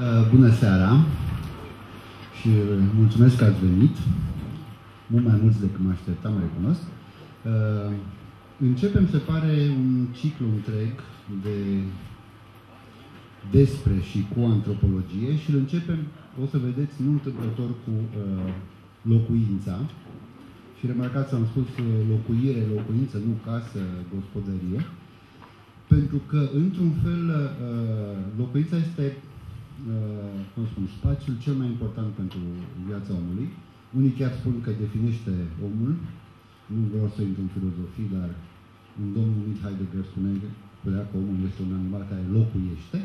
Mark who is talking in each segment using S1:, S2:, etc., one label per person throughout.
S1: Uh, bună seara și mulțumesc că ați venit. Mult mai mulți decât mă așteptam, recunosc. Uh, începem, se pare, un ciclu întreg de despre și cu antropologie și îl începem, o să vedeți, nu întâmplător cu uh, locuința. Și remarcați, am spus locuire, locuință, nu casă, gospodărie. Pentru că, într-un fel, uh, locuința este Uh, cum spun, spațiul cel mai important pentru viața omului. Unii chiar spun că definește omul. Nu vreau să intru în filozofie, dar un domn numit Heidegger spune, spunea că omul este un animal care locuiește,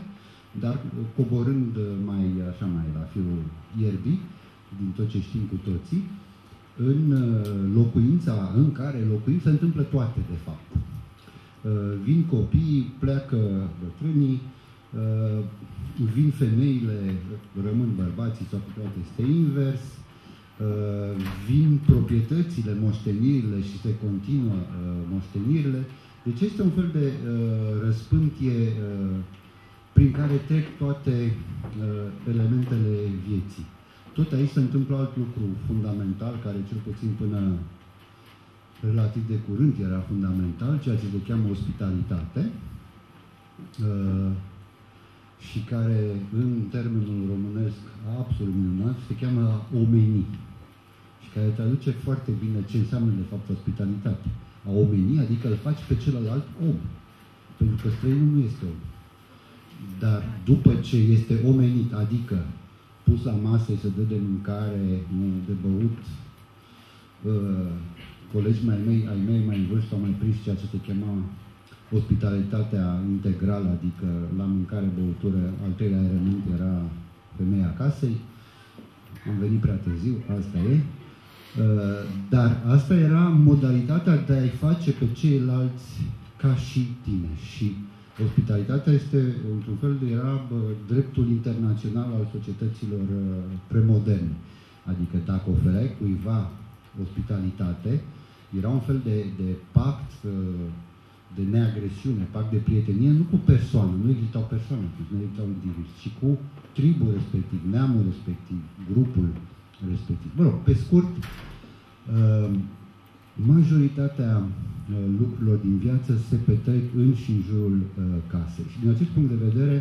S1: dar coborând mai așa mai la fiul ierbii, din tot ce știm cu toții, în uh, locuința în care locuim se întâmplă toate, de fapt. Uh, vin copiii, pleacă bătrânii, vin femeile, rămân bărbații sau cu toate, este invers, uh, vin proprietățile, moștenirile și se continuă uh, moștenirile. Deci este un fel de uh, răspântie prin care trec toate elementele vieții. Tot aici se întâmplă alt lucru fundamental, care cel puțin până relativ de curând era fundamental, ceea ce se cheamă ospitalitate și care în termenul românesc absolut minunat se cheamă omeni și care traduce foarte bine ce înseamnă de fapt ospitalitate. A omeni, adică îl faci pe celălalt om. Pentru că străinul nu este om. Dar după ce este omenit, adică pus la masă să dă de mâncare, de băut, uh, colegi mai mei, ai mei mai în vârstă au mai prins ceea ce se chema ospitalitatea integrală, adică la mâncare, băutură, al treilea element era femeia casei. Am venit prea târziu, asta e. Uh, dar asta era modalitatea de a-i face pe ceilalți ca și tine. Și ospitalitatea este, într-un fel, era dreptul internațional al societăților uh, premoderne. Adică dacă oferai cuiva ospitalitate, era un fel de, de pact uh, de neagresiune, pact de prietenie, nu cu persoană, nu existau persoane, nu existau indivizi, ci cu tribul respectiv, neamul respectiv, grupul respectiv. Mă rog, pe scurt, uh, majoritatea uh, lucrurilor din viață se petrec în și în jurul uh, casei. Și din acest punct de vedere,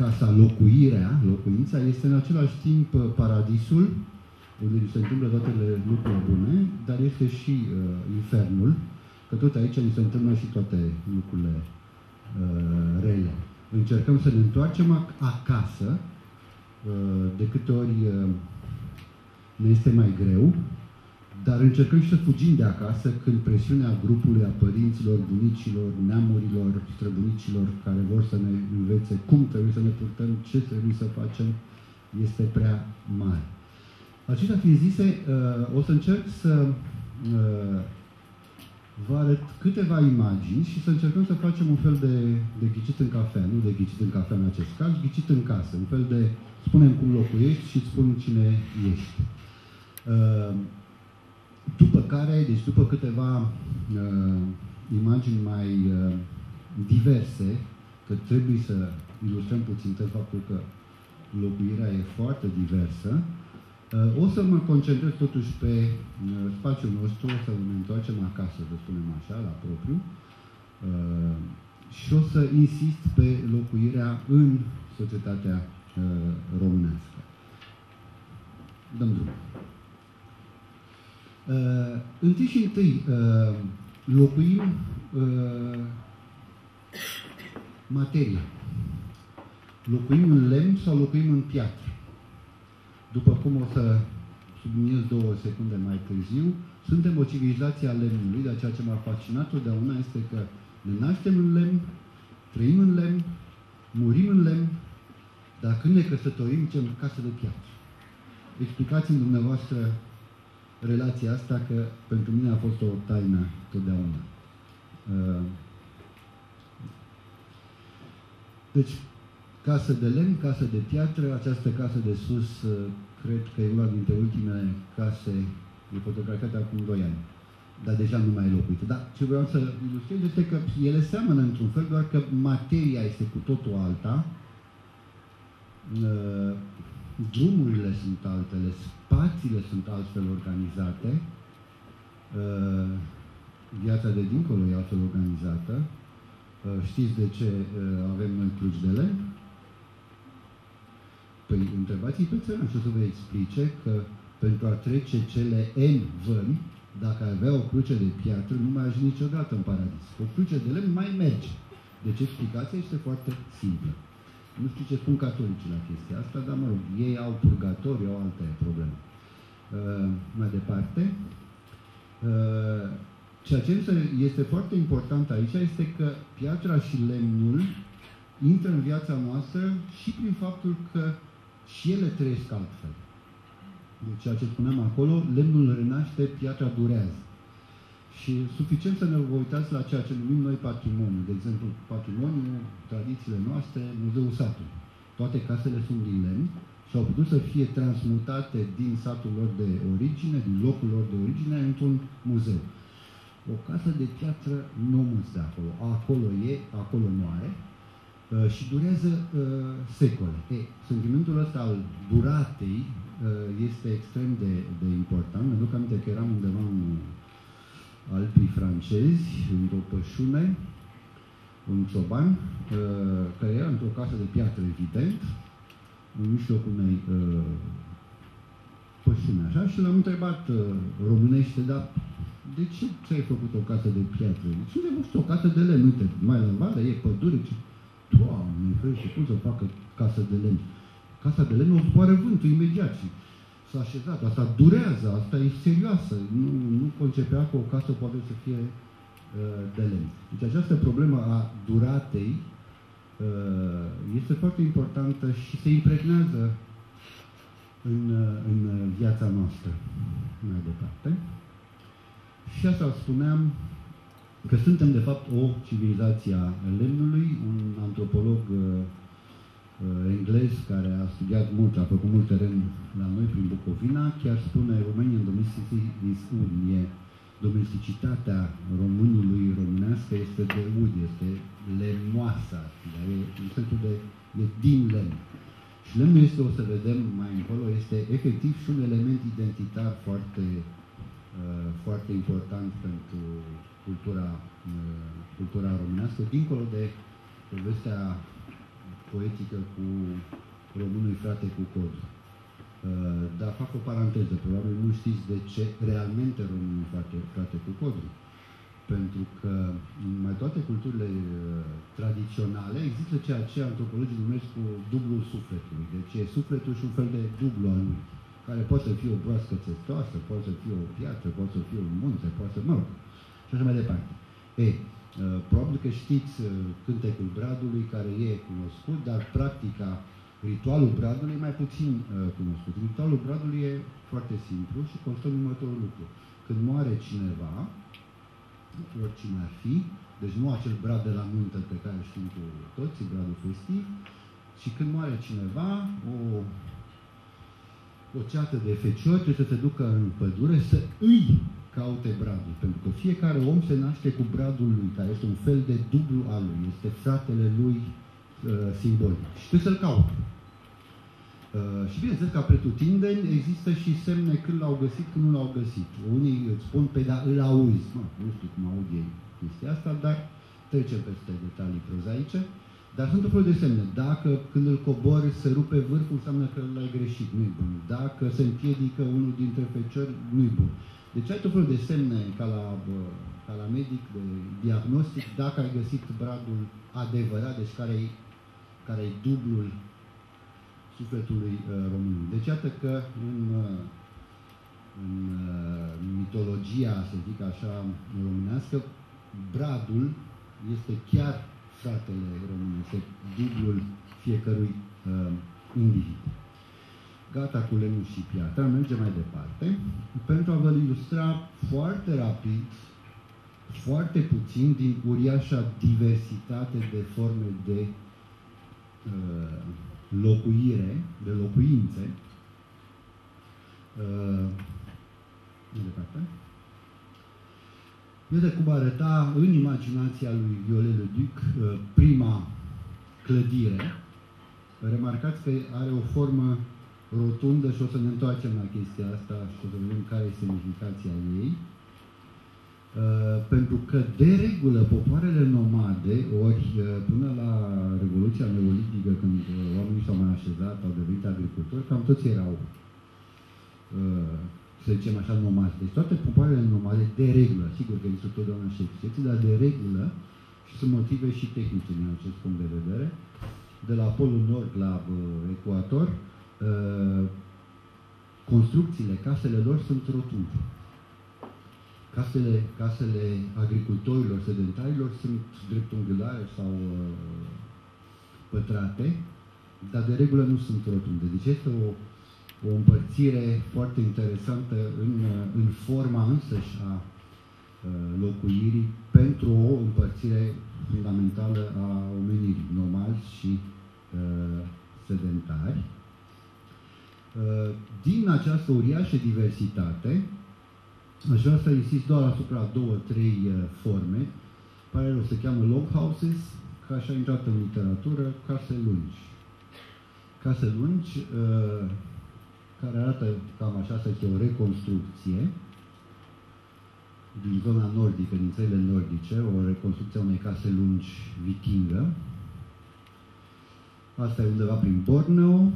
S1: casa, locuirea, locuința, este în același timp paradisul, unde se întâmplă toate lucrurile bune, dar este și uh, infernul, Că tot aici ni se întâmplă și toate lucrurile uh, rele. Încercăm să ne întoarcem acasă, uh, de câte ori uh, ne este mai greu, dar încercăm și să fugim de acasă când presiunea grupului, a părinților, bunicilor, neamurilor, străbunicilor care vor să ne învețe cum trebuie să ne purtăm, ce trebuie să facem, este prea mare. Acestea fiind zise, uh, o să încerc să uh, vă arăt câteva imagini și să încercăm să facem un fel de, de ghicit în cafea, nu de ghicit în cafea în acest caz, ghicit în casă, un fel de spunem cum locuiești și spun cine ești. Uh, după care, deci după câteva uh, imagini mai uh, diverse, că trebuie să ilustrăm puțin faptul că locuirea e foarte diversă, Uh, o să mă concentrez totuși pe uh, spațiul nostru, o să ne întoarcem acasă, să spunem așa, la propriu, uh, și o să insist pe locuirea în societatea românească. Dăm drum. Întâi și întâi, locuim materia. Locuim în lemn sau locuim în piatră? După cum o să subliniez două secunde mai târziu, suntem o civilizație a lemnului, dar ceea ce m-a fascinat totdeauna este că ne naștem în lemn, trăim în lemn, murim în lemn, dar când ne căsătorim, ce în casă de piatră. Explicați-mi dumneavoastră relația asta, că pentru mine a fost o taină totdeauna. Uh, deci, Casă de lemn, casă de piatră, această casă de sus, uh, cred că e una dintre ultimele case, e fotografiată acum 2 ani, dar deja nu mai e locuită. Dar ce vreau să ilustrez este că ele seamănă într-un fel, doar că materia este cu totul alta uh, drumurile sunt altele, spațiile sunt altfel organizate, uh, viața de dincolo e altfel organizată. Uh, știți de ce avem noi cruci de lemn? Păi întrebați-i pe țărani și o să vă explice că pentru a trece cele N vămi, dacă avea o cruce de piatră, nu mai ajunge niciodată în paradis. O cruce de lemn mai merge. Deci explicația este foarte simplă. Nu știu ce spun catolicii la chestia asta, dar mă rog, ei au purgatoriu, au alte probleme. Uh, mai departe, uh, ceea ce este foarte important aici este că piatra și lemnul intră în viața noastră și prin faptul că și ele trăiesc altfel. Deci ceea ce spuneam acolo, lemnul renaște, piatra durează. Și suficient să ne uitați la ceea ce numim noi patrimoniu. De exemplu, patrimoniul, tradițiile noastre, Muzeul Satului. Toate casele sunt din lemn și au putut să fie transmutate din satul lor de origine, din locul lor de origine, într-un muzeu. O casă de piatră nu de acolo. Acolo e, acolo moare uh, și durează uh, secole. E, sentimentul ăsta al duratei uh, este extrem de, de important. Mă duc aminte că eram undeva în alpii francezi, într-o pășune, un cioban, uh, care era într-o casă de piatră, evident, în mijlocul unei uh, pășune, așa, și l-am întrebat uh, românește, dar de ce ți-ai făcut o casă de piatră? De ce ai făcut o casă de lemn? Uite, mai la vale, e pădure, ce... Doamne, ferește, cum să facă casă de lemn? Casa de lemn o zboară vântul imediat și s-a așezat. Asta durează, asta e serioasă. Nu, nu concepea că o casă poate să fie uh, de lemn. Deci această problemă a duratei uh, este foarte importantă și se impregnează în, uh, în viața noastră mai departe. Și asta spuneam că suntem de fapt o civilizație a lemnului. Un antropolog uh, Uh, englez care a studiat mult, a făcut mult teren la noi prin Bucovina, chiar spune România în e domesticitatea românului românească este de ud, este lemnoasă, dar e în sensul de e din lemn. Și lemnul este, o să vedem mai încolo, este efectiv și un element identitar foarte, uh, foarte important pentru cultura, uh, cultura românească, dincolo de povestea poetică cu românul frate cu cod. Uh, dar fac o paranteză, probabil nu știți de ce realmente românul frate, frate cu codul. Pentru că în mai toate culturile uh, tradiționale există ceea ce antropologii numesc cu dublul sufletului. Deci e sufletul și un fel de dublu al lui, care poate să fie o broască țestoasă, poate să fie o piatră, poate să fie un munte, poate să, mă rog, și așa mai departe. Ei, Uh, probabil că știți uh, cântecul Bradului, care e cunoscut, dar practica, ritualul Bradului e mai puțin uh, cunoscut. Ritualul Bradului e foarte simplu și constă în următorul lucru. Când moare cineva, oricine ar fi, deci nu acel brad de la nuntă pe care știm cu toții, bradul festiv, și când moare cineva, o, o ceată de feciori trebuie să se ducă în pădure să îi caute bradul. Pentru că fiecare om se naște cu bradul lui, care este un fel de dublu al lui, este fratele lui uh, simbolic. Și trebuie să-l caute. Uh, și bineînțeles, ca pretutindeni, există și semne când l-au găsit, când nu l-au găsit. Unii îți spun, pe da, îl auzi. Mă, nu știu cum aud ei chestia asta, dar trecem peste detalii prozaice. Dar sunt o fel de semne. Dacă când îl cobori se rupe vârful, înseamnă că l-ai greșit, nu-i bun. Dacă se împiedică unul dintre feciori, nu-i bun. Deci ai tot felul de semne ca la, ca la medic, de diagnostic, dacă ai găsit bradul adevărat, deci care e care e dublul sufletului uh, român. Deci iată că în, uh, în uh, mitologia, să zic așa, românească, bradul este chiar fratele român, este dublul fiecărui uh, individ gata cu lemnul și piatra, mergem mai departe, pentru a vă ilustra foarte rapid, foarte puțin din uriașa diversitate de forme de uh, locuire, de locuințe. Uh, departe. Iată cum arăta în imaginația lui Viollet le Duc uh, prima clădire remarcați că are o formă rotundă și o să ne întoarcem la chestia asta și o să vedem care este semnificația ei. Uh, pentru că, de regulă, popoarele nomade, ori uh, până la Revoluția Neolitică, când uh, oamenii s-au mai așezat, au devenit agricultori, cam toți erau, uh, să zicem așa, nomade. Deci toate popoarele nomade, de regulă, sigur că există totdeauna și excepții, dar de regulă, și sunt motive și tehnice din acest punct de vedere, de la Polul Nord la uh, Ecuator, uh, construcțiile, casele lor sunt rotunde. Casele, casele agricultorilor, sedentarilor sunt dreptunghiulare sau uh, pătrate, dar de regulă nu sunt rotunde. Deci este o, o împărțire foarte interesantă în, uh, în forma însăși a uh, locuirii pentru o împărțire fundamentală a omenirii, nomazi și uh, sedentari. Uh, din această uriașă diversitate, Aș vrea să insist doar asupra două, trei uh, forme, care o se cheamă log houses, ca așa a intrat în literatură, case lungi. Case lungi, uh, care arată cam așa, să este o reconstrucție din zona nordică, din țările nordice, o reconstrucție a unei case lungi vikingă. Asta e undeva prin Borneo.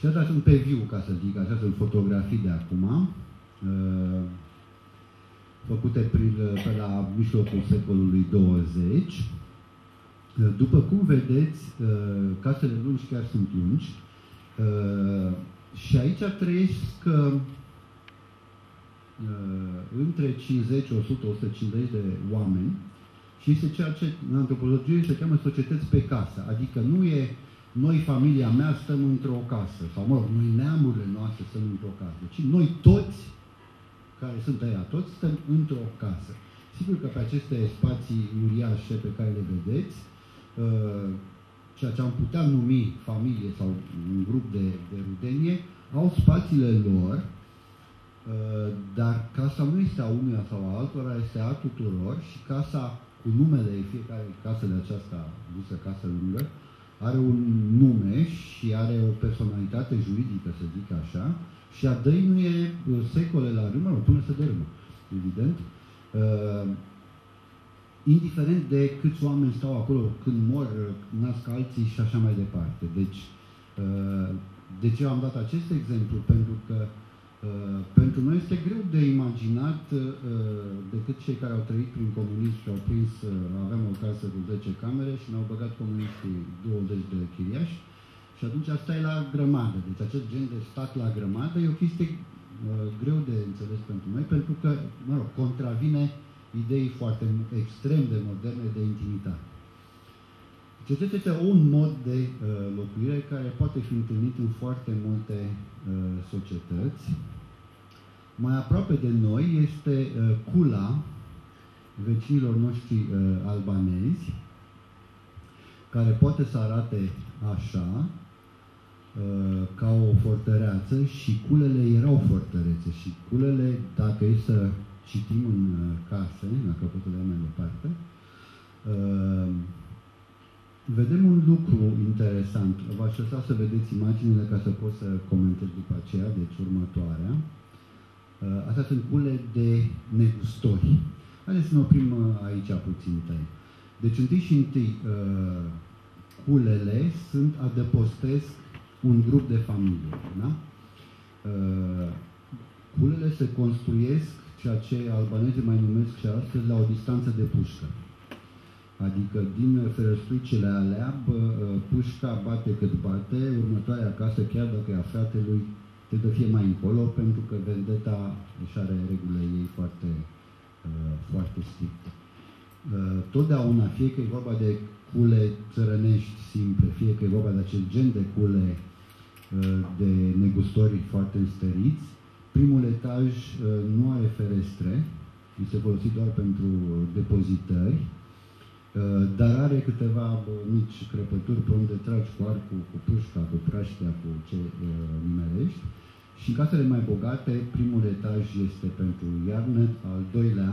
S1: Și astea sunt pe viu, ca să zic, așa sunt fotografii de acum. Uh, făcute prin, uh, pe la mijlocul secolului 20. Uh, după cum vedeți, casele lungi chiar sunt lungi și aici trăiesc între 50, 100, 150 de oameni și este ceea ce în antropologie se cheamă societăți pe casă. Adică nu e noi, familia mea, stăm într-o casă, sau mă rog, noi neamurile noastre stăm într-o casă, ci noi toți care sunt aia toți, stăm într-o casă. Sigur că pe aceste spații uriașe pe care le vedeți, uh, ceea ce am putea numi familie sau un grup de, de rudenie, au spațiile lor, uh, dar casa nu este a unuia sau a altora, este a tuturor și casa cu numele fiecare casă de aceasta dusă casă lungă, are un nume și are o personalitate juridică, să zic așa, și a dăinuie uh, secole la râmă, până să dărâmă, evident. Uh, indiferent de câți oameni stau acolo când mor, nasc alții și așa mai departe. Deci, uh, de ce am dat acest exemplu? Pentru că uh, pentru noi este greu de imaginat uh, decât cei care au trăit prin comunism și au prins, uh, aveam o casă cu 10 camere și ne-au băgat comuniștii 20 de chiriași și atunci asta e la grămadă. Deci acest gen de stat la grămadă e o chestie uh, greu de înțeles pentru noi, pentru că, mă rog, contravine idei foarte extrem de moderne de intimitate. Deci acesta este un mod de uh, locuire care poate fi întâlnit în foarte multe uh, societăți. Mai aproape de noi este uh, Kula, vecinilor noștri uh, albanezi, care poate să arate așa, Uh, ca o fortăreață și culele erau fortărețe și culele, dacă e să citim în uh, case, dacă pot să mai departe, uh, vedem un lucru interesant. V-aș lăsa să vedeți imaginile ca să pot să comentez după aceea, deci următoarea. Astea sunt cule de negustori. Haideți să ne oprim aici puțin tăi. Deci întâi și întâi, culele sunt adăpostesc un grup de familie. Da? Uh, culele se construiesc, ceea ce albanezii mai numesc și astăzi, la o distanță de pușcă. Adică din ferăstruicele alea, bă, uh, pușca bate cât bate, următoarea casă, chiar dacă e a fratelui, trebuie să fie mai încolo, pentru că vendeta își are regulile ei foarte, uh, foarte stricte. Totdeauna, fie că e vorba de cule țărănești simple, fie că e vorba de acest gen de cule de negustori foarte înstăriți. Primul etaj uh, nu are ferestre, este folosit doar pentru depozitări, uh, dar are câteva mici crăpături pe unde tragi cu arcul, cu pușca, cu praștea, cu ce uh, nimerești. Și în casele mai bogate, primul etaj este pentru iarnă, al doilea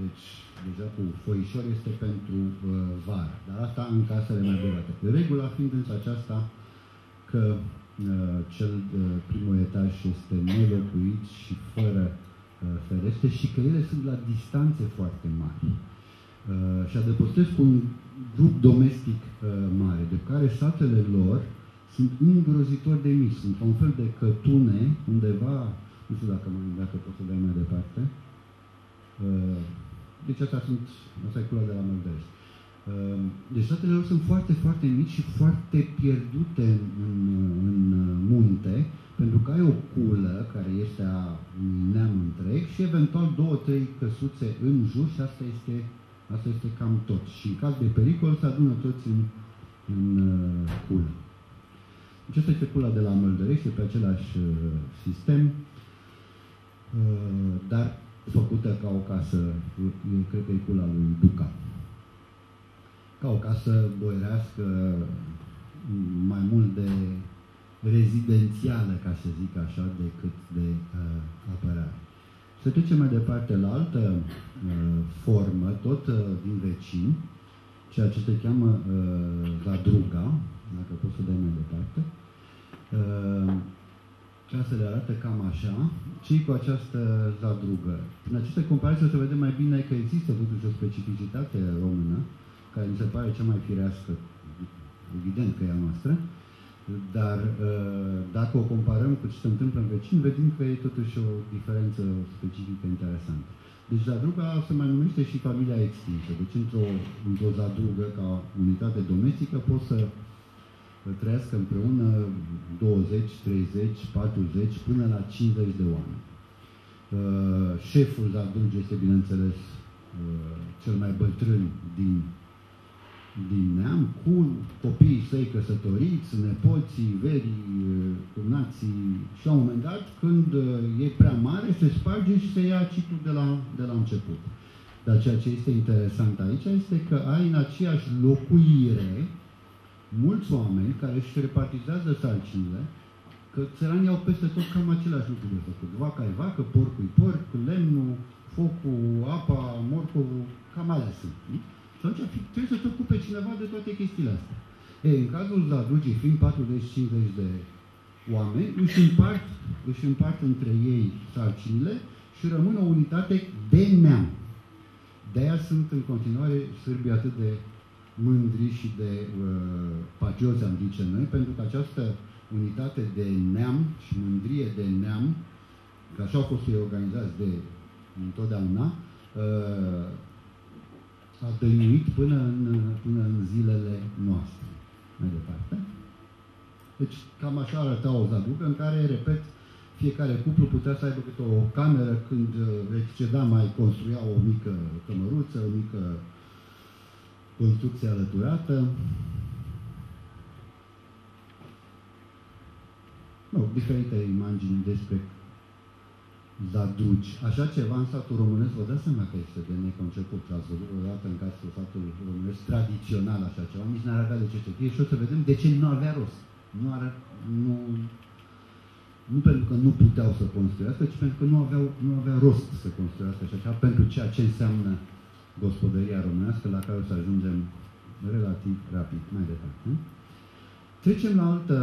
S1: Deci, deja cu foișor este pentru uh, vară, dar asta în casele mai bogate. Regula fiind însă aceasta că uh, cel uh, primul etaj este nelocuit și fără uh, ferestre și că ele sunt la distanțe foarte mari. Uh, și adăpostesc un grup domestic uh, mare, de care satele lor sunt îngrozitor de mici. Sunt un fel de cătune undeva, nu știu dacă, mai, dacă pot să dai mai departe, uh, deci astea sunt, asta e cula de la Măldești. Uh, deci satele lor sunt foarte, foarte mici și foarte pierdute în, în, în munte, pentru că ai o culă care este a unui neam întreg și eventual două, trei căsuțe în jur și asta este, asta este cam tot. Și în caz de pericol se adună toți în, în uh, culă. Deci asta este cula de la Măldărești, pe același uh, sistem, uh, dar făcută ca o casă, eu cred că e cula lui Duca. Ca o casă boierească, mai mult de rezidențială, ca să zic așa, decât de uh, apărare. Să trecem mai departe la altă uh, formă, tot uh, din vecin, ceea ce se cheamă uh, Zadruga, dacă poți să dai mai departe. Uh, Casele arată cam așa, cei cu această zadrugă. În aceste comparații o să vedem mai bine că există totuși o specificitate română, care mi se pare cea mai firească, evident că e a noastră, dar uh, dacă o comparăm cu ce se întâmplă în vecin, vedem că e totuși o diferență specifică interesantă. Deci zadruga se mai numește și familia extinsă. Deci într-o, într-o zadrugă ca unitate domestică poți să trăiască împreună 20, 30, 40, până la 50 de oameni. Uh, șeful zadruge este, bineînțeles, uh, cel mai bătrân din din neam, cu copiii săi căsătoriți, nepoții, verii, cumnații și la un moment dat, când uh, e prea mare, se sparge și se ia ciclul de la, de la început. Dar ceea ce este interesant aici este că ai în aceeași locuire mulți oameni care își repartizează sarcinile, că țăranii au peste tot cam același lucru de făcut. Vaca e vacă, porcul e porc, lemnul, focul, apa, morcovul, cam alea sunt. Nu? Și atunci trebuie să te ocupe cineva de toate chestiile astea. E, în cazul Zadrugii, fiind 40-50 de oameni, își împart, își împart între ei sarcinile și rămân o unitate de neam. De-aia sunt în continuare sârbii atât de mândri și de uh, pagiozi, am zice noi, pentru că această unitate de neam și mândrie de neam, că așa au fost ei organizați de întotdeauna, uh, a dăinuit până în, până în zilele noastre. Mai departe. Deci cam așa arăta o zaducă în care, repet, fiecare cuplu putea să aibă câte o cameră când uh, exceda mai construia o mică cămăruță, o mică construcție alăturată. Nu, diferite imagini despre zadruci. Așa ceva în satul românesc, vă dați seama că este de neconceput. Ați văzut odată în casă satul românesc tradițional așa ceva, nici n-ar avea de ce să fie și o să vedem de ce nu avea rost. Nu, are, nu, nu pentru că nu puteau să construiască, ci pentru că nu aveau, nu avea rost să construiască așa ceva, pentru ceea ce înseamnă gospodăria românească, la care o să ajungem relativ rapid, mai departe. Trecem la altă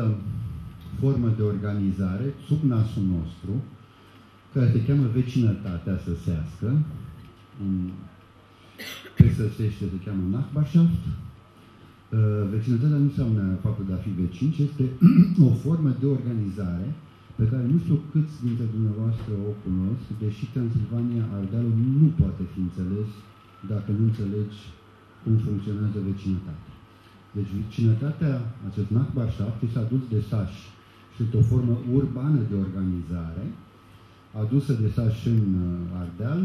S1: formă de organizare, sub nasul nostru, care se cheamă vecinătatea săsească. Pe săsește se cheamă Nachbarschaft. Uh, vecinătatea nu înseamnă faptul de a fi vecin, ci este o formă de organizare pe care nu știu câți dintre dumneavoastră o cunosc, deși Transilvania Ardealul nu poate fi înțeles dacă nu înțelegi cum funcționează vecinătatea. Deci vecinătatea, acest Nachbarschaft, s-a dus de Saș și este o formă urbană de organizare, adusă de Saș în uh, Ardeal,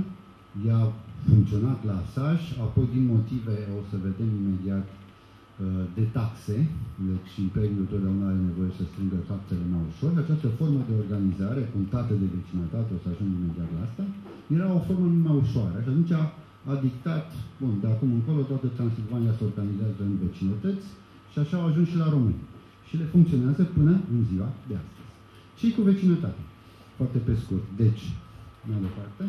S1: ea a funcționat la Saș, apoi din motive, o să vedem imediat, uh, de taxe, deci Imperiul totdeauna are nevoie să strângă taxele mai ușor. Această formă de organizare, punctată de vecinătate, o să ajung imediat la asta, era o formă mai ușoară. Și atunci a dictat, bun, de acum încolo toată Transilvania se organizează în vecinătăți și așa au ajuns și la români. Și le funcționează până în ziua de astăzi. Și cu vecinătate. Foarte pe scurt. Deci, mai departe.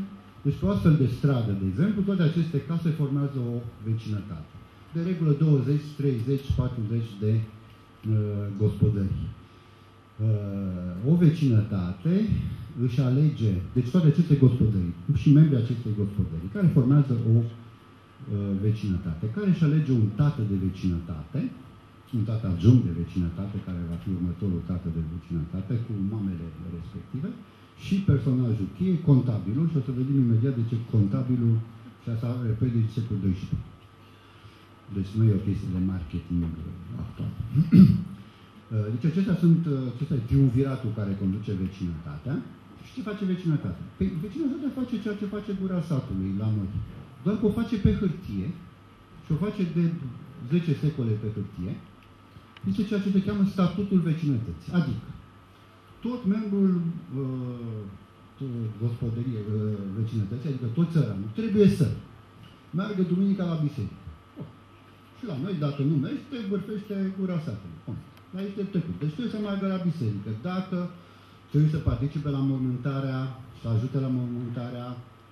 S1: Deci pe o astfel de stradă, de exemplu, toate aceste case formează o vecinătate. De regulă 20, 30, 40 de uh, gospodării. Uh, o vecinătate își alege, deci toate aceste gospodării și membrii acestei gospodării, care formează o uh, vecinătate, care își alege un tată de vecinătate, un tată adjunct de vecinătate, care va fi următorul tată de vecinătate, cu mamele respective, și personajul cheie, contabilul, și o să vedem imediat de ce contabilul, și asta repede de secolul 12. Deci nu e o chestie de marketing actual. Deci acestea sunt, acesta e triumviratul care conduce vecinătatea. Și ce face vecinătatea? Păi vecinătatea face ceea ce face gura satului la noi. Doar că o face pe hârtie și o face de 10 secole pe hârtie. Este ceea ce se cheamă statutul vecinătății. Adică, tot membrul uh, gospodăriei uh, vecinătății, adică tot țăranul, trebuie să meargă duminica la biserică. Oh. Și la noi, dacă nu mergi, te vârfește gura satului. Oh. Aici te trecut. Deci trebuie să meargă la biserică. Dacă trebuie să participe la mormântarea, să ajute la mormântarea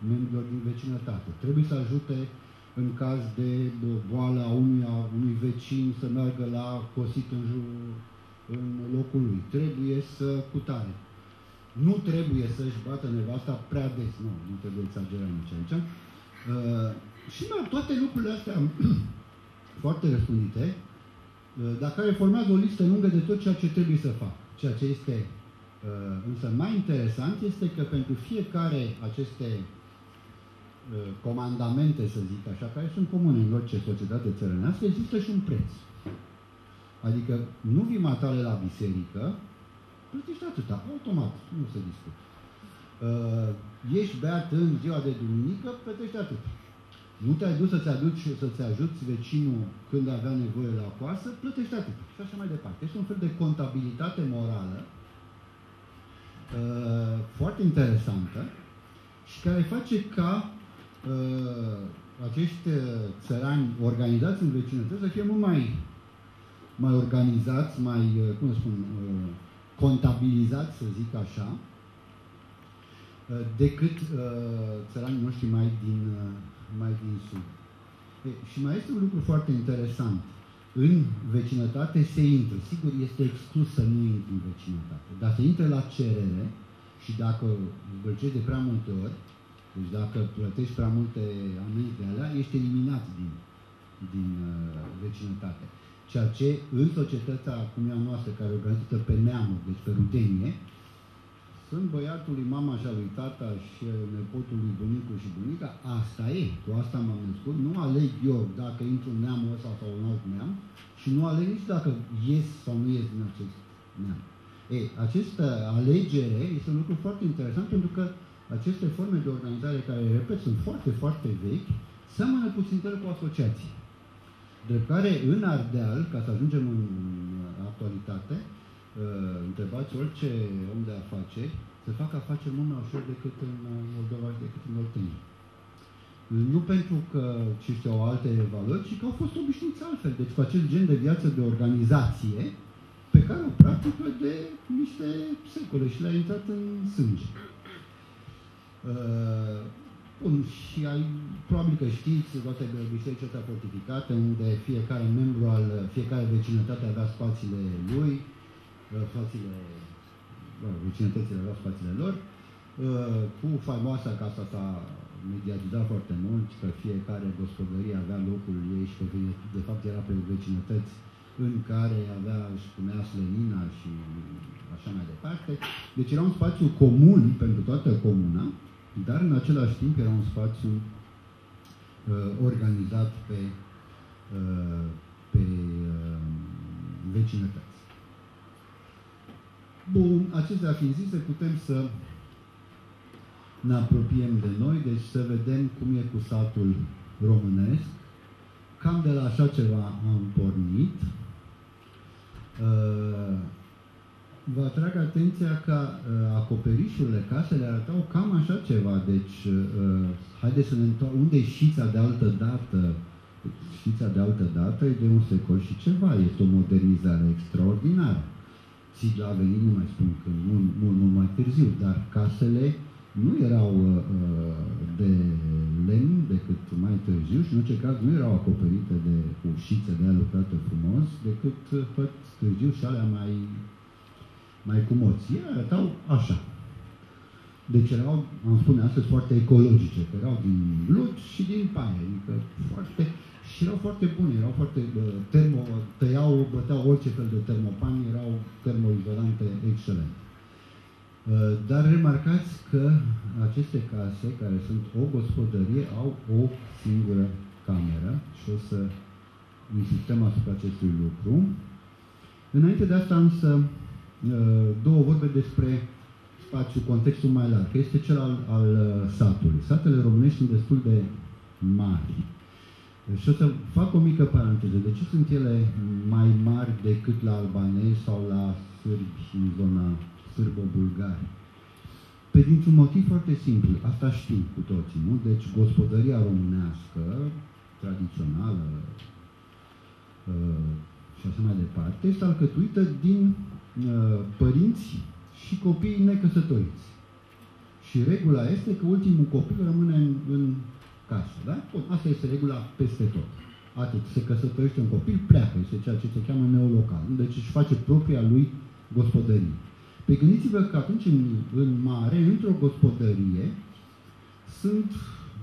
S1: membrilor din vecinătate. Trebuie să ajute în caz de boală a unui, a unui vecin să meargă la cosit în, jur, în locul lui. Trebuie să cutare. Nu trebuie să-și bată nevasta prea des. Nu, nu trebuie exagerat nici aici. Uh, și mai toate lucrurile astea foarte răspândite, uh, dar care formează o listă lungă de tot ceea ce trebuie să fac. Ceea ce este uh, însă mai interesant este că pentru fiecare aceste uh, comandamente, să zic așa, care sunt comune în orice societate țărănească, există și un preț. Adică nu vii matale la biserică, plătești atâta, automat, nu se discută. Uh, ești beat în ziua de duminică, plătești atât. Nu te-ai dus să-ți aduci, să-ți ajuți vecinul când avea nevoie la coasă, plătești atât. Și așa mai departe. Este un fel de contabilitate morală uh, foarte interesantă și care face ca uh, acești uh, țărani organizați în vecinătăți să fie mult mai mai organizați, mai, uh, cum spun, uh, contabilizați, să zic așa, uh, decât țăranii noștri mai din, mai din sud. E, și mai este un lucru foarte interesant. În vecinătate se intră. Sigur, este exclus să nu intri în vecinătate, dar se intră la cerere și dacă zbârcești de prea multe ori, deci dacă plătești prea multe amenzi de alea, ești eliminat din, din uh, vecinătate. Ceea ce în societatea cum e a noastră, care organizată pe neamuri, deci pe rudenie, sunt băiatul lui mama și a lui tata și nepotul lui bunicul și bunica, asta e, cu asta m-am născut, nu aleg eu dacă intru în neamul ăsta sau în alt neam și nu aleg nici dacă ies sau nu ies din acest neam. Ei, această alegere este un lucru foarte interesant pentru că aceste forme de organizare care, repet, sunt foarte, foarte vechi, seamănă puțin cu asociații. Drept care, în Ardeal, ca să ajungem în actualitate, uh, întrebați orice om de afaceri, se fac afaceri mult mai ușor decât în Moldova și decât în Oltenia. Nu pentru că ce știu, au alte valori, ci că au fost obișnuiți altfel. Deci cu acel gen de viață de organizație pe care o practică de niște secole și le-a intrat în sânge. Uh, Bun, și ai, probabil că știți toate bisericile astea fortificate, unde fiecare membru al, fiecare vecinătate avea spațiile lui, uh, spațiile, bă, vecinătățile aveau spațiile lor, uh, cu faimoasa casa sa mediatizat foarte mult, că fiecare gospodărie avea locul ei și că de fapt era pe vecinătăți în care avea, își punea slănina și așa mai departe. Deci era un spațiu comun pentru toată comuna, dar în același timp era un spațiu uh, organizat pe, uh, pe uh, vecinătăți. Bun, acestea fiind zise, putem să ne apropiem de noi, deci să vedem cum e cu satul românesc. Cam de la așa ceva am pornit. Uh, vă atrag atenția că uh, acoperișurile casele arătau cam așa ceva. Deci, uh, haideți să ne întoarcem. Unde e șița de altă dată? Șița de altă dată e de un secol și ceva. Este o modernizare extraordinară. Sigla a venit, nu mai spun când, mult, mult, mult mai târziu, dar casele nu erau de lemn decât mai târziu și în orice caz nu erau acoperite de ușițe de aia lucrate frumos, decât tot târziu și alea mai, mai cumoți. Ele arătau așa. Deci erau, am spune astăzi, foarte ecologice, că erau din lut și din paie, adică foarte, și erau foarte bune, erau foarte termo, tăiau, băteau orice fel de termopani, erau termoizolante excelente. Uh, dar remarcați că aceste case, care sunt o gospodărie, au o singură cameră și o să insistăm asupra acestui lucru. Înainte de asta însă, uh, două vorbe despre spațiu, contextul mai larg, că este cel al, al uh, satului. Satele românești sunt destul de mari. Și o să fac o mică paranteză. De ce sunt ele mai mari decât la albanezi sau la sârbi în zona sârbo-bulgari? Pe dintr-un motiv foarte simplu. Asta știm cu toții, nu? Deci gospodăria românească, tradițională uh, și așa mai departe, este alcătuită din uh, părinți și copiii necăsătoriți. Și regula este că ultimul copil rămâne în, în casă. Da? Bun, asta este regula peste tot. Atât. Se căsătorește un copil, pleacă. Este ceea ce se cheamă neolocal. Deci își face propria lui gospodărie. Pe gândiți-vă că atunci în, în mare, într-o gospodărie, sunt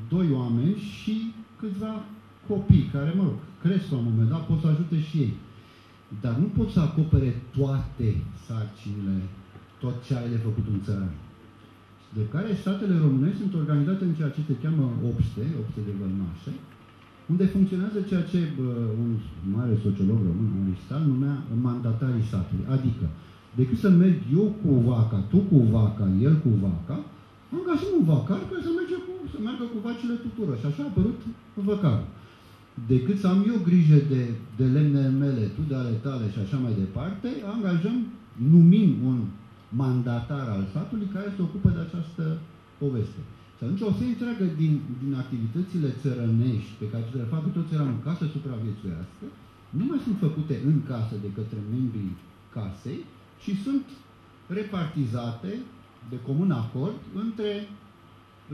S1: doi oameni și câțiva copii care, mă rog, cresc la un moment dat, pot să ajute și ei. Dar nu pot să acopere toate sarcinile tot ce ai de făcut un țăran. De care statele românești sunt organizate în ceea ce se cheamă obste, obste de vălmașe, unde funcționează ceea ce bă, un mare sociolog român, Aristal, numea mandatarii satului. Adică, decât să merg eu cu vaca, tu cu vaca, el cu vaca, angajăm un vacar care să, merge cu, să meargă cu vacile tuturor. Și așa a apărut văcarul. Decât să am eu grijă de, de lemnele mele, tu de ale tale și așa mai departe, angajăm, numim un mandatar al statului care se ocupă de această poveste. Și atunci o să întreagă din, din activitățile țărănești pe care le fac toți țăranul ca să supraviețuiască, nu mai sunt făcute în casă de către membrii casei, ci sunt repartizate de comun acord între,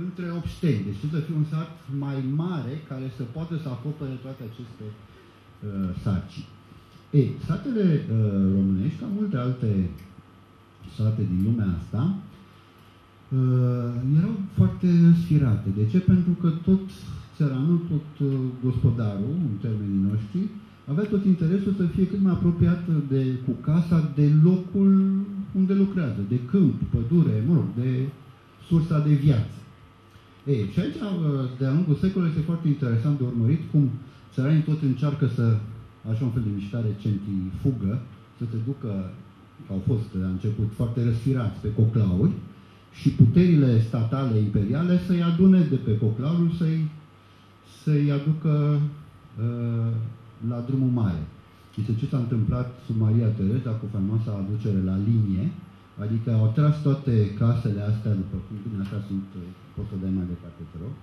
S1: între obșteni. Deci trebuie să fie un sat mai mare care să poată să acopere toate aceste uh, sarcini. Ei, satele uh, românești, ca multe alte sate din lumea asta, uh, erau foarte sfirate. De ce? Pentru că tot țăranul, tot uh, gospodarul, în termenii noștri, avea tot interesul să fie cât mai apropiat de, cu casa de locul unde lucrează, de câmp, pădure, mă rog, de sursa de viață. Ei, și aici, uh, de-a lungul secolului, este foarte interesant de urmărit cum țăranii tot încearcă să, așa un fel de mișcare centrifugă, să se ducă au fost la început foarte răsfirați pe coclauri și puterile statale imperiale să-i adune de pe coclauri, să-i, să-i aducă uh, la drumul mare. Este ce s-a întâmplat sub Maria Tereza cu faimoasa aducere la linie, adică au tras toate casele astea, după cum bine așa sunt, uh, poți să dai mai departe, te rog.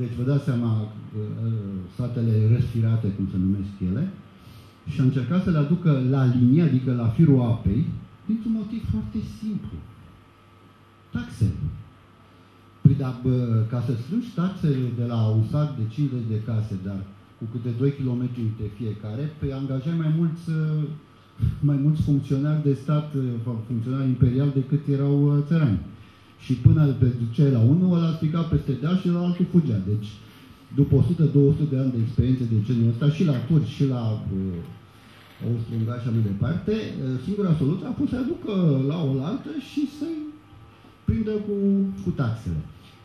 S1: Deci vă dați seama, uh, uh, satele răsfirate, cum se numesc ele, și a încercat să le aducă la linie, adică la firul apei, dintr-un motiv foarte simplu. Taxele. Păi, dar bă, ca să strângi taxele de la un sat de 50 de case, dar cu câte 2 km de fiecare, pe păi angajai mai mulți, mai mulți funcționari de stat, funcționari imperial decât erau uh, țărani. Și până pe duceai la unul, ăla strica peste deal și la altul fugea. Deci, după 100-200 de ani de experiență de genul ăsta, și la turci, și la uh, austro și mai departe, uh, singura soluție a fost să aducă la oaltă și să-i prindă cu, cu taxele.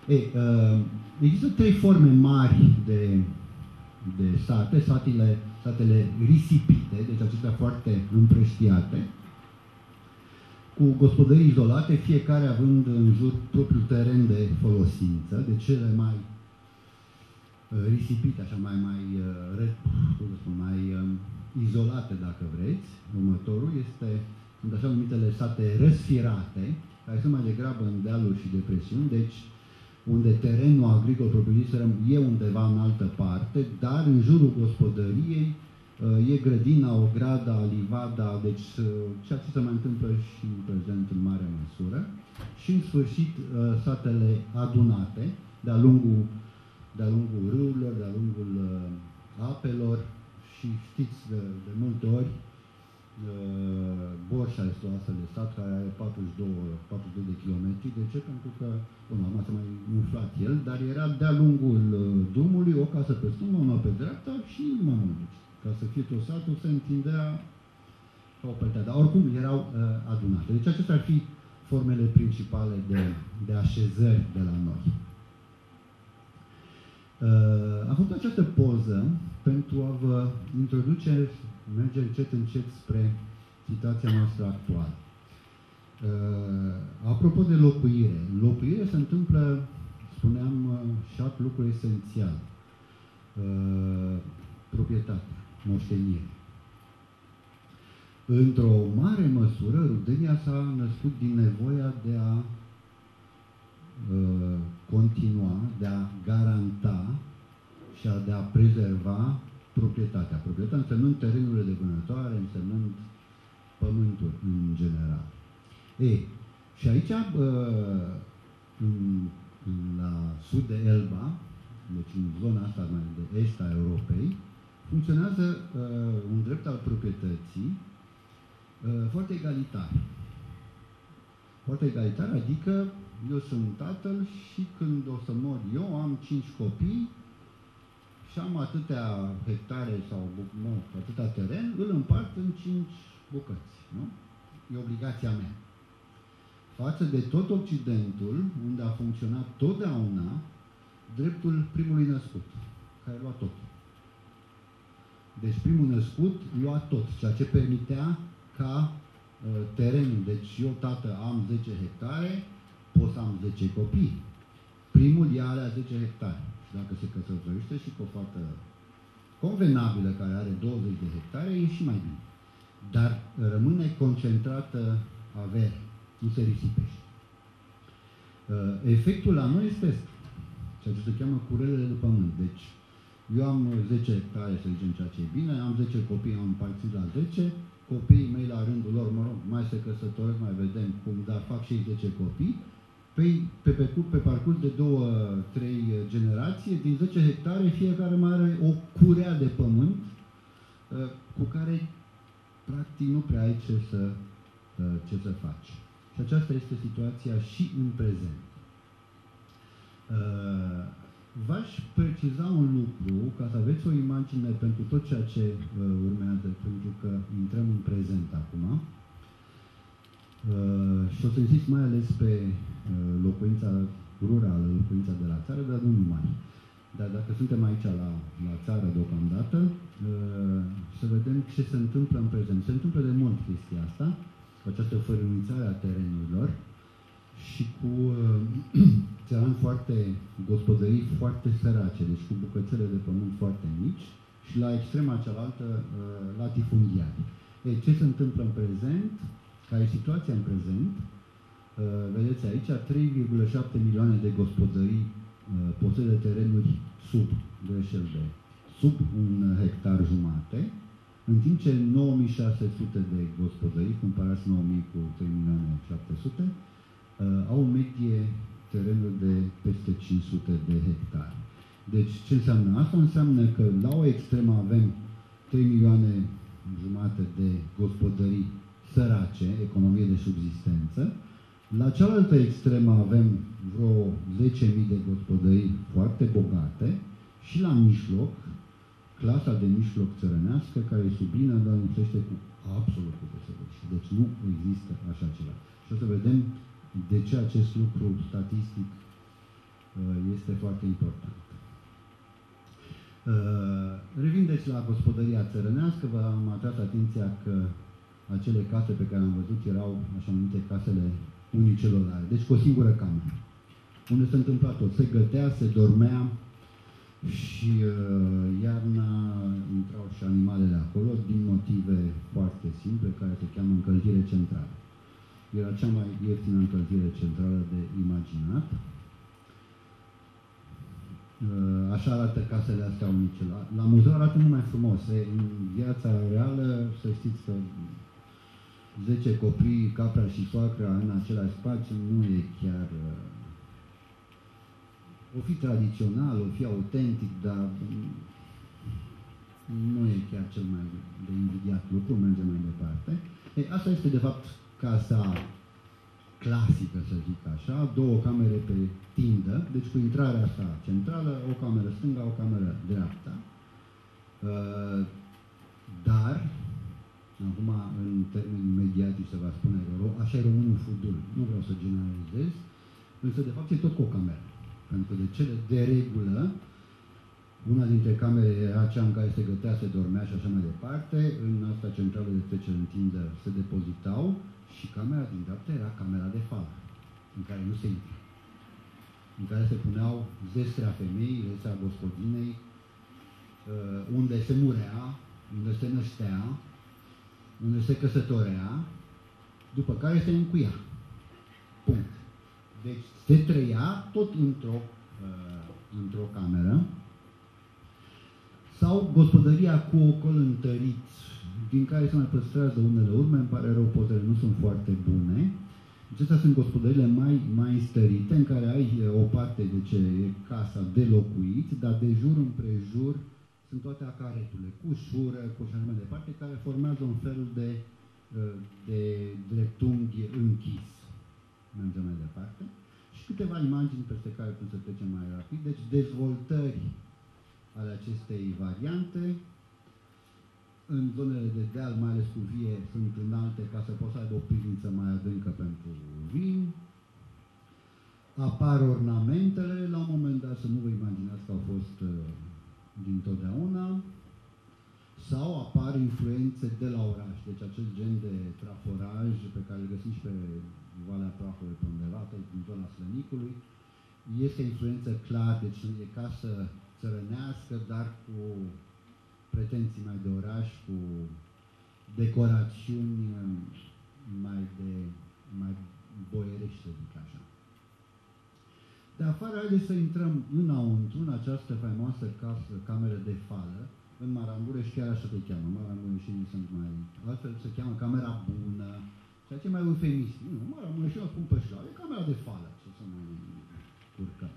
S1: Ei, uh, există trei forme mari de, de sate, satele, satele risipite, deci acestea foarte împrăștiate, cu gospodării izolate, fiecare având în jur propriul teren de folosință, de cele mai Uh, risipite, așa mai, mai, uh, cum spun, mai um, izolate, dacă vreți. Următorul este, sunt așa numitele sate răsfirate, care sunt mai degrabă în dealuri și depresiuni, deci unde terenul agricol, propriu zis, e undeva în altă parte, dar în jurul gospodăriei uh, e grădina, o grada, livada, deci ceea ce se mai întâmplă și în prezent Occident în mare măsură și în sfârșit satele adunate de-a lungul, de lungul râurilor, de-a lungul apelor și știți de, de multe ori Borșa este o astfel de stat care are 42, 42 de kilometri. De ce? Pentru că, până acum s-a mai umflat el, dar era de-a lungul drumului o casă pe stânga, una pe dreapta și mai mult. Ca să fie tot satul, se întindea ca o peltea. Dar oricum erau uh, adunate. Deci acestea ar fi formele principale de, de așezări de la noi. Uh, am făcut această poză pentru a vă introduce, merge încet încet spre situația noastră actuală. Uh, apropo de locuire, locuire se întâmplă, spuneam, uh, șapte lucruri esențiale. Uh, proprietate, moștenire. Într-o mare măsură, Rudenia s-a născut din nevoia de a uh, continua, de a garanta și a, de a prezerva proprietatea. Proprietatea însemnând terenurile de vânătoare, însemnând pământul în general. E, și aici, uh, în, la sud de Elba, deci în zona asta mai de est a Europei, funcționează uh, un drept al proprietății uh, foarte egalitar. Foarte egalitar, adică eu sunt tatăl și când o să mor eu, am cinci copii și am atâtea hectare sau mă, atâta teren, îl împart în cinci bucăți. Nu? E obligația mea. Față de tot Occidentul, unde a funcționat totdeauna dreptul primului născut, care lua tot. Deci primul născut lua tot, ceea ce permitea ca uh, terenul, deci eu tată am 10 hectare, pot să am 10 copii. Primul ia alea 10 hectare. Și dacă se căsătorește și cu o fată convenabilă care are 20 de hectare, e și mai bine. Dar rămâne concentrată avere, nu se risipește. Uh, efectul la noi este ceea ce se cheamă curelele de pământ. Deci, eu am 10 hectare, să zicem, ceea ce e bine, am 10 copii, am împărțit la 10, copiii mei la rândul lor, mă rog, mai se căsătoresc, mai vedem cum, dar fac și 10 copii, pe, pe, pe, pe parcurs de două, trei generații, din 10 hectare, fiecare mai are o curea de pământ uh, cu care, practic, nu prea ai ce să, uh, ce să faci. Și aceasta este situația și în prezent. Uh, v-aș preciza un lucru, ca să aveți o imagine pentru tot ceea ce uh, urmează, pentru că intrăm în prezent acum. Uh, și o să insist mai ales pe uh, locuința rurală, locuința de la țară, dar nu numai. Dar dacă suntem aici la, la țară deocamdată, uh, să vedem ce se întâmplă în prezent. Se întâmplă de mult chestia asta, cu această fărâmițare a terenurilor, și cu uh, țăran foarte, gospodării foarte sărace, deci cu bucățele de pământ foarte mici și la extrema cealaltă uh, latifundiari. Ei, ce se întâmplă în prezent? Care e situația în prezent? Uh, vedeți aici, 3,7 milioane de gospodării uh, posedă terenuri sub greșel de sub un hectar jumate, în timp ce 9600 de gospodării, cumpărați 9000 cu 3 milioane 700, uh, au o medie terenuri de peste 500 de hectare. Deci ce înseamnă asta? Înseamnă că la o extremă avem 3 milioane jumate de gospodării sărace, economie de subsistență, la cealaltă extremă avem vreo 10.000 de gospodării foarte bogate și la mijloc, clasa de mijloc țărănească, care e sublină, dar lipsește cu absolut cu Deci nu există așa ceva. Și o să vedem de ce acest lucru statistic uh, este foarte important. Uh, revin deci la gospodăria țărănească, vă am atras atenția că acele case pe care am văzut erau așa numite casele unicelulare, deci cu o singură cameră. Unde se întâmpla tot, se gătea, se dormea și uh, iarna intrau și animalele acolo din motive foarte simple care se cheamă încălzire centrală. Era cea mai ieftină încălzire centrală de imaginat. Uh, așa arată casele astea unice. La, la muzeu arată mult mai frumos. E, în viața reală, să știți că 10 copii, capra și soacra în același spațiu nu e chiar... Uh, o fi tradițional, o fi autentic, dar nu e chiar cel mai de invidiat lucru, mergem mai departe. E, asta este, de fapt, casa clasică, să zic așa, două camere pe tindă, deci cu intrarea asta centrală, o cameră stânga, o cameră dreapta. Uh, dar, acum în termeni mediatici se va spune că așa e românul fudul, nu vreau să generalizez, însă de fapt e tot cu o cameră. Pentru că de cele de regulă, una dintre camere era cea în care se gătea, se dormea și așa mai departe. În asta centrală de trecere în tindă se depozitau și camera din dreapta era camera de fală, în care nu se intră. În care se puneau zestrea femeii, zestrea gospodinei, uh, unde se murea, unde se năștea, unde se căsătorea, după care se încuia. Punct. Deci se trăia tot într-o uh, într-o cameră sau gospodăria cu ocol întărit din care se mai păstrează unele urme, îmi pare rău, pozele nu sunt foarte bune. Acestea sunt gospodările mai, mai stărite, în care ai o parte de ce e casa de locuit, dar de jur împrejur sunt toate acareturile, cu șură, cu așa mai departe, care formează un fel de, de dreptunghi închis. Mergem mai departe. Și câteva imagini peste care putem să trecem mai rapid. Deci dezvoltări ale acestei variante, în zonele de deal, mai ales cu vie, sunt înalte ca să poți să aibă o pivniță mai adâncă pentru vin. Apar ornamentele, la un moment dat să nu vă imaginați că au fost uh, din totdeauna, sau apar influențe de la oraș, deci acest gen de traforaj pe care îl găsim și pe Valea Prahului pe undeva, din zona Slănicului, este influență clar, deci e casă țărănească, dar cu pretenții mai de oraș, cu decorațiuni mai de mai boierești, să zic așa. De afară, haideți să intrăm înăuntru, în această faimoasă casă, cameră de fală, în Marambureș, chiar așa se cheamă, Maramureșinii sunt mai... Altfel se cheamă camera bună, ceea ce e mai eufemist. Nu, Maramureșinii o spun pe șoare, camera de fală, ce să mai curcăm.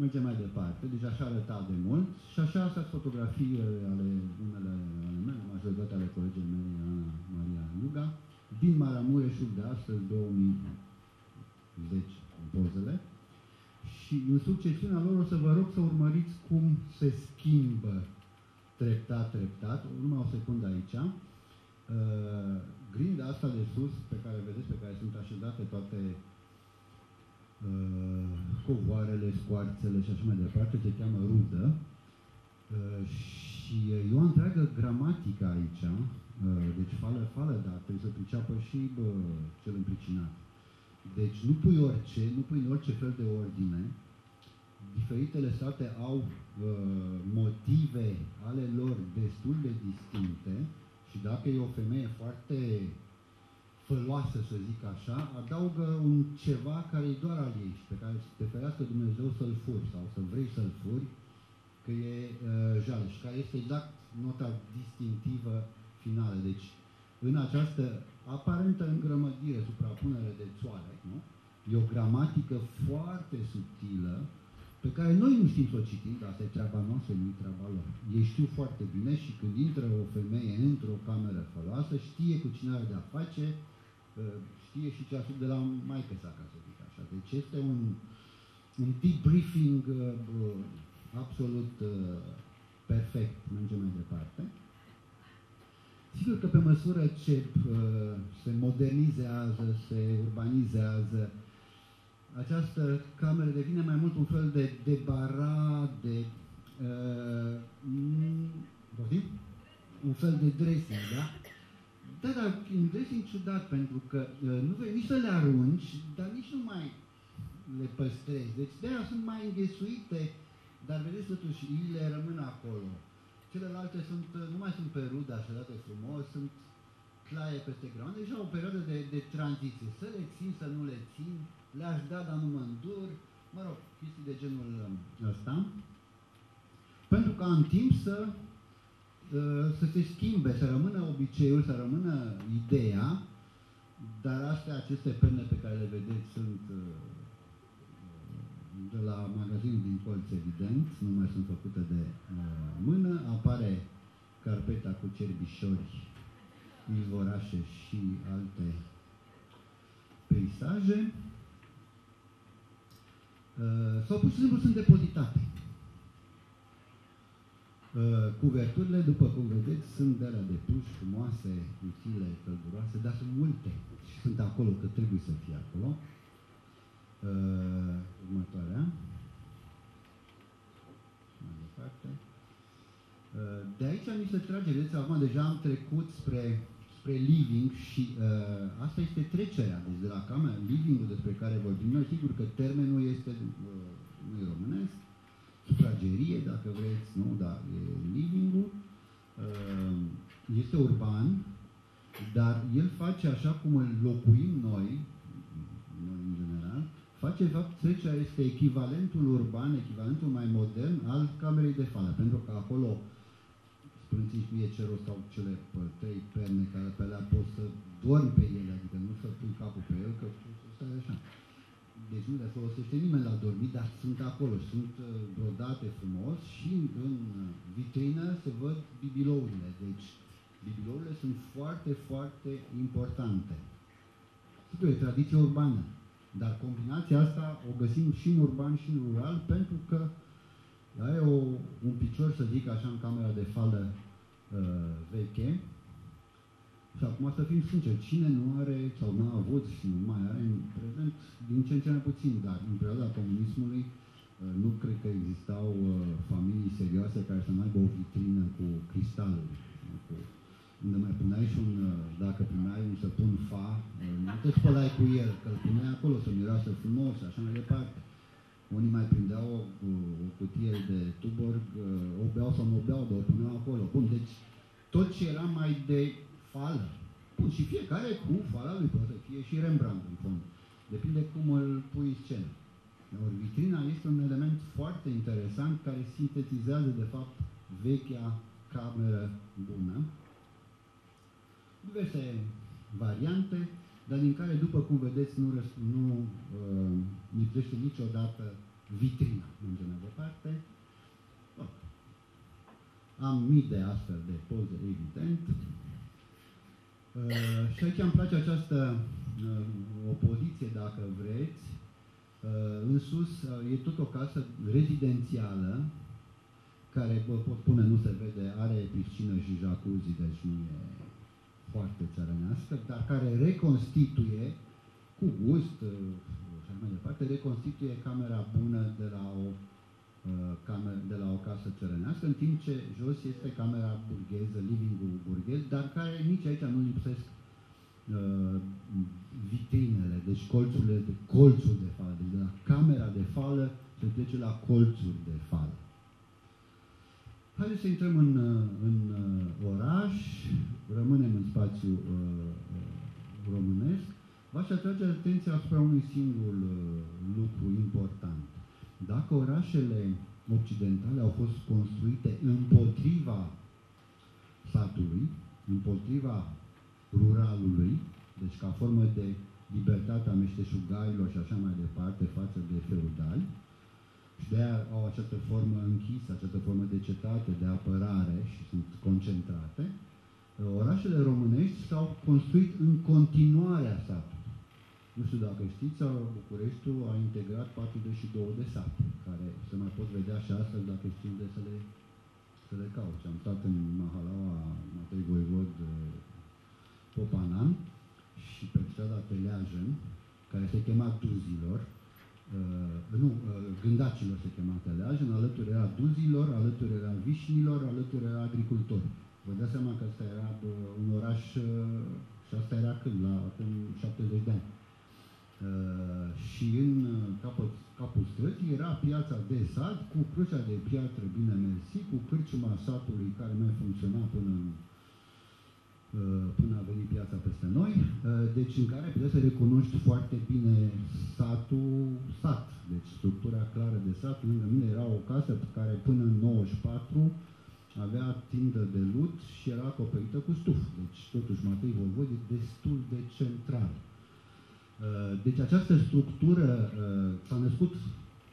S1: Mergem mai departe, deci așa arăta de mult și așa astea fotografii ale unele ale mele, majoritatea ale colegii mele, Ana Maria Iuga, din Maramureșul de astăzi, 2010, în pozele. Și în succesiunea lor o să vă rog să urmăriți cum se schimbă treptat, treptat. Numai o secundă aici. Uh, grinda asta de sus, pe care vedeți, pe care sunt așezate toate Uh, covoarele, scoarțele și așa mai departe, se cheamă rudă. Uh, și e o întreagă gramatică aici, uh, deci fală, fală, dar trebuie să priceapă și bă, cel împricinat. Deci nu pui orice, nu pui în orice fel de ordine. Diferitele state au uh, motive ale lor destul de distincte și dacă e o femeie foarte făloasă, să zic așa, adaugă un ceva care e doar al ei și pe care te ferească Dumnezeu să-l furi sau să vrei să-l furi, că e uh, jale și care este exact nota distinctivă finală. Deci, în această aparentă îngrămădire, suprapunere de țoare, nu? E o gramatică foarte subtilă pe care noi nu știm să o citim, dar asta e treaba noastră, nu e treaba lor. Ei știu foarte bine și când intră o femeie într-o cameră făloasă, știe cu cine are de-a face, știe și ce de la maică sa, ca să zic așa. Deci este un, un debriefing uh, absolut uh, perfect. Mergem mai departe. Sigur că pe măsură ce uh, se modernizează, se urbanizează, această cameră devine mai mult un fel de debara, de uh, un fel de dressing, da? Da, dar un dressing ciudat, pentru că uh, nu vrei nici să le arunci, dar nici nu mai le păstrezi. Deci de sunt mai înghesuite, dar vedeți totuși, ele rămân acolo. Celelalte sunt, uh, nu mai sunt pe rudă așezate frumos, sunt claie peste ground. Deja o perioadă de, de tranziție. Să le țin, să nu le țin, le-aș da, dar nu mă îndur. Mă rog, chestii de genul um, ăsta. Pentru ca în timp să Uh, să se schimbe, să rămână obiceiul, să rămână ideea Dar astea, aceste perne pe care le vedeți sunt uh, de la magazinul din colț, evident, nu mai sunt făcute de uh, mână. Apare carpeta cu cerbișori, izvorașe și alte peisaje. Uh, sau pur și simplu sunt depozitate. Uh, cuverturile, după cum vedeți, sunt de la de pluș, frumoase, utile, călduroase, dar sunt multe și sunt acolo, că trebuie să fie acolo. Uh, următoarea. Mai departe. Uh, de aici mi se trage, vedeți, acum deja am trecut spre, spre living și uh, asta este trecerea, deci de la camera, living-ul despre care vorbim noi, sigur că termenul este, uh, nu e românesc, sufragerie, dacă vreți, nu, dar e living-ul, uh, este urban, dar el face așa cum îl locuim noi, noi în general, face fapt trecerea este echivalentul urban, echivalentul mai modern al camerei de fală, pentru că acolo spuneți mie ce rost au cele trei perne care pe alea poți să dormi pe ele, adică nu să pui capul pe el, că stai așa. Deci nu le folosește nimeni la dormit, dar sunt acolo, sunt uh, brodate frumos și în vitrină se văd bibilourile. Deci bibilourile sunt foarte, foarte importante. Sigur, e tradiție urbană. Dar combinația asta o găsim și în urban și în rural pentru că ai o, un picior, să zic așa, în camera de fală uh, veche. Și acum să fim sinceri, cine nu are sau nu a avut și nu mai are în prezent, din ce în ce mai puțin, dar în perioada comunismului uh, nu cred că existau uh, familii serioase care să nu aibă o vitrină cu cristaluri, cu unde mai puneai și un, uh, dacă primeai un săpun fa, uh, nu te spălai cu el, că îl puneai acolo să miroasă frumos și așa mai departe. Unii mai prindeau o, o cutie de tuborg, uh, o beau sau nu o beau, dar o puneau acolo. Bun, deci tot ce era mai de fală. Bun, și fiecare cu fala lui poate să fie și Rembrandt în fond. Depinde cum îl pui în scenă. Ori vitrina este un element foarte interesant care sintetizează, de fapt, vechea cameră bună diverse variante, dar din care, după cum vedeți, nu, nu uh, lipsește niciodată vitrina. Mergem mai departe. Oh. Am mii de astfel de poze, evident. Uh, și aici îmi place această uh, opoziție, dacă vreți. Uh, în sus uh, e tot o casă rezidențială, care, vă pot spune, nu se vede, are piscină și jacuzzi, deci nu e foarte țărănească, dar care reconstituie cu gust uh, și așa mai departe, reconstituie camera bună de la o uh, cameră, de la o casă țărănească, în timp ce jos este camera burgheză, living-ul burghez, dar care nici aici nu lipsesc uh, vitrinele, deci colțurile de, colțuri de fală. Deci de la camera de fală se trece la colțuri de fală. Haideți să intrăm în, uh, în uh, oraș, rămânem în spațiu uh, românesc. V-aș atrage atenția asupra unui singur lucru important. Dacă orașele occidentale au fost construite împotriva satului, împotriva ruralului, deci ca formă de libertate a meșteșugailor și așa mai departe față de feudali, și de aia au această formă închisă, această formă de cetate, de apărare și sunt concentrate. Orașele românești s-au construit în continuarea satului. Nu știu dacă știți, Bucureștiul a integrat 42 de sate, care se mai pot vedea și astăzi dacă știți de să le, să le cauți. Am stat în Mahalaua Matei Voivod Popanan și pe strada Teleajen, care se chema Duzilor, uh, nu, uh, gândacilor se chema Teleajen, alături era duzilor, alături era vișnilor, alături era agricultori. Vă dați seama că asta era uh, un oraș, uh, și asta era când, la acum 70 de ani. Uh, și în uh, capul, capul străzii era piața de sat cu crucea de piatră bine mersi, cu cârciuma satului care mai funcționa până în Uh, până a venit piața peste noi, uh, deci în care puteți să recunoști foarte bine satul sat, deci structura clară de sat. Lângă mine era o casă pe care până în 94 avea tindă de lut și era acoperită cu stuf. Deci, totuși, Matei Volvod e destul de central. Uh, deci această structură uh, s-a născut,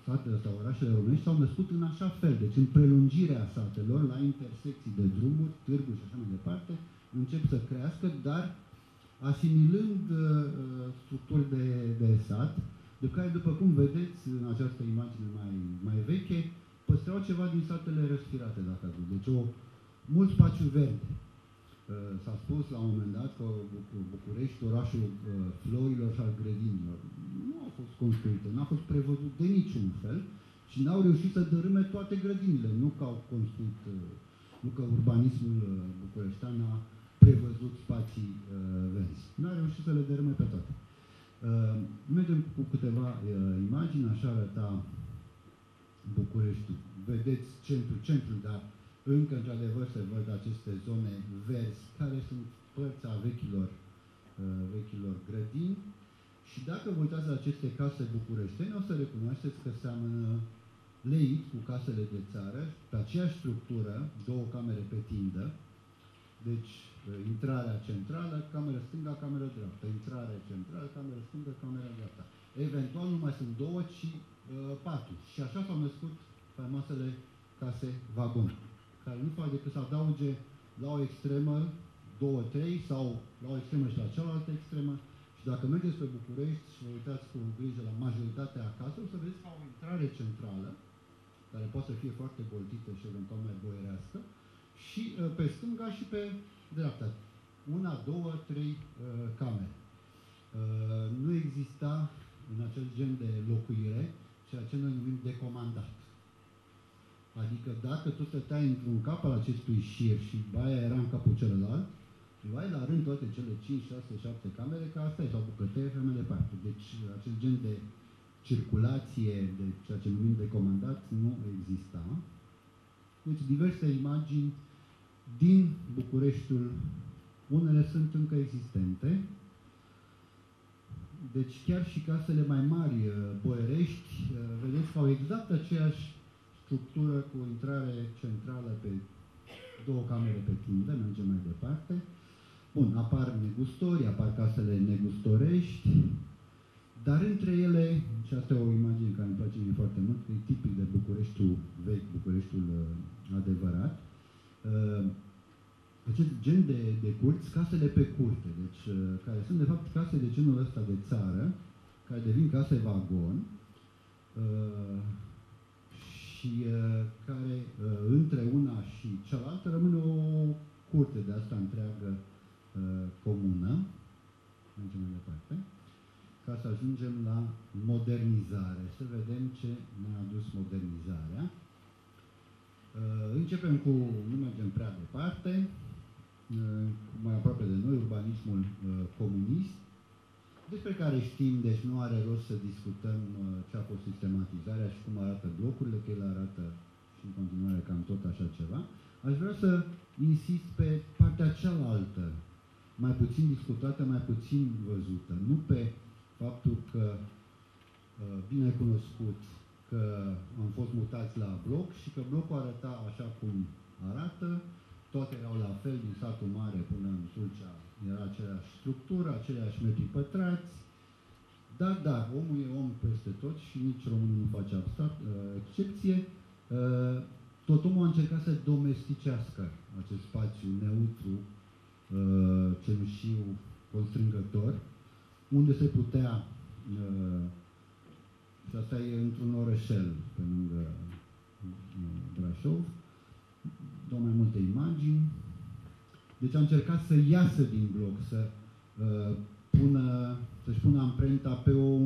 S1: satele sau orașele românești s-au născut în așa fel, deci în prelungirea satelor, la intersecții de drumuri, târguri și așa mai departe, încep să crească, dar asimilând uh, structuri de, de sat, de care, după cum vedeți în această imagine mai, mai veche, păstrau ceva din satele respirate, dacă ați Deci o, mult spațiu verde. Uh, s-a spus la un moment dat că București, orașul uh, florilor și al grădinilor, nu a fost construite, n-a fost prevăzut de niciun fel și n-au reușit să dărâme toate grădinile. Nu că au construit, uh, nu că urbanismul bucureștean a prevăzut spații verzi. N-a reușit să le dărâme pe toate. Mergem cu câteva imagini, așa arăta București. Vedeți centru, centru, dar încă, într-adevăr, se văd aceste zone verzi, care sunt părți a vechilor, uh, vechilor grădini. Și dacă vă uitați la aceste case bucureștene, o să recunoașteți că seamănă leit cu casele de țară, pe aceeași structură, două camere pe tindă, deci uh, intrarea centrală, cameră stângă, cameră dreaptă, intrare centrală, cameră stângă, cameră dreaptă. Eventual nu mai sunt două, ci uh, patru. Și așa s-au născut faimoasele case vagon care nu fac decât să adauge la o extremă, două, trei, sau la o extremă și la cealaltă extremă. Și dacă mergeți pe București și vă uitați cu grijă la majoritatea acasă, o să vedeți ca o intrare centrală, care poate să fie foarte boltită și eventual mai boierească, și uh, pe stânga și pe dreapta. Una, două, trei uh, camere. Uh, nu exista în acel gen de locuire ceea ce noi numim decomandat. Adică dacă tu stăteai într-un cap al acestui șir și baia era în capul celălalt, luai la rând toate cele 5, 6, 7 camere, ca asta e, sau bucătărie și mai departe. Deci acest gen de circulație, de ceea ce numim de comandat, nu exista. Deci diverse imagini din Bucureștiul, unele sunt încă existente, deci chiar și casele mai mari, uh, boierești, uh, vedeți că au exact aceeași structură cu intrare centrală pe două camere pe tindă, mergem mai departe. Bun, apar negustori, apar casele negustorești, dar între ele, și asta e o imagine care îmi place mie foarte mult, e tipic de Bucureștiul vechi, Bucureștiul uh, adevărat, uh, acest gen de, de curți, casele pe curte, deci, uh, care sunt de fapt case de genul ăsta de țară, care devin case vagon, uh, și uh, care uh, între una și cealaltă rămâne o curte de asta întreagă uh, comună. Mergem mai departe. Ca să ajungem la modernizare. Să vedem ce ne-a adus modernizarea. Uh, începem cu, nu mergem prea departe, uh, mai aproape de noi, urbanismul uh, comunist, despre care știm, deci nu are rost să discutăm uh, ce a fost sistematizarea și cum arată blocurile, că ele arată și în continuare cam tot așa ceva. Aș vrea să insist pe partea cealaltă, mai puțin discutată, mai puțin văzută. Nu pe faptul că uh, bine cunoscut că am fost mutați la bloc și că blocul arăta așa cum arată, toate erau la fel, din satul mare până în Tulcea era aceeași structură, aceleași metri pătrați, dar da, omul e om peste tot și nici românul nu face abstract, uh, excepție. Uh, tot omul a încercat să domesticească acest spațiu neutru, uh, cenușiu, constrângător, unde se putea, uh, și asta e într-un orășel pe lângă uh, Brașov, dau mai multe imagini, deci a încercat să iasă din bloc, să uh, pună, să-și pună amprenta pe o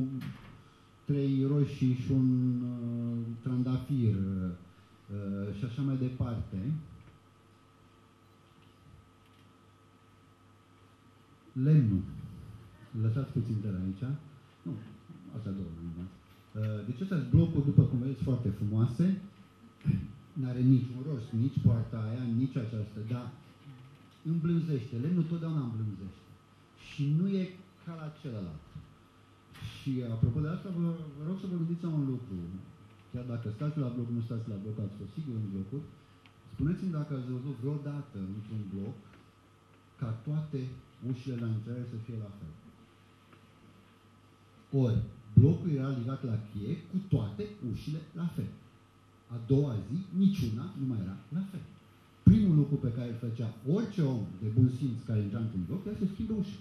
S1: trei roșii și un uh, trandafir uh, și așa mai departe. Lemnul. Lăsați puțin de la aici. Nu, asta două uh, Deci ăsta blocul, după cum vedeți, foarte frumoase. N-are niciun rost, nici poarta aia, nici aceasta, dar îmblânzește. Lemnul totdeauna îmblânzește. Și nu e ca la celălalt. Și apropo de asta, vă, vă rog să vă gândiți la un lucru. Chiar dacă stați la bloc, nu stați la bloc, ați fost sigur în blocuri, Spuneți-mi dacă ați văzut vreodată într-un bloc ca toate ușile la intrare să fie la fel. Ori, blocul era legat la cheie cu toate ușile la fel. A doua zi, niciuna nu mai era la fel. Primul lucru pe care îl făcea orice om de bun simț care intra într-un bloc era să schimbe ușa.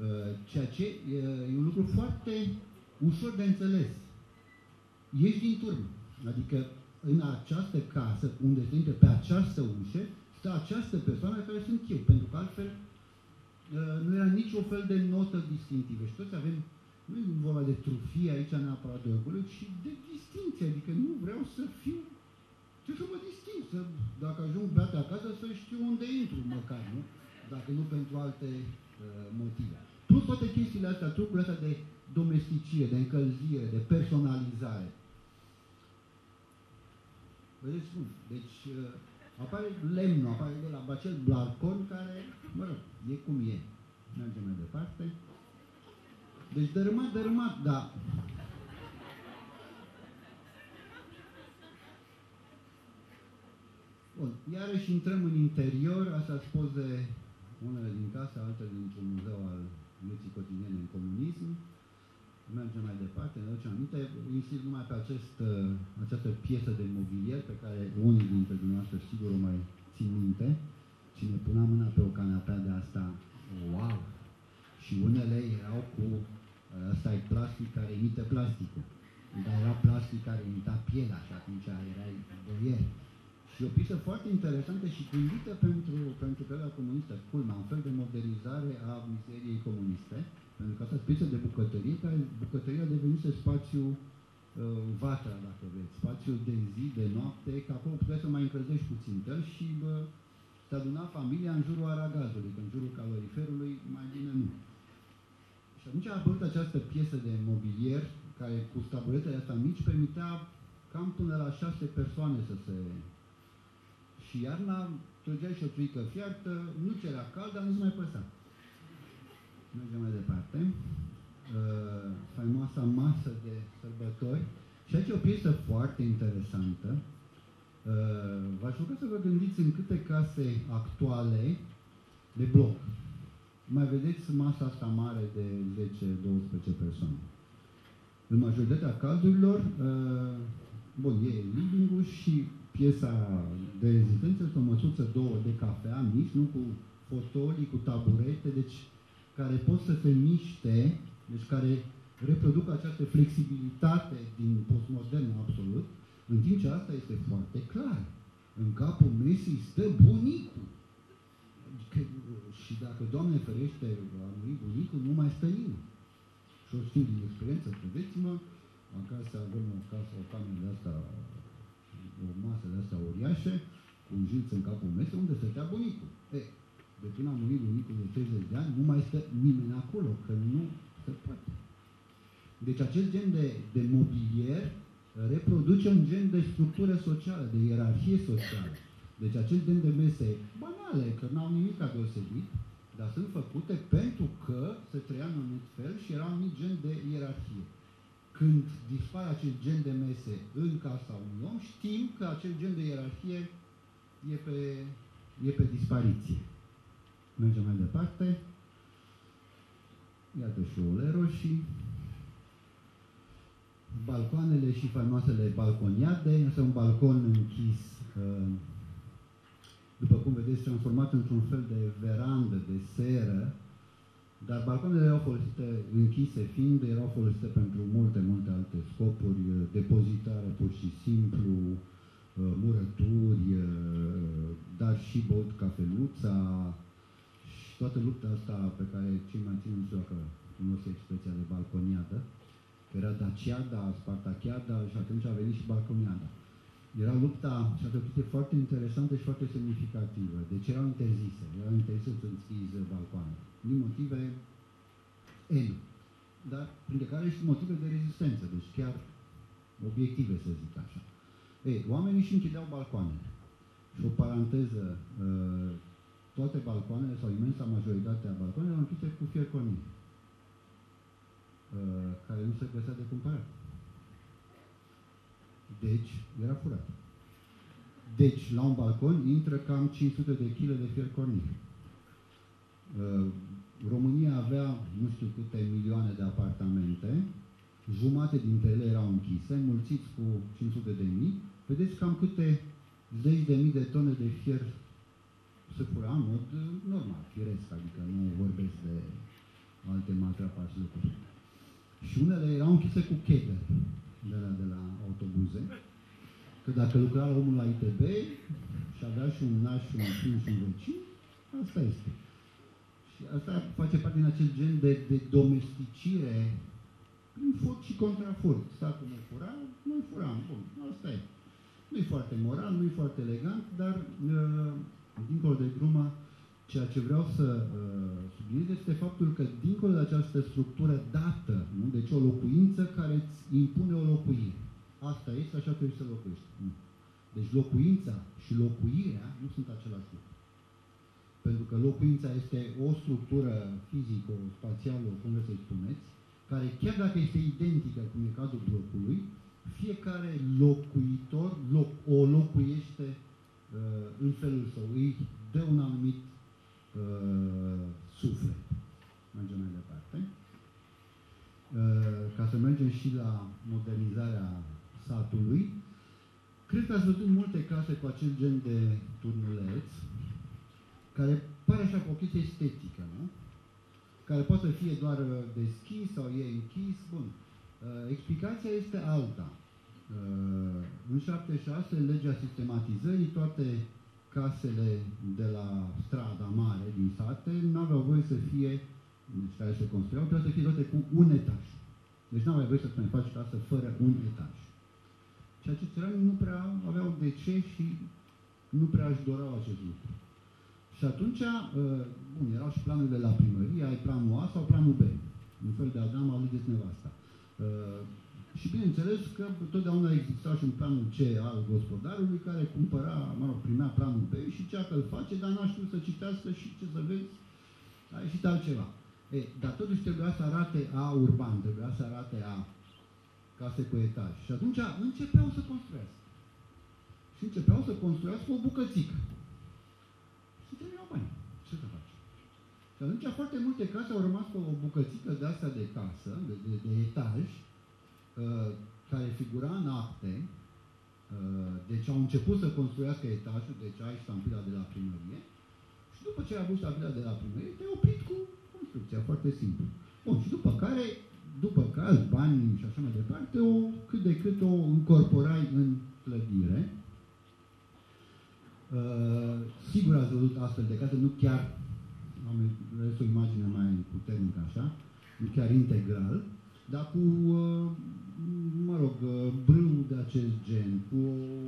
S1: Uh, ceea ce e un lucru foarte ușor de înțeles. Ești din turmă. Adică în această casă, unde se intră pe această ușă, stă această persoană care sunt eu. Pentru că altfel uh, nu era nicio fel de notă distinctivă. Și toți avem, nu e vorba de trufie aici neapărat de orgoliu, ci de distinție. Adică nu vreau să fiu ce să mă disting, să, dacă ajung beat acasă, să știu unde intru măcar, nu? Dacă nu pentru alte uh, motive. Plus toate chestiile astea, trucurile astea de domesticire, de încălzire, de personalizare. Vedeți cum? Deci uh, apare lemnul, apare de la acel balcon care, mă rog, e cum e. Mergem mai departe. Deci dărâmat, dărâmat, da. Bun, iarăși intrăm în interior, astea sunt poze, unele din casă, altele dintr-un muzeu al vieții cotidiene în comunism. Mergem mai departe, ne aducem aminte, insist numai pe acest, uh, această piesă de mobilier pe care unii dintre dumneavoastră sigur o mai țin minte. Cine punea mâna pe o canapea de asta, wow! Și unele erau cu uh, ăsta e plastic care imită plasticul. Dar era plastic care imita pielea și atunci erai boier. Și o piesă foarte interesantă și gândită pentru, pentru perioada comunistă, culma, un fel de modernizare a miseriei comuniste, pentru că asta piesă de bucătărie, care bucătăria devenise spațiu uh, vatra, dacă vreți, spațiu de zi, de noapte, că acolo puteai să mai încălzești puțin tăl și bă, se aduna familia în jurul aragazului, în jurul caloriferului, mai bine nu. Și atunci a apărut această piesă de mobilier, care cu taburetele astea mici permitea cam până la șase persoane să se și iarna trăgeai și o truică fiartă, nu ți era cald, dar nu se mai păsa. Mergem mai departe. Uh, faimoasa masă de sărbători. Și aici o piesă foarte interesantă. Uh, v-aș ruga să vă gândiți în câte case actuale de bloc mai vedeți masa asta mare de 10-12 persoane. În majoritatea cazurilor, uh, bun, e living și piesa de rezistență este o măsuță două de cafea mici, nu cu fotolii, cu taburete, deci care pot să se miște, deci care reproduc această flexibilitate din postmodern absolut, în timp ce asta este foarte clar. În capul mesii stă bunicul. Că, și dacă, Doamne ferește, a murit bunicul, nu mai stă nimeni. Și o știu din experiență, credeți-mă, acasă avem o casă, o cameră de asta o masă de asta uriașă, cu un jilț în capul mesei, unde stătea bunicul. E, de când a murit bunicul de 30 de ani, nu mai stă nimeni acolo, că nu se poate. Deci acest gen de, de mobilier reproduce un gen de structură socială, de ierarhie socială. Deci acest gen de mese banale, că n-au nimic deosebit, dar sunt făcute pentru că se trăia în un fel și era un gen de ierarhie când dispare acest gen de mese în casa unui om, știm că acel gen de ierarhie e pe, e pe dispariție. Mergem mai departe. Iată și ouăle roșii. Balcoanele și faimoasele balconiade. Este un balcon închis, uh, după cum vedeți, transformat într-un fel de verandă, de seră, dar balconele erau folosite, închise fiind, erau folosite pentru multe, multe alte scopuri, depozitare pur și simplu, uh, murături, uh, dar și băut cafeluța și toată lupta asta pe care cei mai țin nu că cunosc expresia de balconiadă, era Daciada, Spartachiada și atunci a venit și balconiada. Era lupta, și a chestie foarte interesantă și foarte semnificativă. Deci erau interzise, erau interzise să închizi balcoane din motive N, dar printre care și motive de rezistență, deci chiar obiective, să zic așa. Ei, oamenii și închideau balcoanele. Și o paranteză, uh, toate balcoanele sau imensa majoritate a balcoanelor erau închise cu fier conii, uh, care nu se găsea de cumpărat. Deci, era furat. Deci, la un balcon intră cam 500 de kg de fier cornic. Uh, România avea nu știu câte milioane de apartamente, jumate dintre ele erau închise, mulțiți cu 500 de mii, vedeți cam câte zeci de mii de tone de fier se fura în mod uh, normal, firesc, adică nu vorbesc de alte matrapași lucruri. Și unele erau închise cu chete de la, de la autobuze, că dacă lucra omul la ITB și avea și un naș și un fiu și un vecin, asta este. Și asta face parte din acel gen de, de domesticire prin furt și contrafurt. Statul ne fura, noi furam. Bun, asta e. Nu e foarte moral, nu e foarte elegant, dar uh, dincolo de glumă, ceea ce vreau să uh, subliniez este faptul că dincolo de această structură dată, nu? deci o locuință care îți impune o locuire. Asta este, așa trebuie să locuiești. Nu. Deci locuința și locuirea nu sunt același lucru. Pentru că locuința este o structură fizică, spațială, cum vreți să-i spuneți, care chiar dacă este identică, cum e cazul blocului, fiecare locuitor loc, o locuiește uh, în felul său, îi dă un anumit uh, suflet. Mergem mai departe. Uh, ca să mergem și la modernizarea satului, cred că ați văzut multe case cu acel gen de turnuleț, care pare așa cu o chestie estetică, nu? Care poate să fie doar deschis sau e închis, bun. Uh, explicația este alta. Uh, în 76, legea sistematizării, toate casele de la strada mare din sate nu aveau voie să fie, deci care se construiau, trebuie să fie toate cu un etaj. Deci nu aveai voie să mai faci casă fără un etaj. Ceea ce țăranii nu prea aveau de ce și nu prea își dorau acest lucru. Și atunci, uh, bun, erau și planurile la primărie, ai planul A sau planul B. Un fel de Adam alegeți nevasta. Uh, și bineînțeles că totdeauna exista și un planul C al gospodarului care cumpăra, mă rog, primea planul B și cea că îl face, dar n-a știut să citească și ce să vezi, a ieșit altceva. E, dar totuși trebuia să arate A urban, trebuia să arate A case cu etaj. Și atunci începeau să construiască. Și începeau să construiască o bucățică. Și trebuiau bani. Ce să faci? Și atunci foarte multe case au rămas cu o bucățică de asta de casă, de, de, de etaj, Uh, care figura în acte, uh, deci au început să construiască etajul, deci ai ștampila de la primărie, și după ce ai avut ștampila de la primărie, te-ai oprit cu construcția, foarte simplu. Bun, și după care, după caz, bani și așa mai departe, o, cât de cât o încorporai în clădire. Uh, sigur ați văzut astfel de case, nu chiar, am o imagine mai puternică așa, nu chiar integral, dar cu, uh, mă rog, uh, brâu de acest gen, cu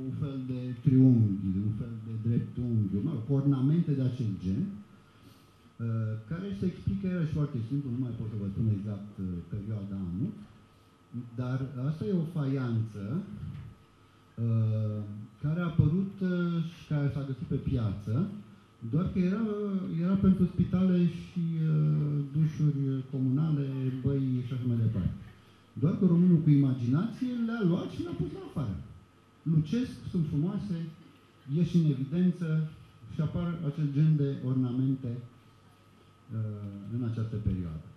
S1: un fel de triunghi, un fel de dreptunghi, mă rog, cu ornamente de acest gen, uh, care se explică și foarte simplu, nu mai pot să vă spun exact perioada anul, dar asta e o faianță care a apărut și care s-a găsit pe piață, doar că era, era pentru spitale și uh, dușuri comunale, băi și așa mai departe. Doar că românul cu imaginație le-a luat și le-a pus la afară. Lucesc, sunt frumoase, ieși în evidență și apar acel gen de ornamente uh, în această perioadă.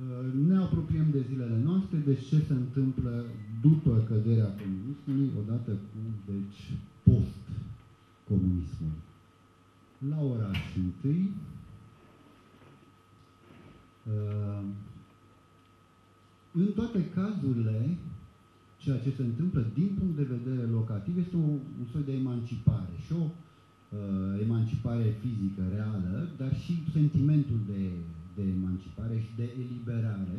S1: Uh, ne apropiem de zilele noastre, deci ce se întâmplă după căderea comunismului, odată cu, deci, post-comunismul la ora 1 uh, în toate cazurile, ceea ce se întâmplă din punct de vedere locativ este un, un soi de emancipare și o uh, emancipare fizică reală, dar și sentimentul de, de emancipare și de eliberare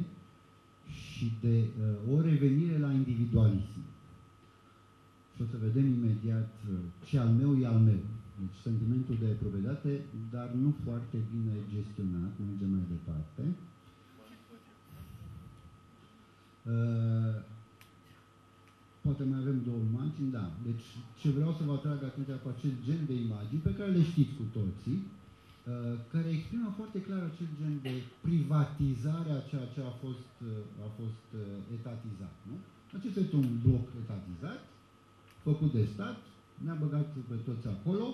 S1: și de uh, o revenire la individualism. Și o să vedem imediat uh, ce al meu e al meu. Deci sentimentul de proprietate, dar nu foarte bine gestionat, mergem mai departe. Uh, poate mai avem două imagini, da. Deci ce vreau să vă atrag atenția cu acest gen de imagini, pe care le știți cu toții, uh, care exprimă foarte clar acel gen de privatizare a ceea ce a fost, uh, a fost uh, etatizat. Nu? Acesta este un bloc etatizat, făcut de stat, ne-a băgat pe toți acolo.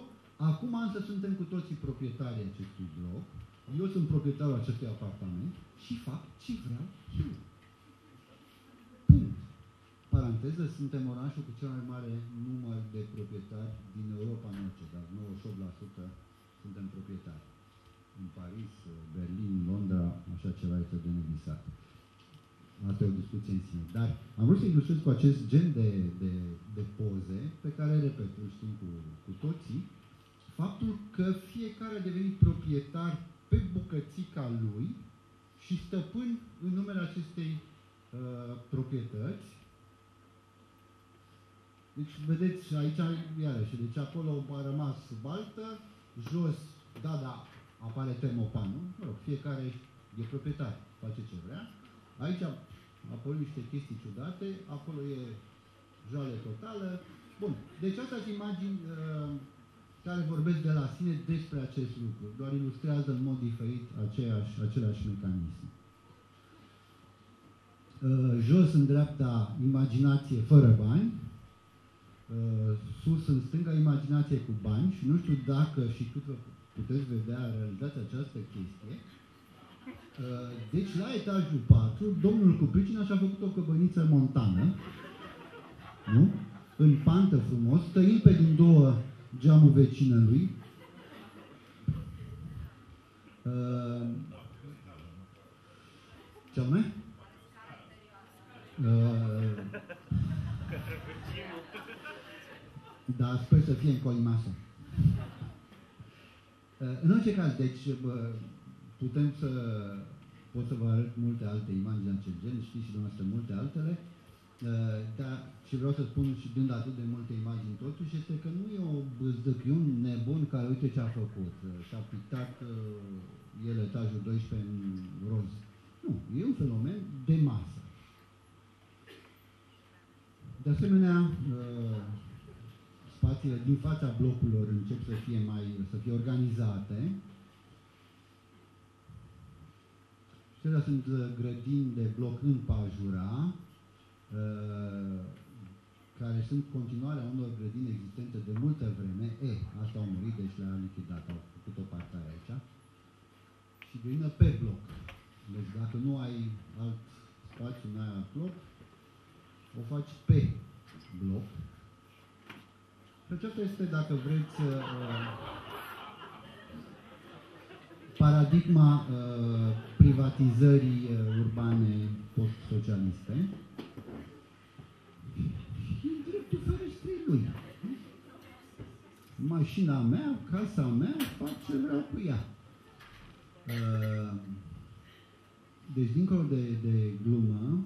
S1: Acum însă suntem cu toții proprietarii acestui bloc. Eu sunt proprietarul acestui apartament și fac ce vreau eu. Punct. Paranteză, suntem orașul cu cel mai mare număr de proprietari din Europa în orice, dar 98% suntem proprietari. În Paris, Berlin, Londra, așa ceva este de nevisat. Asta e o discuție în sine. Dar am vrut să ilustrez cu acest gen de, de, de poze, pe care, repet, îl știm cu, cu toții, faptul că fiecare a devenit proprietar pe bucățica lui și stăpân în numele acestei uh, proprietăți. Deci, vedeți, aici, iarăși, deci acolo a rămas baltă, jos, da, da, apare termopanul, mă rog, fiecare e proprietar, face ce vrea. Aici apoi niște chestii ciudate, acolo e jale totală. Bun, deci astea sunt imagini uh, care vorbesc de la sine despre acest lucru, doar ilustrează în mod diferit aceeași, același mecanism. Uh, jos în dreapta, imaginație fără bani, uh, sus în stânga, imaginație cu bani și nu știu dacă și tu puteți vedea realizați această chestie. Uh, deci, la etajul 4, domnul cu pricina și-a făcut o căbăniță montană, nu? În pantă frumos, stăind pe din două geamul vecinului. Uh, ce mai? Uh, da, sper să fie în colimasă. Uh, în orice caz, deci putem să pot să vă arăt multe alte imagini de acest gen, știți și dumneavoastră multe altele, uh, dar și vreau să spun și dând atât de multe imagini totuși, este că nu e o băzdăc, e un nebun care uite ce a făcut. Uh, și-a pictat uh, el etajul 12 în roz. Nu, e un fenomen de masă. De asemenea, spațiile din fața blocurilor încep să fie mai, să fie organizate, Acestea sunt uh, grădini de bloc în Pajura, uh, care sunt continuarea unor grădini existente de multă vreme. E, asta au murit, deci le-a lichidat, au făcut o parcare aici. Și grădină pe bloc. Deci dacă nu ai alt spațiu, nu ai alt bloc, o faci pe bloc. Și aceasta este, dacă vreți, uh, paradigma uh, privatizării uh, urbane post-socialiste și în dreptul ferestrei lui. Mașina mea, casa mea, fac ce vreau cu ea. Uh, deci, dincolo de, de glumă,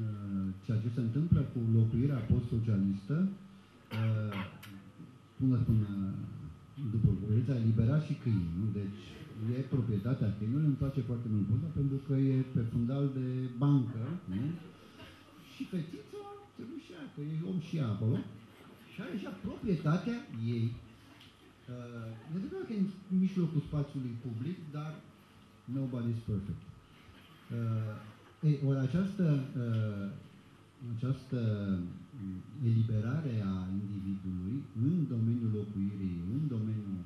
S1: uh, ceea ce se întâmplă cu locuirea post-socialistă, uh, cum spun, uh, după Gurita, eliberat și câini, nu? Deci, e proprietatea câinilor, îmi place foarte mult poza, pentru că e pe fundal de bancă, nu? Și fetița trebuie și ea, că e om și ea acolo, și are așa proprietatea ei. Uh, e adevărat că e în mijlocul spațiului public, dar nobody's perfect. Uh, ei, ori această, uh, această eliberare a individului în domeniul locuirii, în domeniul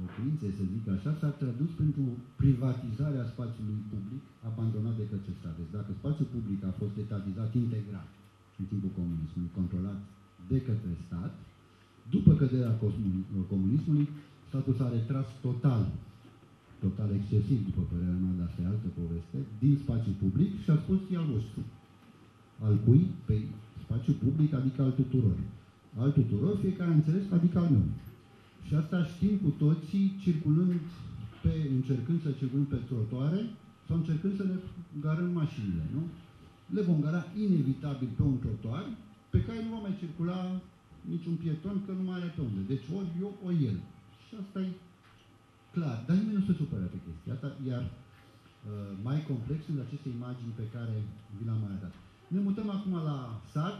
S1: locuințe, să zic așa, s-a tradus pentru privatizarea spațiului public abandonat de către stat. Deci dacă spațiul public a fost etatizat integral în timpul comunismului, controlat de către stat, după căderea comunismului, statul s-a retras total, total excesiv, după părerea mea, dar asta e altă poveste, din spațiul public și a spus e al vostru. Al cui? Pe spațiul public, adică al tuturor. Al tuturor, fiecare a înțeles, adică al meu. Și asta știm cu toții, circulând pe, încercând să circulăm pe trotoare sau încercând să ne garăm mașinile, nu? Le vom gara inevitabil pe un trotuar pe care nu va mai circula niciun pieton, că nu mai are pe unde. Deci ori eu, ori el. Și asta e clar. Dar nimeni nu se supără pe chestia asta, iar uh, mai complex sunt aceste imagini pe care vi le-am mai arătat. Ne mutăm acum la sat,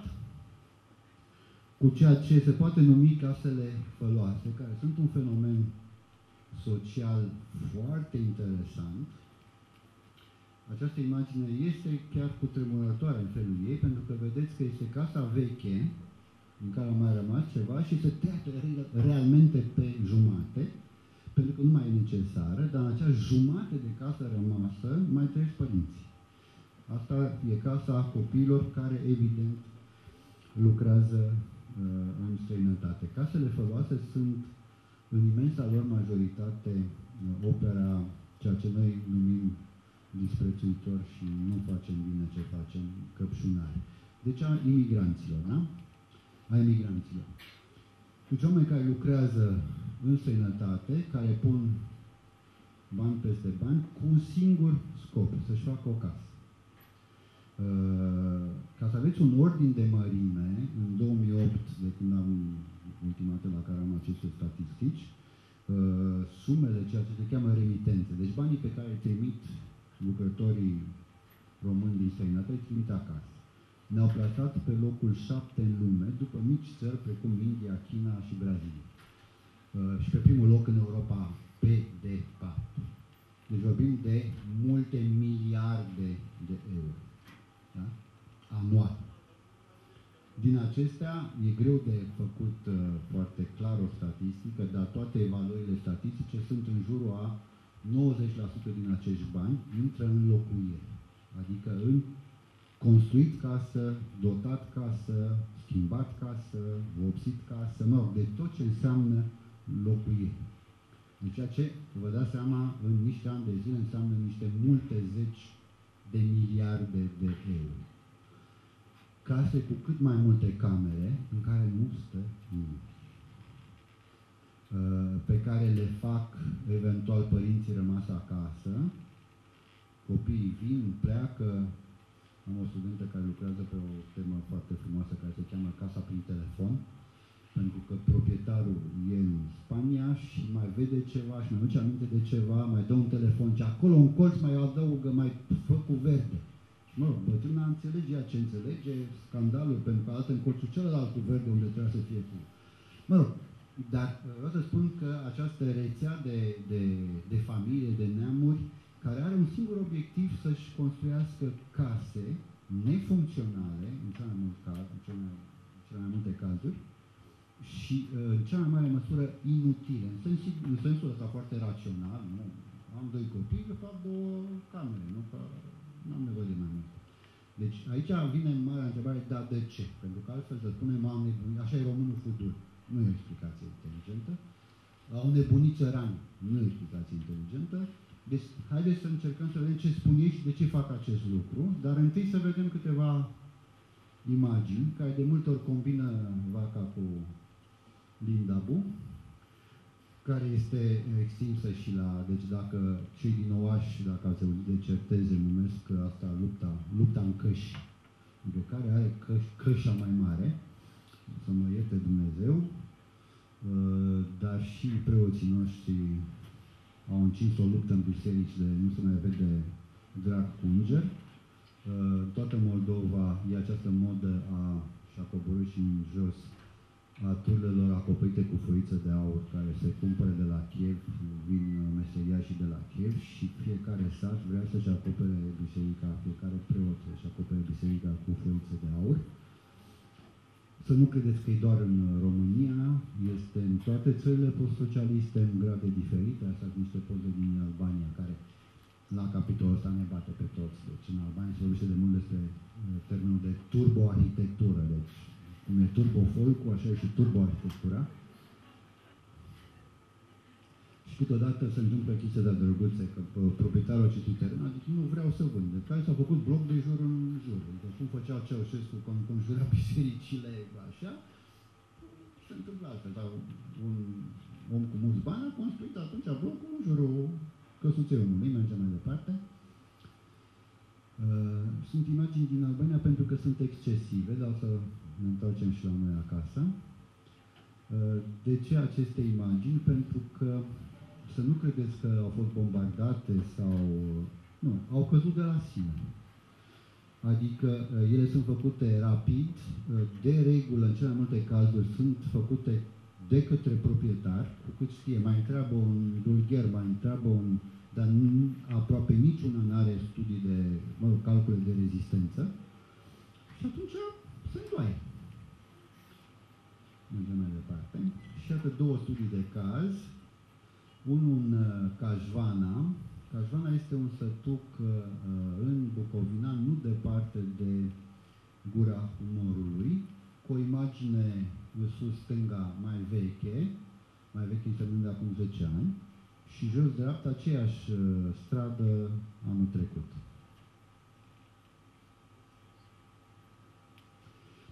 S1: cu ceea ce se poate numi casele făloase, care sunt un fenomen social foarte interesant. Această imagine este chiar cu tremurătoare în felul ei, pentru că vedeți că este casa veche, în care a mai rămas ceva și să treacă realmente pe jumate, pentru că nu mai e necesară, dar în acea jumate de casă rămasă mai trăiesc părinții. Asta e casa copiilor care, evident, lucrează uh, în străinătate. Casele făloase sunt, în imensa lor majoritate, uh, opera, ceea ce noi numim disprețuitor și nu facem bine ce facem, căpșunare. Deci a imigranților, da? A imigranților. Deci oameni care lucrează în străinătate, care pun bani peste bani, cu un singur scop, să-și facă o casă. Uh, ca să aveți un ordin de mărime, în 2008, de când am ultima dată la care am aceste statistici, uh, sumele, ceea ce se cheamă remitențe, deci banii pe care îi trimit lucrătorii români din străinătate, îi trimit acasă. Ne-au plasat pe locul 7 în lume, după mici țări precum India, China și Brazilia. Uh, și pe primul loc în Europa pe departe. Deci vorbim de multe miliarde de euro. Da? Anual. Din acestea, e greu de făcut uh, foarte clar o statistică, dar toate evaluările statistice sunt în jurul a 90% din acești bani intră în locuire. Adică în construit casă, dotat casă, schimbat casă, vopsit casă, mă rog, de tot ce înseamnă locuire. Deci ceea ce, vă dați seama, în niște ani de zile înseamnă niște multe zeci de miliarde de euro. Case cu cât mai multe camere în care nu stă nimeni. Uh, pe care le fac eventual părinții rămas acasă, copiii vin, pleacă, am o studentă care lucrează pe o temă foarte frumoasă care se cheamă Casa prin telefon, pentru că proprietarul e în Spania și mai vede ceva și mai aduce aminte de ceva, mai dă un telefon și acolo în colț mai adăugă, mai fă cu verde. Și mă rog, bătrâna înțelege ea ce înțelege, scandalul, pentru că altă în colțul celălalt cu verde unde trebuie să fie cu. Mă rog, dar uh, vreau să spun că această rețea de, de, de familie, de neamuri, care are un singur obiectiv să-și construiască case nefuncționale, în cel mai, mult caz, în cel mai, în cele mai multe cazuri, și uh, în cea mai mare măsură inutile, în, sens, în sensul ăsta foarte rațional, nu? Am doi copii, de fapt două camere, nu că nu am nevoie de mai mult. Deci aici vine marea întrebare, dar de ce? Pentru că altfel să spunem, am nebunit, așa e românul futur. Nu e o explicație inteligentă. Au nebunit țărani. Nu e o explicație inteligentă. Deci, haideți să încercăm să vedem ce spun ei și de ce fac acest lucru, dar întâi să vedem câteva imagini care de multe ori combină vaca cu Lindabu, care este extinsă și la, deci dacă cei din Oaș, dacă ați auzit de certeze, numesc asta lupta, lupta în căși, de care are căș, cășa mai mare, să mă ierte Dumnezeu, uh, dar și preoții noștri au încins o luptă în biserici de nu se mai vede drag cu înger. Uh, toată Moldova e această modă a, și-a coborât și în jos a turlelor acoperite cu foiță de aur care se cumpără de la Kiev, vin meseriașii de la Kiev și fiecare sat vrea să-și acopere biserica, fiecare preot să-și acopere biserica cu foiță de aur. Să nu credeți că e doar în România, este în toate țările post-socialiste în grade diferite. Asta sunt niște poze din Albania care la capitolul ăsta ne bate pe toți. Deci în Albania se vorbește de mult despre uh, termenul de turboarhitectură. Deci cum e turbofolcul, așa e și turboarhitectura. Și câteodată se întâmplă chestia de drăguțe, că proprietarul acestui teren a zis, nu vreau să vând. De care s-a făcut bloc de jur în jur. Adică cum făcea Ceaușescu când conjura bisericile așa, se întâmplă altfel. Dar un om cu mulți bani a construit atunci blocul în jurul căsuței omului, merge mai departe. Uh, sunt imagini din Albania pentru că sunt excesive, dar o să ne întoarcem și la noi acasă. Uh, de ce aceste imagini? Pentru că să nu credeți că au fost bombardate sau... Nu, au căzut de la sine. Adică uh, ele sunt făcute rapid, uh, de regulă, în cele mai multe cazuri, sunt făcute de către proprietar, cu cât știe, mai întreabă un dulgher, mai întreabă un... dar nu, aproape niciuna nu are studii de, mă rog, calcule de rezistență. Și atunci se îndoaie. Mergem mai departe. Și iată două studii de caz. Unul în uh, Cajvana. Cajvana este un sătuc uh, în Bucovina, nu departe de Gura Umorului, cu o imagine în sus stânga mai veche, mai veche însemnând de acum 10 ani, și jos dreapta aceeași uh, stradă anul trecut.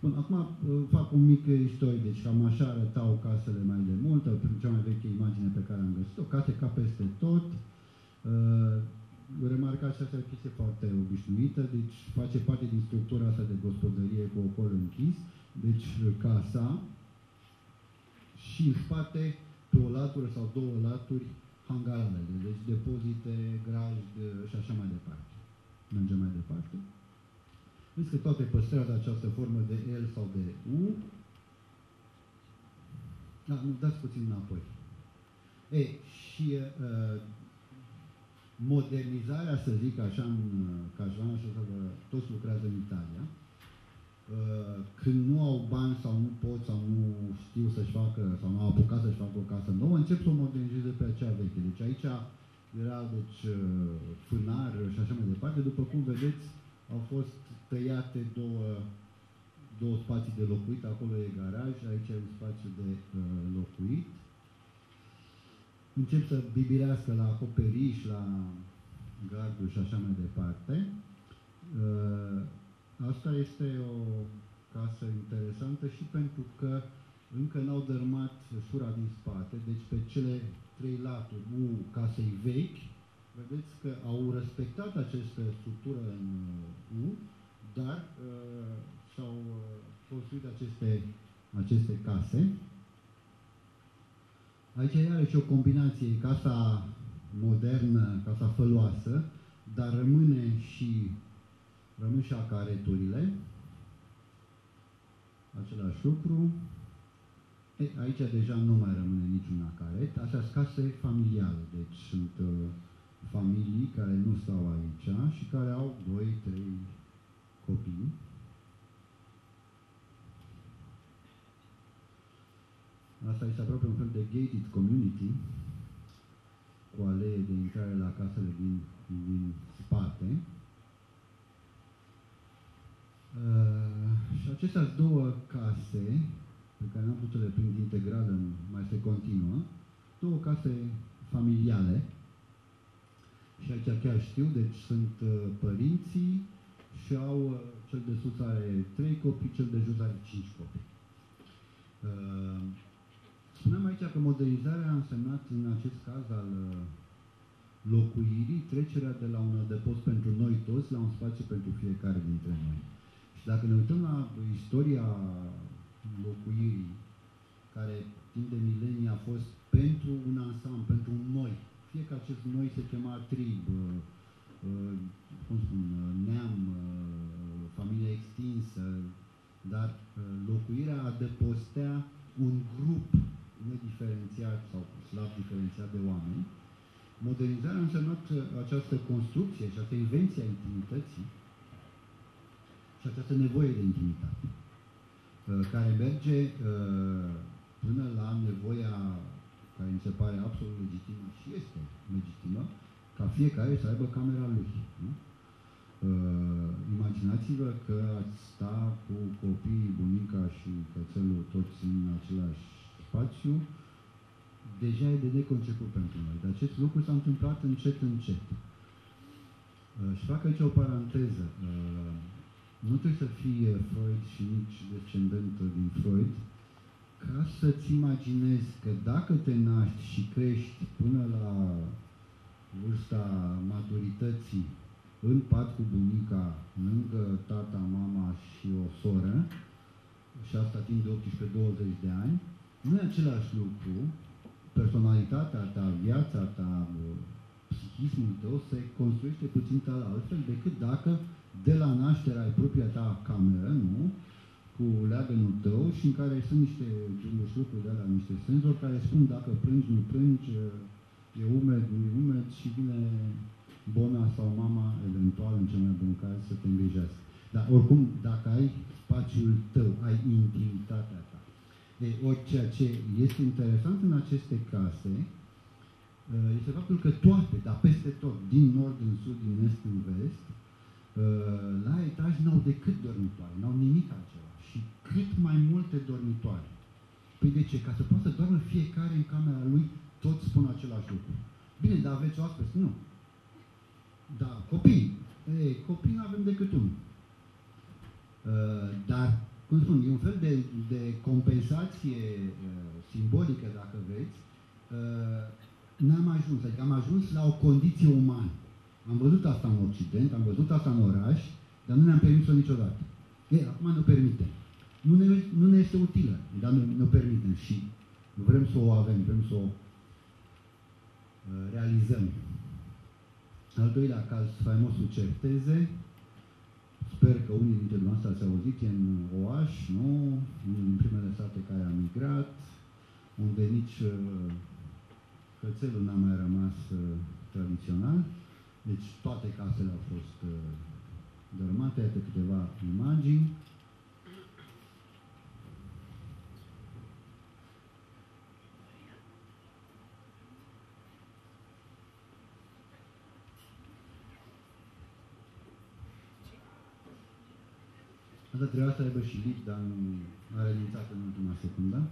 S1: Bun, acum uh, fac un mic istorie, deci cam așa arătau casele mai de mult, cea mai veche imagine pe care am găsit-o, case ca peste tot. Uh, remarcați asta o chestie foarte obișnuită, deci face parte din structura asta de gospodărie cu ocol închis, deci casa și în spate, pe o latură sau două laturi, hangarele, deci depozite, grajd și așa mai departe. Mergem mai departe. Vezi că toate păstrează această formă de L sau de U. Da, nu, dați puțin înapoi. E, și uh, modernizarea, să zic așa, în Cajvana, și să vă, toți lucrează în Italia, uh, când nu au bani sau nu pot sau nu știu să-și facă, sau nu au apucat să-și facă o casă nouă, încep să o modernizeze pe acea veche. Deci aici era deci, uh, fânar și așa mai departe. După cum vedeți, au fost tăiate două, două spații de locuit, acolo e garaj, aici e un spațiu de uh, locuit. Încep să bibilească la acoperiș, la garduri și așa mai departe. Uh, asta este o casă interesantă și pentru că încă n-au dărmat sura din spate, deci pe cele trei laturi, U casei vechi, vedeți că au respectat această structură în U, dar uh, și-au uh, construit aceste, aceste case. Aici e iarăși o combinație, casa modernă, casa făloasă, dar rămâne și rămân și acareturile. Același lucru. E, aici deja nu mai rămâne niciun acaret. Astea sunt case familiale, deci sunt uh, familii care nu stau aici și care au 2, 3 copii. Asta este aproape un fel de gated community cu alee de intrare la casele din, din spate. Uh, și acestea sunt două case pe care n-am putut le prind integral, mai se continuă, două case familiale, și aici chiar știu, deci sunt uh, părinții și au, uh, cel de sus are trei copii, cel de jos are cinci copii. Uh, spuneam aici că modernizarea a însemnat în acest caz al locuirii trecerea de la un adăpost pentru noi toți la un spațiu pentru fiecare dintre noi. Și dacă ne uităm la istoria locuirii, care timp de milenii a fost pentru un ansamblu, pentru un noi, fie că acest noi se chema trib, uh, uh, cum spun, uh, neam, familie extinsă, dar locuirea adăpostea un grup nediferențiat sau slab diferențiat de oameni. Modernizarea a însemnat această construcție, această invenție a intimității și această nevoie de intimitate, care merge până la nevoia care mi se pare absolut legitimă și este legitimă, ca fiecare să aibă camera lui. Nu? Uh, imaginați-vă că ați sta cu copiii, bunica și cățelul toți în același spațiu, deja e de neconceput pentru noi. Dar acest lucru s-a întâmplat încet, încet. Uh, și fac aici o paranteză. Uh, nu trebuie să fie Freud și nici descendent din Freud, ca să-ți imaginezi că dacă te naști și crești până la vârsta maturității în pat cu bunica, lângă tata, mama și o soră, și asta timp de 18-20 de ani, nu e același lucru, personalitatea ta, viața ta, psihismul tău se construiește puțin altfel decât dacă de la naștere ai propria ta cameră, nu? cu leagănul tău și în care sunt niște lucruri de alea, niște senzori care spun dacă plângi, nu plângi, e umed, nu e umed și vine bona sau mama, eventual, în cel mai bun caz, să te îngrijească. Dar oricum, dacă ai spațiul tău, ai intimitatea ta. E, ori ceea ce este interesant în aceste case uh, este faptul că toate, dar peste tot, din nord în sud, din est în vest, uh, la etaj n-au decât dormitoare, n-au nimic altceva. Și cât mai multe dormitoare. Păi de ce? Ca să poată să doarmă fiecare în camera lui, toți spun același lucru. Bine, dar aveți oaspeți? Nu. Da, copii. Ei, copii nu avem decât unul. Uh, dar, cum spun, e un fel de, de compensație uh, simbolică, dacă vreți, uh, n-am ajuns. Adică am ajuns la o condiție umană. Am văzut asta în Occident, am văzut asta în oraș, dar nu ne-am permis-o niciodată. Ei, acum nu permitem. Nu ne, nu ne este utilă, dar nu, nu permitem și vrem să o avem, vrem să o uh, realizăm. Al doilea caz, faimosul Certeze, Sper că unii dintre dumneavoastră ați auzit, e în Oaș, nu? Unul din primele sate care a migrat, unde nici uh, cățelul n-a mai rămas uh, tradițional. Deci toate casele au fost uh, dărâmate, iată câteva imagini. Asta trebuia să aibă și lip, dar nu a renunțat în ultima secundă.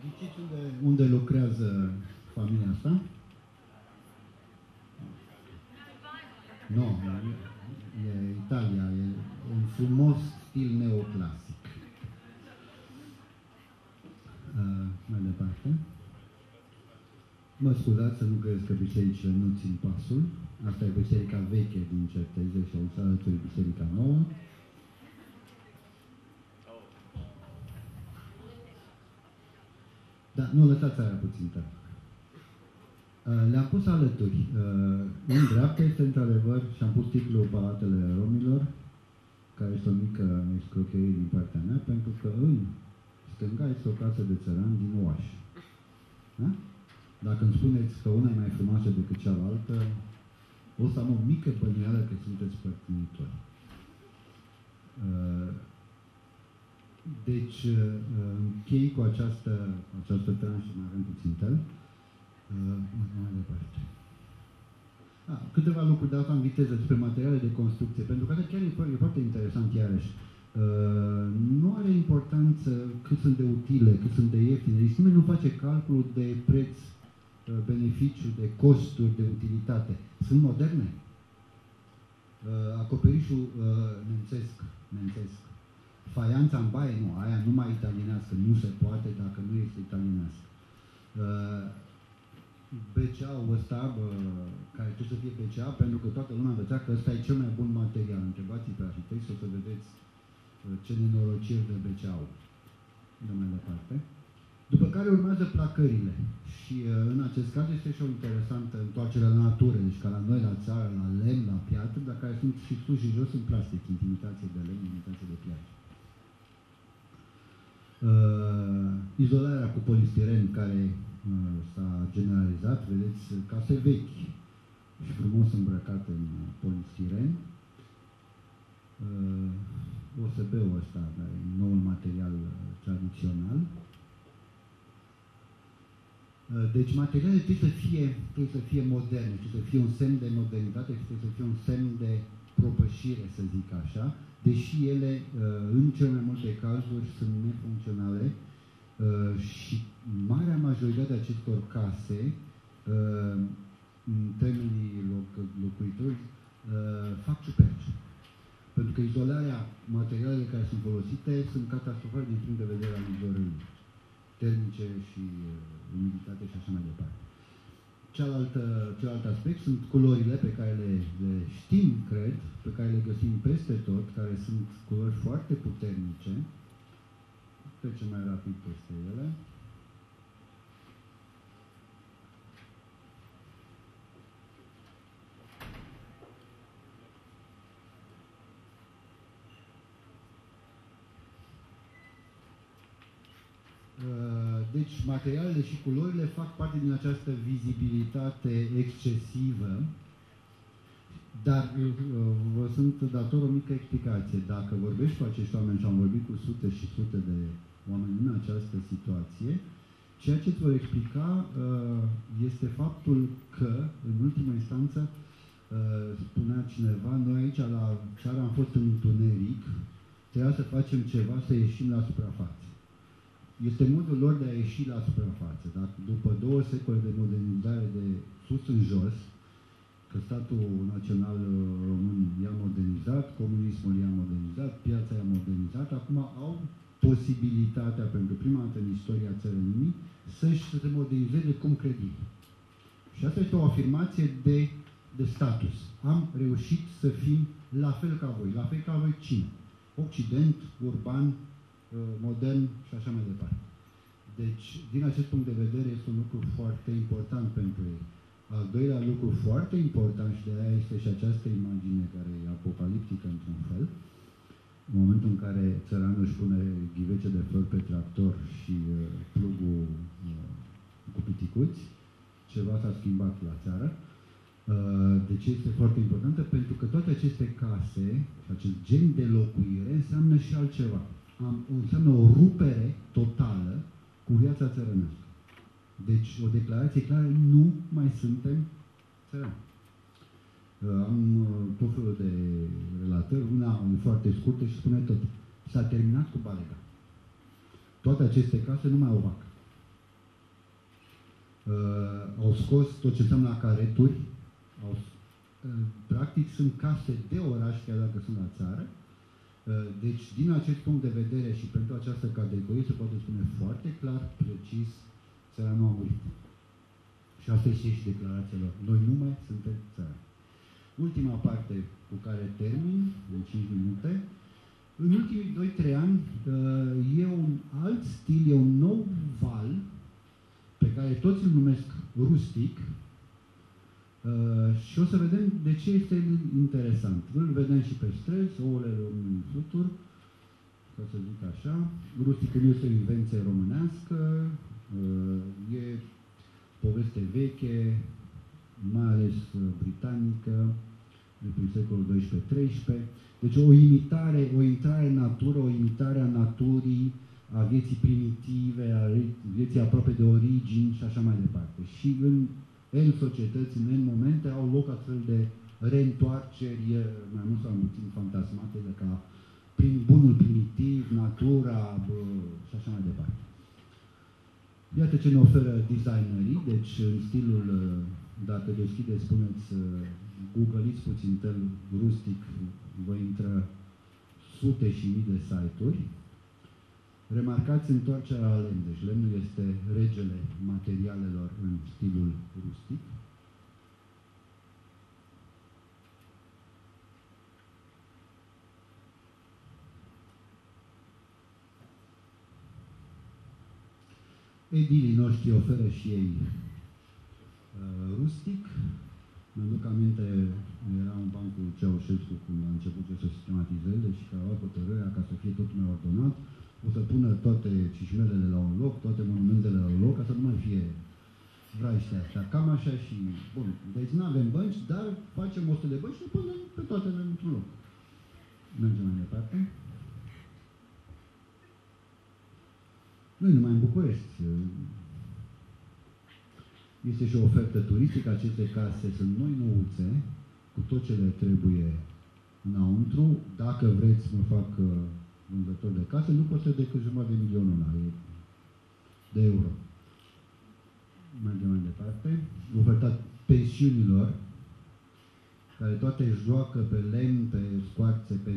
S1: Ghiciți unde, unde lucrează familia asta? Nu, no, e Italia, e un frumos stil neoclasic. Uh, mai departe. Mă scuzați să nu crezi că bisericile nu țin pasul. Asta e biserica veche din Certeze și alături biserica nouă. Da, nu lăsați aia puțin tare. Uh, le-am pus alături. Uh, în dreapta este într-adevăr, și am pus titlul Palatele Romilor, care este o mică escrocherie din partea mea, pentru că în stânga este o casă de țăran din Oaș. Da? Dacă îmi spuneți că una e mai frumoasă decât cealaltă, o să am o mică bănuială că sunteți părtinitori. Uh, deci, închei cu această, această tranșă, mai avem puțin tel. Mai departe. A, câteva lucruri de asta în viteză despre materiale de construcție, pentru că chiar e, e foarte interesant iarăși. Uh, nu are importanță cât sunt de utile, cât sunt de ieftine. Deci nimeni nu face calculul de preț, uh, beneficiu, de costuri, de utilitate. Sunt moderne. Uh, acoperișul uh, nemțesc, nemțesc. Faianța în baie, nu, aia numai italienească, nu se poate dacă nu este italienească. Uh, BCA-ul ăsta, bă, care trebuie să fie BCA, pentru că toată lumea învăța că ăsta e cel mai bun material. Întrebați pe arhitect să vedeți ce nenorociri de BCA-ul. De mai departe. După care urmează placările. Și în acest caz este și o interesantă întoarcere la natură, deci ca la noi, la țară, la lemn, la piatră, dar care sunt și sus și jos în plastic, intimitate de lemn, intimitate de piatră. Uh, izolarea cu polistiren care s-a generalizat, vedeți, case vechi și frumos îmbrăcate în polistiren. Uh, OSB-ul ăsta, care e noul material uh, tradițional. Uh, deci materialele trebuie să fie, trebuie să fie moderne, trebuie să fie un semn de modernitate și trebuie să fie un semn de propășire, să zic așa, deși ele, în cele mai multe cazuri, sunt nefuncționale, Uh, și marea majoritate a acestor case, uh, în termenii loc, locuitori, uh, fac ciuperci. Pentru că izolarea materialelor care sunt folosite sunt catastrofale din punct de vedere al izolării termice și umiditate și așa mai departe. Cealaltă, celălalt aspect sunt culorile pe care le, le știm, cred, pe care le găsim peste tot, care sunt culori foarte puternice, trece mai rapid peste ele. Uh, deci, materialele și culorile fac parte din această vizibilitate excesivă, dar uh, vă sunt dator o mică explicație. Dacă vorbești cu acești oameni și am vorbit cu sute și sute de oameni în această situație, ceea ce îți vor explica uh, este faptul că, în ultima instanță, uh, spunea cineva, noi aici la țară am fost în întuneric, trebuia să facem ceva să ieșim la suprafață. Este modul lor de a ieși la suprafață. Dacă după două secole de modernizare de sus în jos, că statul național uh, român i-a modernizat, comunismul i-a modernizat, piața i-a modernizat, acum au posibilitatea pentru prima dată în istoria țărănimii să-și se modernizeze cum cred ei. Și asta este o afirmație de, de status. Am reușit să fim la fel ca voi. La fel ca voi cine? Occident, urban, uh, modern și așa mai departe. Deci, din acest punct de vedere, este un lucru foarte important pentru ei. Al doilea lucru foarte important și de aia este și această imagine care e apocaliptică într-un fel, în momentul în care țăranul își pune ghivece de flori pe tractor și uh, plugul uh, cu piticuți, ceva s-a schimbat la țară. Uh, de ce este foarte importantă? Pentru că toate aceste case și acest gen de locuire înseamnă și altceva. Am, înseamnă o rupere totală cu viața țărănească. Deci, o declarație clară, nu mai suntem țărani. Uh, am uh, tot felul de relatări, una e foarte scurtă și spune tot. S-a terminat cu balega. Toate aceste case nu mai au vacă. Uh, au scos tot ce înseamnă careturi, au, uh, practic sunt case de oraș, chiar dacă sunt la țară. Uh, deci, din acest punct de vedere și pentru această categorie se poate spune foarte clar, precis, țara nu a murit. Și asta este și declarația lor. Noi nu mai suntem țara. Ultima parte cu care termin, în 5 minute, în ultimii 2-3 ani uh, e un alt stil, e un nou val pe care toți îl numesc rustic uh, și o să vedem de ce este interesant. Îl vedem și pe străzi, ouăle români flutur, ca să zic așa. Rustic nu este o invenție românească, uh, e poveste veche, mai ales britanică, de prin secolul 12-13. Deci o imitare, o intrare în natură, o imitare a naturii, a vieții primitive, a vieții aproape de origini și așa mai departe. Și în în societăți, în în momente, au loc astfel de reîntoarceri, mai mult sau mai puțin fantasmate, de ca prin bunul primitiv, natura bă, și așa mai departe. Iată ce ne oferă designerii, deci în stilul, dacă deschideți, spuneți googleiți puțin tel rustic, vă intră sute și mii de site-uri. Remarcați întoarcerea la lemn. Deci lemnul este regele materialelor în stilul rustic. Edilii noștri oferă și ei uh, rustic, mi-aduc aminte, era un banc cu Ceaușescu când a început să sistematizeze și că a luat hotărârea ca să fie totul mai ordonat, o să pună toate cișmelele la un loc, toate monumentele la un loc, ca să nu mai fie vraiște așa. Cam așa și, bun, deci nu avem bănci, dar facem 100 de bănci și le punem pe toate într-un loc. Mergem mai departe. Nu numai în București, este și o ofertă turistică. Aceste case sunt noi nouțe, cu tot ce le trebuie înăuntru. Dacă vreți mă fac uh, vânzător de case, nu costă decât jumătate de milionul de euro. Mergem mai departe. Oferta pensiunilor, care toate joacă pe lemn, pe scoarțe, pe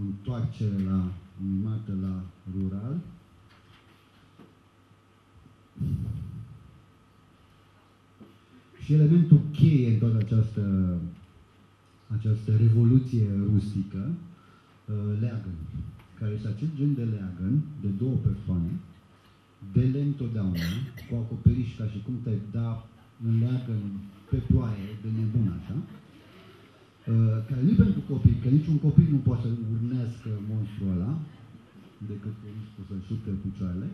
S1: întoarcere la animată la rural. Și elementul cheie în toată această, această revoluție rustică, uh, leagăn, care este acest gen de leagăn de două persoane, de lemn totdeauna, cu acoperiș ca și cum te da în leagăn pe ploaie, de nebun așa, uh, care nu pentru copii, că niciun copil nu poate să urnească monstrul ăla, decât cu riscul să-și picioarele,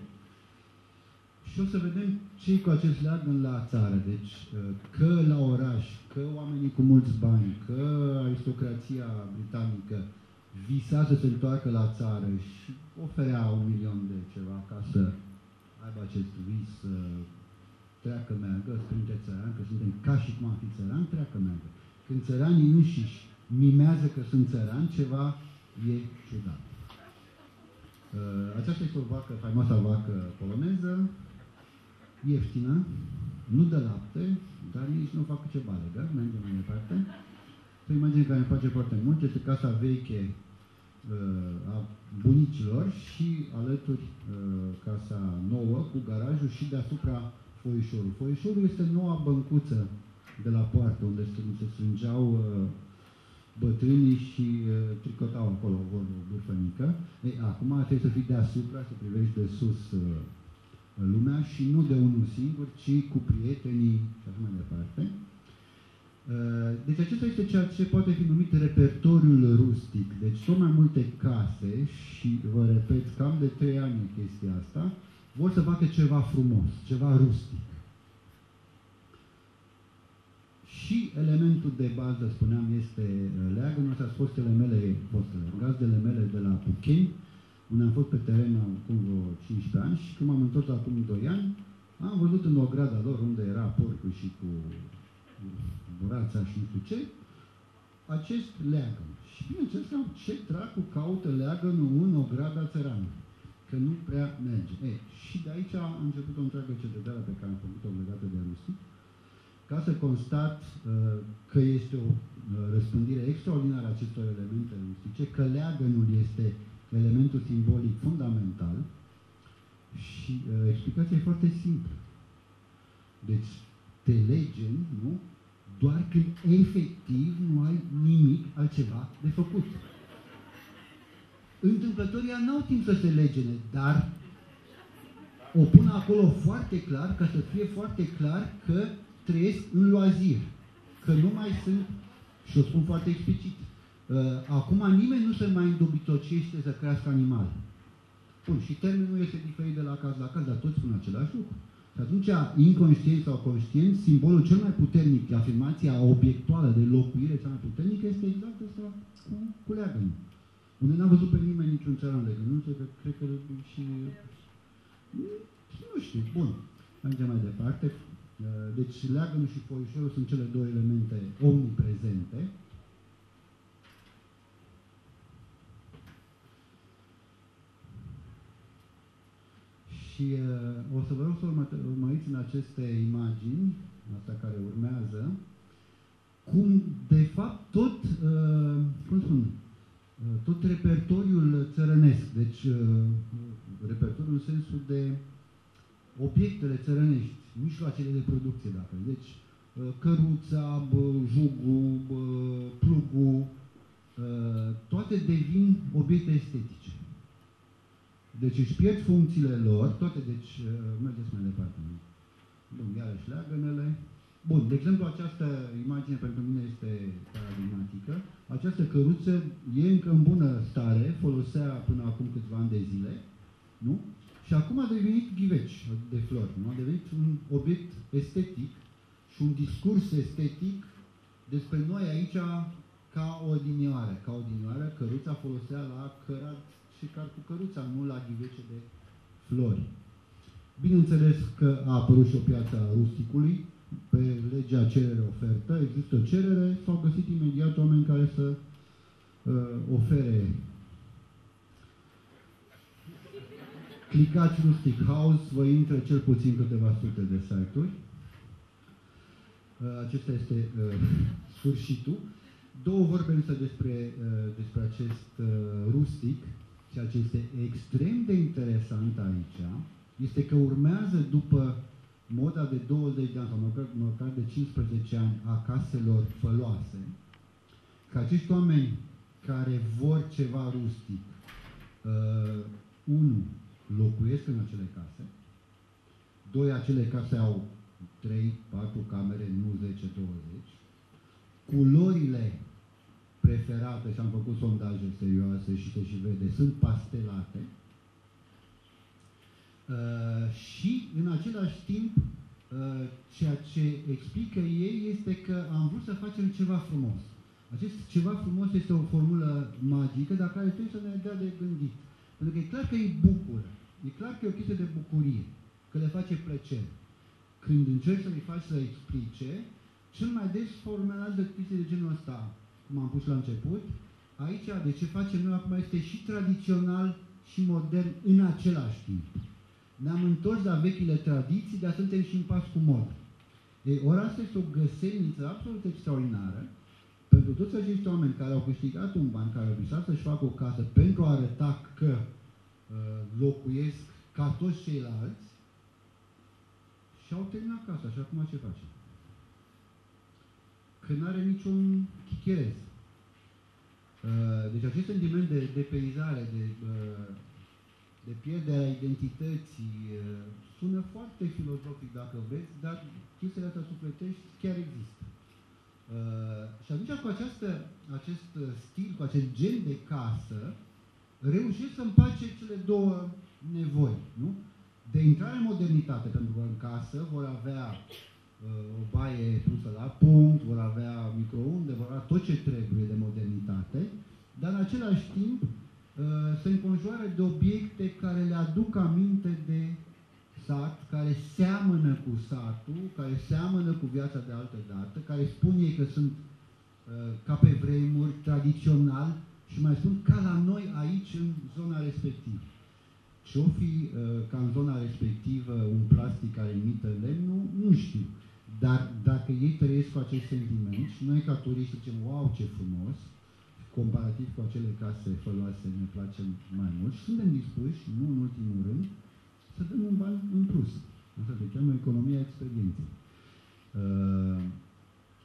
S1: Și o să vedem ce cu acest leagăn la țară. Deci, uh, că la oraș, că oamenii cu mulți bani, că aristocrația britanică visa să se întoarcă la țară și oferea un milion de ceva ca să aibă acest vis să treacă meargă, printre țăran, că suntem ca și cum am fi țăran, treacă meargă. Când țăranii înșiși mimează că sunt țărani, ceva e ciudat. Uh, aceasta este o vacă, faimoasa vacă poloneză, ieftină, nu de lapte, dar nici nu fac ce balegă, mergem mai departe. O imagine care îmi place foarte mult este casa veche uh, a bunicilor și alături uh, casa nouă cu garajul și deasupra foișorul. Foișorul este noua băncuță de la poartă, unde se strângeau uh, bătrânii și uh, tricotau acolo o vârfă mică. Ei, acum trebuie să fii deasupra, să privești de sus uh, lumea și nu de unul singur, ci cu prietenii și așa mai departe. Uh, deci acesta este ceea ce poate fi numit repertoriul rustic. Deci tot mai multe case, și vă repet, cam de trei ani chestia asta, vor să facă ceva frumos, ceva rustic. Și elementul de bază, spuneam, este uh, leagănul. Astea sunt fostele mele, fostele, gazdele mele de la Pucheni, unde am fost pe teren acum vreo 15 ani și când m-am întors acum 2 ani, am văzut în ograda lor, unde era porcul și cu burața și nu știu ce, acest leagăn. Și bineînțeles, ce dracu caută leagănul în ograda țărană? Că nu prea merge. Ei, și de aici a început o întreagă cercetare pe care am făcut-o legată de rustic ca să constat uh, că este o uh, răspândire extraordinară a acestor elemente rustice, că leagănul este elementul simbolic fundamental și uh, explicația e foarte simplă. Deci, te legem, nu? Doar când efectiv nu ai nimic altceva de făcut. Întâmplătorii n-au timp să se legene, dar o pun acolo foarte clar, ca să fie foarte clar că trăiesc în loazir, că nu mai sunt, și o spun foarte explicit, uh, acum nimeni nu se mai îndobitocește să crească animale. Bun, și termenul este diferit de la caz la caz, dar toți spun același lucru. Și atunci, inconștient sau conștient, simbolul cel mai puternic, afirmația obiectuală de locuire cea mai puternică este exact asta cu, cu leagănul. Unde n-am văzut pe nimeni niciun țăran legănând, că cred că și... Nu știu, bun. Mergem mai departe. Uh, deci leagănul și foișorul sunt cele două elemente omniprezente. Și uh, o să vă rog să urmăriți în aceste imagini, asta care urmează, cum de fapt tot, uh, cum spun, uh, tot repertoriul țărănesc, deci uh, repertoriul în sensul de obiectele țărănești, mijloacele de producție, dacă Deci, uh, căruța, jugul, plugul, uh, toate devin obiecte estetice. Deci își pierd funcțiile lor, toate, deci, uh, mergeți mai departe. Bun, iarăși leagănele. Bun, de exemplu, această imagine pentru mine este paradigmatică. Această căruță e încă în bună stare, folosea până acum câțiva ani de zile, nu? Și acum a devenit ghiveci de flori, nu? a devenit un obiect estetic și un discurs estetic despre noi aici ca o odinioară. Ca o odinioară, căruța folosea la cărat și car cu căruța, nu la ghivece de flori. Bineînțeles că a apărut și o piață a rusticului, pe legea cerere-ofertă, există o cerere, s-au găsit imediat oameni care să uh, ofere Clicați Rustic House, vă intră cel puțin câteva sute de site-uri. Uh, acesta este uh, sfârșitul. Două vorbe însă despre, uh, despre acest uh, rustic, ceea ce este extrem de interesant aici, este că urmează după moda de 20 de ani, sau măcar, măcar de 15 ani, a caselor făloase, că acești oameni care vor ceva rustic, uh, unu, locuiesc în acele case, doi, acele case au 3, 4 camere, nu 10, 20, culorile preferate, și am făcut sondaje serioase și se și vede, sunt pastelate. Uh, și în același timp, uh, ceea ce explică ei este că am vrut să facem ceva frumos. Acest ceva frumos este o formulă magică, dar care trebuie să ne dea de gândit. Pentru că e clar că îi bucură. E clar că e o chestie de bucurie, că le face plăcere. Când încerci să-i faci să explice, cel mai des formulează chestii de genul ăsta, cum am pus la început. Aici, de ce facem noi acum, este și tradițional și modern în același timp. Ne-am întors la vechile tradiții, dar suntem și în pas cu mod. Ei, ori asta este o găselniță absolut extraordinară pentru toți acești oameni care au câștigat un ban, care au visat să-și facă o casă pentru a arăta că uh, locuiesc ca toți ceilalți și au terminat casa. Și acum ce facem? Că nu are niciun chicherez. Uh, deci acest sentiment de, de peizare, de uh, de pierderea identității, sună foarte filozofic dacă vreți, dar chestiile astea sufletești chiar există. Uh, și atunci cu această, acest stil, cu acest gen de casă, reușesc să împace cele două nevoi, nu? De intrare în modernitate, pentru că în casă vor avea uh, o baie pusă la punct, vor avea microunde, vor avea tot ce trebuie de modernitate, dar în același timp Uh, se înconjoară de obiecte care le aduc aminte de sat, care seamănă cu satul, care seamănă cu viața de altă dată, care spun ei că sunt uh, ca pe vremuri, tradițional și mai spun ca la noi aici în zona respectivă. Ce o fi uh, ca în zona respectivă un plastic care imită lemnul, nu știu. Dar dacă ei trăiesc cu acest sentiment și noi ca turiști zicem, wow, ce frumos, comparativ cu acele case făloase ne place mai mult și suntem dispuși, nu în ultimul rând, să dăm un ban în plus. Asta se cheamă economia experienței. Uh,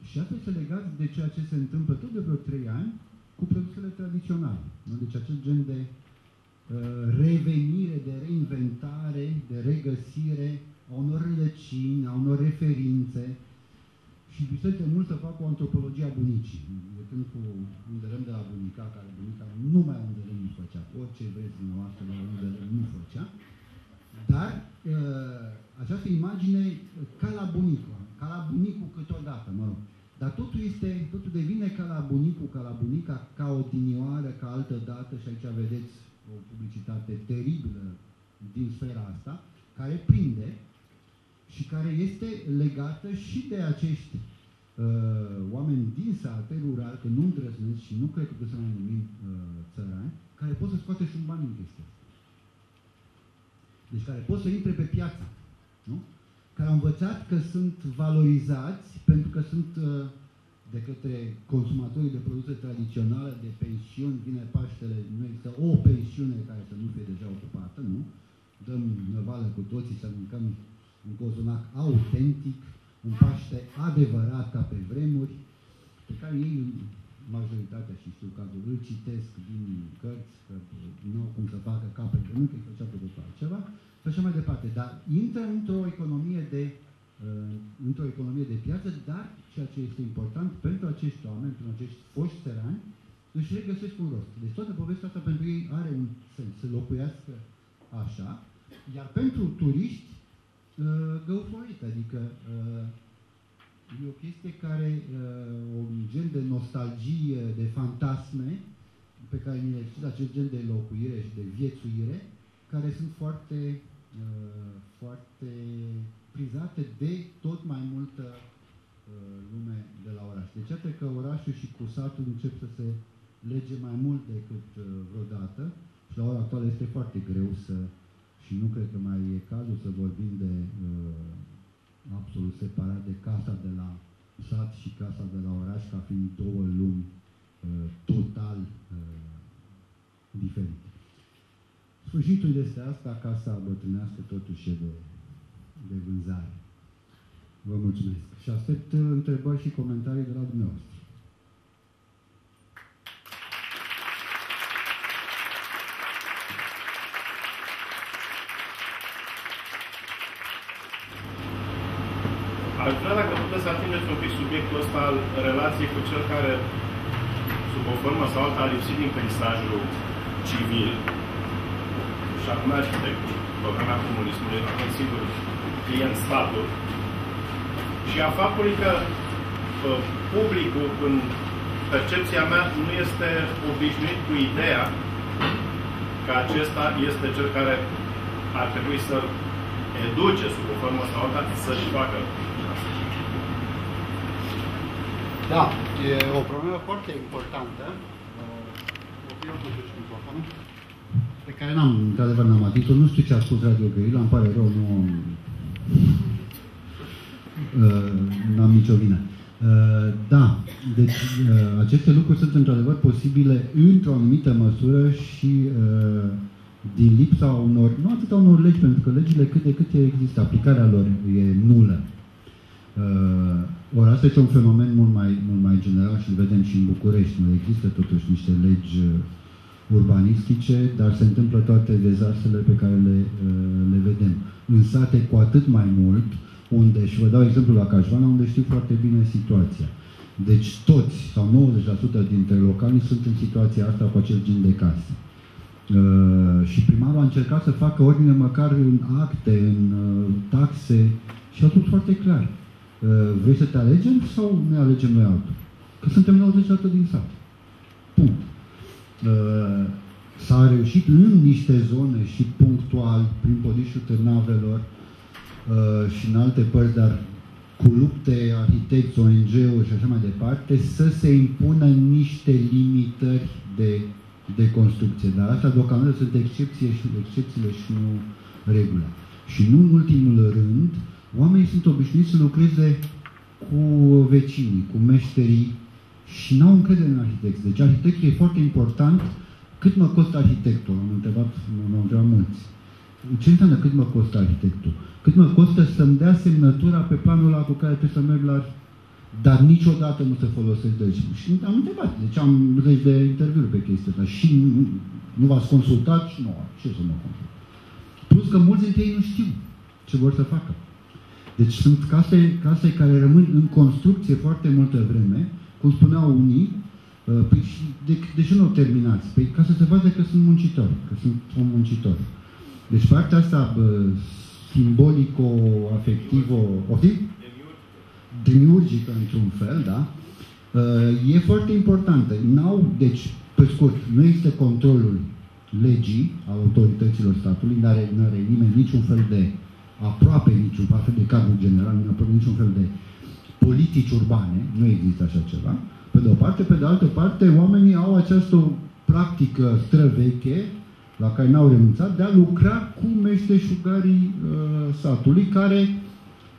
S1: și asta este legat de ceea ce se întâmplă tot de vreo trei ani cu produsele tradiționale. Nu? Deci acel gen de uh, revenire, de reinventare, de regăsire a unor rădăcini, a unor referințe, și viseze mult să fac o antropologie a bunicii. De când cu un lerăm de la bunica, care bunica nu mai un lerăm nu făcea. Orice vreți dumneavoastră la un lerăm nu făcea. Dar uh, această imagine ca la bunicul, ca la bunicul câteodată, mă rog. Dar totul, este, totul devine ca la bunicul, ca la bunica, ca o dinioară, ca altă dată și aici vedeți o publicitate teribilă din sfera asta, care prinde și care este legată și de acești uh, oameni din sate rural, că nu îndrăznesc și nu cred că să mai numim uh, țărani, care pot să scoate și un bani în chestia asta. Deci care pot să intre pe piață, nu? care au învățat că sunt valorizați pentru că sunt uh, de către consumatorii de produse tradiționale, de pensiuni, vine Paștele, nu există o pensiune care să nu fie deja ocupată, nu? Dăm năvală cu toții să mâncăm un cozonac autentic, un Paște adevărat ca pe vremuri, pe care ei, majoritatea, și știu cazul, îl citesc din cărți, că nu au cum să facă ca pe vremuri, că îi făcea pe altceva, și așa mai departe. Dar intră într-o economie de uh, într-o economie de piață, dar ceea ce este important pentru acești oameni, pentru acești foști țărani, își regăsesc un rost. Deci toată povestea asta pentru ei are un sens, să locuiască așa, iar pentru turiști uh, găuforit, adică uh, e o chestie care, uh, un gen de nostalgie, de fantasme, pe care ni le știți, acest gen de locuire și de viețuire, care sunt foarte, uh, foarte prizate de tot mai multă uh, lume de la oraș. Deci iată că orașul și cu satul încep să se lege mai mult decât uh, vreodată și la ora actuală este foarte greu să și nu cred că mai e cazul să vorbim de uh, absolut separat de casa de la sat și casa de la oraș ca fiind două lumi uh, total uh, diferite. Sfârșitul este asta, casa bătrânească totuși e de, de vânzare. Vă mulțumesc. Și aștept întrebări și comentarii de la dumneavoastră.
S2: Aș vrea dacă puteți să atingeți un pic subiectul ăsta al relației cu cel care, sub o formă sau alta, a lipsit din peisajul civil și acum arhitect. după vremea comunismului, având singur client statul, și a faptului că publicul, în percepția mea, nu este obișnuit cu ideea că acesta este cel care ar trebui să educe sub o formă sau alta să-și facă
S1: Da, e o problemă foarte importantă pe care n-am, într-adevăr, n-am atins-o. Nu știu ce a spus Radio Găila, îmi pare rău, nu uh, n-am nicio vină. Uh, da, deci uh, aceste lucruri sunt într-adevăr posibile într-o anumită măsură și uh, din lipsa unor, nu atât unor legi, pentru că legile cât de cât există, aplicarea lor e nulă. Uh, ori asta este un fenomen mult mai, mult mai general și îl vedem și în București. Nu există totuși niște legi uh, urbanistice, dar se întâmplă toate dezastrele pe care le, uh, le vedem. În sate cu atât mai mult, unde, și vă dau exemplu la Cașvana, unde știu foarte bine situația. Deci toți, sau 90% dintre locali sunt în situația asta cu acel gen de case. Uh, și primarul a încercat să facă ordine măcar în acte, în uh, taxe și a spus foarte clar. Uh, vrei să te alegem sau ne alegem noi altul? Că suntem 90% din sat. Punct. Uh, s-a reușit în niște zone și punctual, prin podișul târnavelor uh, și în alte părți, dar cu lupte, arhitecți, ONG-uri și așa mai departe, să se impună niște limitări de, de construcție. Dar asta deocamdată sunt excepție și, excepțiile și nu regula. Și nu în ultimul rând, oamenii sunt obișnuiți să lucreze cu vecinii, cu meșterii și n-au încredere în arhitecți. Deci arhitectul e foarte important. Cât mă costă arhitectul? Am întrebat, m-au întrebat mulți. Ce înseamnă cât mă costă arhitectul? Cât mă costă să-mi dea semnătura pe planul ăla cu care trebuie să merg la dar niciodată nu se folosesc de aici. Și am întrebat, deci am zeci de interviuri pe chestia asta și nu, nu v-ați consultat? Și nu, ce să mă consult? Plus că mulți dintre ei nu știu ce vor să facă. Deci sunt case, case care rămân în construcție foarte multă vreme, cum spuneau unii, uh, păi de, de ce nu o terminați? Păi ca să se vadă că sunt muncitori, că sunt un muncitor. Deci partea asta simbolico-afectivo, o fi? Demiurgică într-un fel, da? Uh, e foarte importantă. N-au, deci, pe scurt, nu există controlul legii al autorităților statului, nu are, are nimeni niciun fel de, aproape niciun fel de cadru general, nu aproape niciun fel de politici urbane, nu există așa ceva, pe de o parte, pe de altă parte, oamenii au această practică străveche, la care n-au renunțat, de a lucra cu meșteșugarii uh, satului, care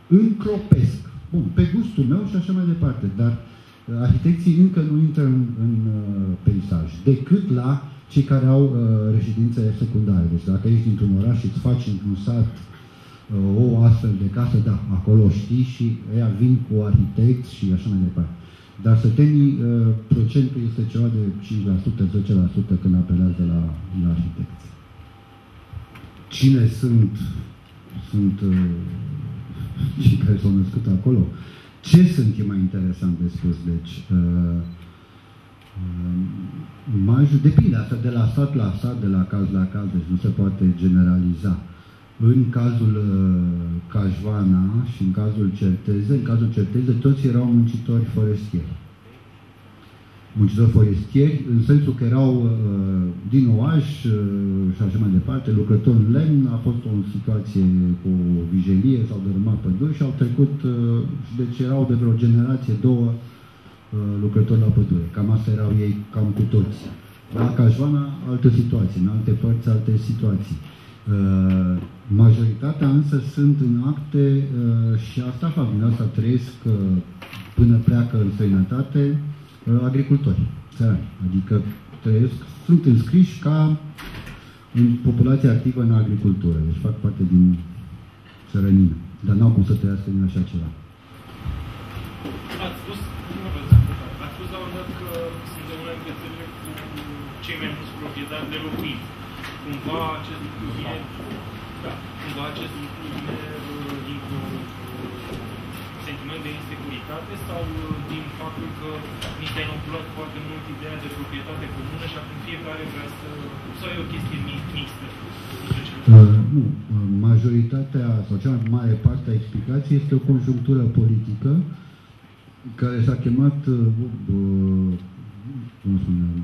S1: încropesc. Bun, pe gustul meu și așa mai departe, dar uh, arhitecții încă nu intră în, în uh, peisaj, decât la cei care au uh, reședințe secundare. Deci dacă ești dintr-un oraș și îți faci într-un sat uh, o astfel de casă, da, acolo știi și ea vin cu arhitecți și așa mai departe. Dar să temi, uh, procentul este ceva de 5%, 10% când apelează la, la arhitecți. Cine sunt, sunt uh, cei care s-au născut acolo? Ce sunt e mai interesant de spus. Deci, uh, uh, mai depinde asta de la stat la stat, de la caz la caz, deci nu se poate generaliza. În cazul uh, Cajvana și în cazul Certeze, în cazul Certeze, toți erau muncitori forestieri. Muncitori forestieri, în sensul că erau uh, din oaș uh, și așa mai departe, lucrători în lemn, a fost o situație cu vijelie, s-au dărâmat păduri și au trecut, uh, deci erau de vreo generație, două uh, lucrători la pădure. Cam asta erau ei, cam cu toți. La Cajvana, altă situație, în alte părți, alte situații. Uh, majoritatea însă sunt în acte uh, și asta fac, din asta trăiesc uh, până pleacă în străinătate agricultori, țărani. Adică trăiesc, sunt înscriși ca în populația activă în agricultură, deci fac parte din țărănină, dar n-au cum să trăiască din așa ceva.
S2: Ați spus, ați spus la un dat că sunt de una dintre țările cu cei mai mulți proprietari de locuințe cumva acest lucru vine, da, cumva acest lucru vine uh, dintr-un uh, sentiment de insecuritate sau uh, din faptul că mi s-a inoculat foarte mult ideea de proprietate comună și acum fiecare vrea să... sau e o chestie mixtă?
S1: nu, majoritatea sau cea mai mare parte a explicației este o conjunctură politică care s-a chemat, uh, uh, cum spuneam,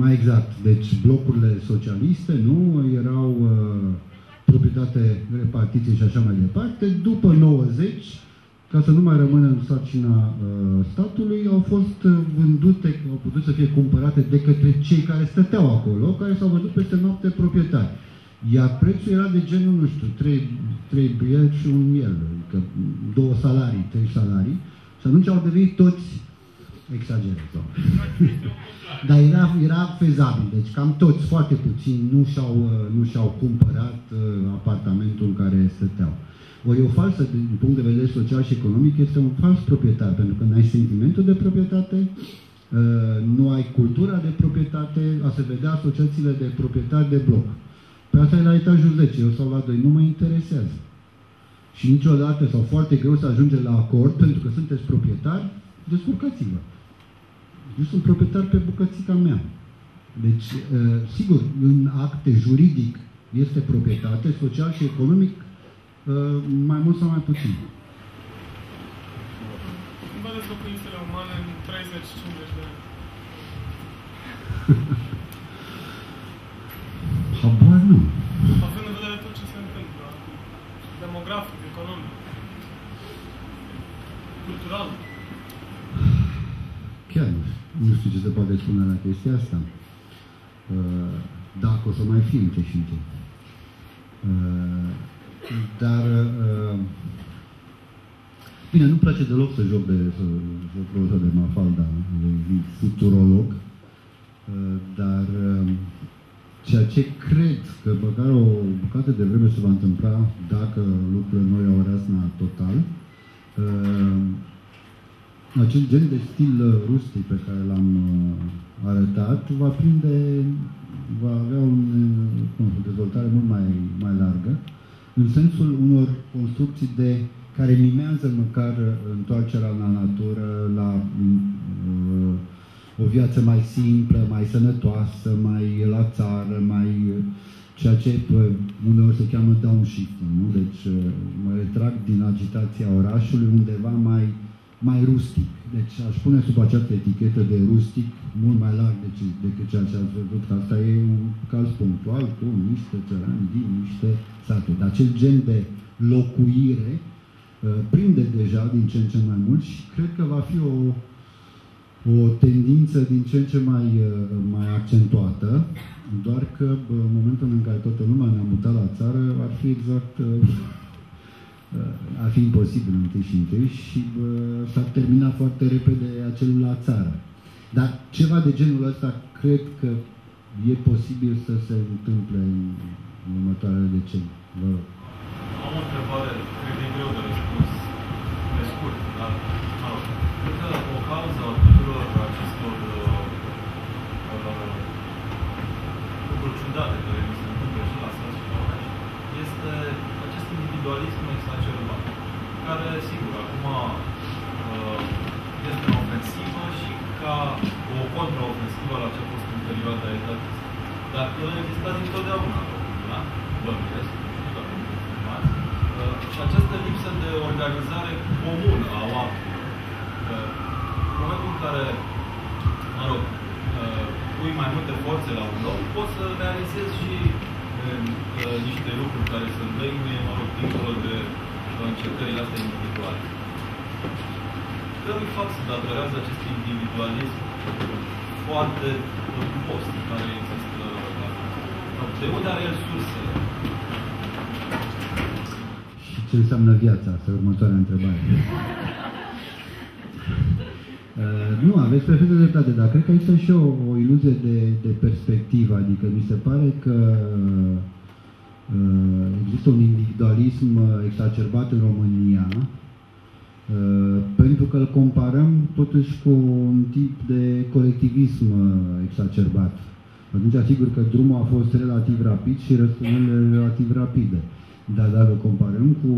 S1: mai exact, deci blocurile socialiste, nu, erau uh, proprietate, repartiție și așa mai departe. După 90, ca să nu mai rămână în sarcina uh, statului, au fost uh, vândute, au putut să fie cumpărate de către cei care stăteau acolo, care s-au văzut peste noapte proprietari. Iar prețul era de genul, nu știu, trei, trei biel și un miel, adică două salarii, trei salarii. Și atunci au devenit toți exagerez. Dar era, era fezabil, deci cam toți, foarte puțini, nu și-au, uh, nu și-au cumpărat uh, apartamentul în care stăteau. Ori o falsă, din punct de vedere social și economic, este un fals proprietar, pentru că nu ai sentimentul de proprietate, uh, nu ai cultura de proprietate, a se vedea asociațiile de proprietari de bloc. Pe asta e la etajul 10, eu sau la 2, nu mă interesează. Și niciodată, sau foarte greu să ajunge la acord, pentru că sunteți proprietari, descurcați-vă. Eu sunt proprietar pe bucățica mea. Deci, uh, sigur, în acte juridic este proprietate, social și economic, uh, mai mult sau mai puțin.
S3: Cum vedeți locuințele umane în 30-50 de ani?
S1: Habar nu.
S3: Având în vedere tot ce se întâmplă, demografic, economic, cultural,
S1: Chiar nu știu. Nu știu ce se poate spune la chestia asta. Uh, Dacă o să mai fie ce și ce. Uh, Dar uh, Bine, nu-mi place deloc să joc de, să joc rolul de Mafalda, de futurolog, uh, dar uh, ceea ce cred că măcar o bucată de vreme se va întâmpla dacă lucrurile noi au răsna total, uh, acel gen de stil uh, rustic pe care l-am uh, arătat va prinde, va avea un, uh, cum, o dezvoltare mult mai, mai largă, în sensul unor construcții de care mimează măcar întoarcerea la natură, la uh, o viață mai simplă, mai sănătoasă, mai la țară, mai ceea ce uneori se cheamă downshifting, nu? Deci mă retrag din agitația orașului undeva mai mai rustic. Deci aș pune sub această etichetă de rustic mult mai larg decât, decât ceea ce ați văzut, că asta e un caz punctual cu niște țărani din niște sate. Dar acel gen de locuire uh, prinde deja din ce în ce mai mult și cred că va fi o, o tendință din ce în ce mai, uh, mai accentuată, doar că bă, în momentul în care toată lumea ne-a mutat la țară, ar fi exact uh, ar fi imposibil întâi și întâi și s-ar termina foarte repede acel la țară. Dar ceva de genul ăsta cred că e posibil să se întâmple în, în următoarele decenii. Vă rog.
S4: Am o întrebare, cred că e greu de răspuns pe scurt, dar mă rog, cred că o cauză a tuturor acestor uh, uh, lucruri ciudate care mi se întâmplă și la sat și la oraș este acest individualism exacerbat, care, sigur, acum uh, este o ofensivă și ca o contraofensivă la ce a fost în perioada etatistă. Dar el a existat dintotdeauna, da? Bănuiesc, nu știu dacă nu confirmați. Uh, și această lipsă de organizare comună a oamenilor. Uh, în momentul în care, mă rog, uh, pui mai multe forțe la un loc, poți să realizezi și uh, niște lucruri care să îndăinuie, mă rog, dincolo de uh, încercările astea individuale. Cărui fapt se datorează acest individualism foarte post care există la De unde are el sursele?
S1: Și ce înseamnă viața? Asta e următoarea întrebare. Uh, nu, aveți perfectă dreptate, dar cred că există și o, o iluzie de, de perspectivă, adică mi se pare că uh, există un individualism uh, exacerbat în România, uh, pentru că îl comparăm totuși cu un tip de colectivism uh, exacerbat. Atunci, sigur că drumul a fost relativ rapid și răspunsurile relativ rapide. Dar dacă comparăm cu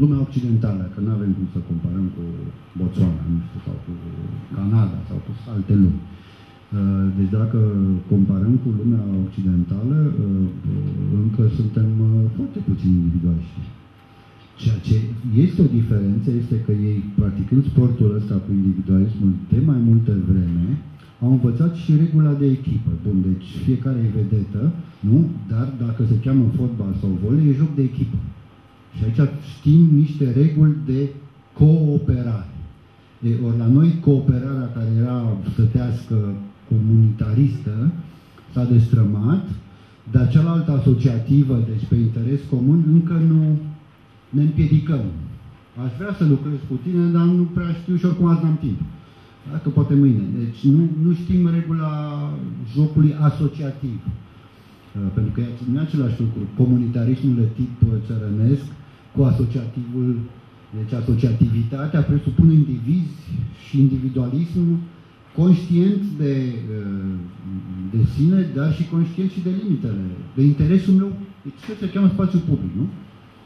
S1: lumea occidentală, că nu avem cum să comparăm cu Botswana, nu știu, sau cu Canada, sau cu alte lumi, Uh, deci dacă comparăm cu lumea occidentală, uh, încă suntem foarte puțini individualiști. Ceea ce este o diferență este că ei, practicând sportul ăsta cu individualismul de mai multă vreme, au învățat și regula de echipă. Bun, deci fiecare e vedetă, nu? Dar dacă se cheamă fotbal sau volei, e joc de echipă. Și aici știm niște reguli de cooperare. E, ori la noi cooperarea care era stătească comunitaristă s-a destrămat, dar cealaltă asociativă, deci pe interes comun, încă nu ne împiedicăm. Aș vrea să lucrez cu tine, dar nu prea știu și oricum azi n-am timp. Dacă poate mâine. Deci nu, nu știm regula jocului asociativ. Uh, pentru că nu e același lucru. Comunitarismul de tip uh, țărănesc cu asociativul, deci asociativitatea presupune indivizi și individualismul conștient de, uh, de sine, dar și conștient și de limitele, de interesul meu. Deci ce se cheamă spațiu public, nu?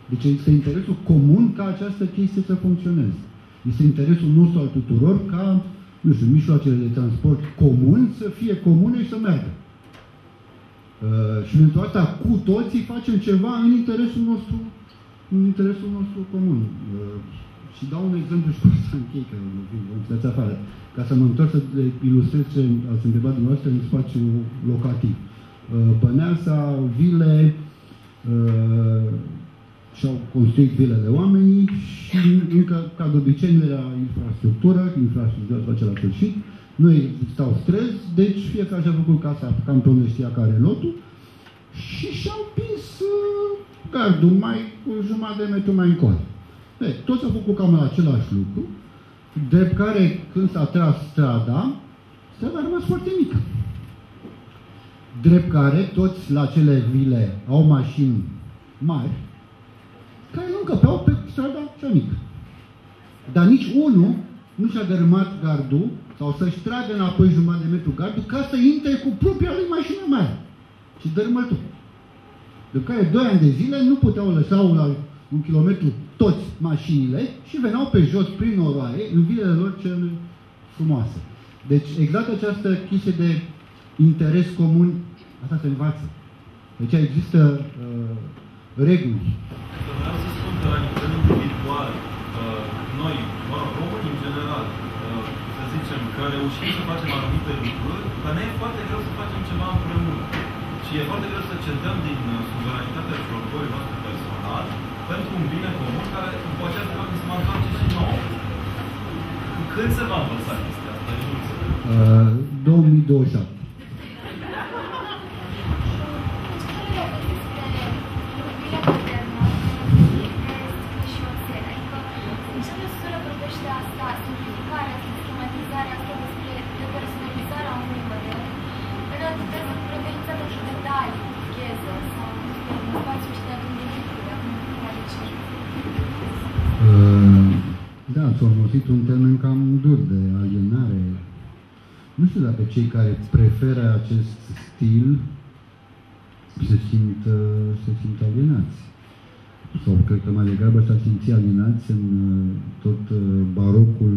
S1: Deci este interesul comun ca această chestie să funcționeze. Este interesul nostru al tuturor ca, nu știu, mijloacele de transport comun să fie comune și să meargă. Uh, și pentru asta cu toții facem ceva în interesul nostru, în interesul nostru comun. Uh, și dau un exemplu și să închei, că vin, afară, ca să mă întorc să ilustrez ce ați întrebat dumneavoastră în spațiu locativ. Uh, Băneasa, vile, uh, și-au construit vilele oamenii și încă, ca de obicei, nu era infrastructură, infrastructura se face la sfârșit, nu existau străzi, deci fiecare și-a făcut casa cam pe unde știa care lotul și și-au pins uh, gardul mai cu jumătate de metru mai încolo. Ei, toți au făcut cam același lucru, drept care, când s-a tras strada, strada a rămas foarte mică. Drept care, toți la cele vile au mașini mari, care nu încăpeau pe strada cea mică. Dar nici unul nu și-a dărâmat gardul sau să-și tragă înapoi jumătate de metru gardul ca să intre cu propria lui mașină mare. Și dărâmătul. De care doi ani de zile nu puteau lăsa un, un kilometru toți mașinile și veneau pe jos prin noroaie în vilele lor cele frumoase. Deci exact această chestie de interes comun, asta se învață. Deci există uh, reguli
S5: vreau să spun că la nivel individual, noi, mă rog, românii în general, să zicem că reușim să facem anumite lucruri, dar ne e foarte greu să facem ceva împreună. Și e foarte greu să cedăm din uh, suveranitatea propriului noastre personal pentru un bine comun care după aceea poate să mă întoarce și nouă. Când se va învăța chestia asta?
S1: Uh, 2027. Ați folosit un termen cam dur de alienare. Nu știu dacă cei care preferă acest stil se simt, uh, se simt alienați. Sau cred că mai degrabă s-ar simți alienați în uh, tot uh, barocul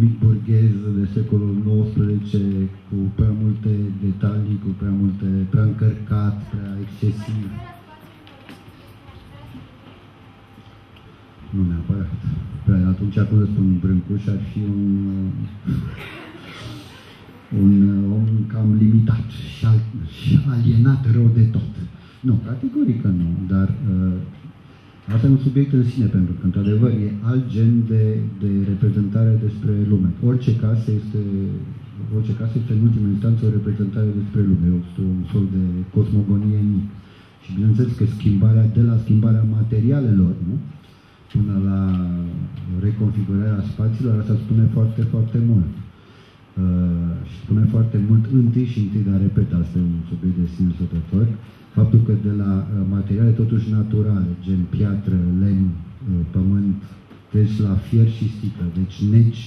S1: mic burghez de secolul XIX cu prea multe detalii, cu prea multe, prea încărcat, prea excesiv. Nu neapărat. Păi atunci când spun Brâncuș ar fi un, un om cam limitat și, al, și alienat rău de tot. Nu, categoric că nu, dar uh, asta e un subiect în sine, pentru că, într-adevăr, e alt gen de, de reprezentare despre lume. Orice casă este, orice casă este în ultimă instanță o reprezentare despre lume, este un sol de cosmogonie mic. Și bineînțeles că schimbarea, de la schimbarea materialelor, nu? Până la reconfigurarea spațiilor, asta spune foarte, foarte mult. Uh, și spune foarte mult întâi și întâi, dar repet, asta e un subiect de sine sătător, faptul că de la uh, materiale totuși naturale, gen piatră, lemn, uh, pământ, deci la fier și sticlă, deci neci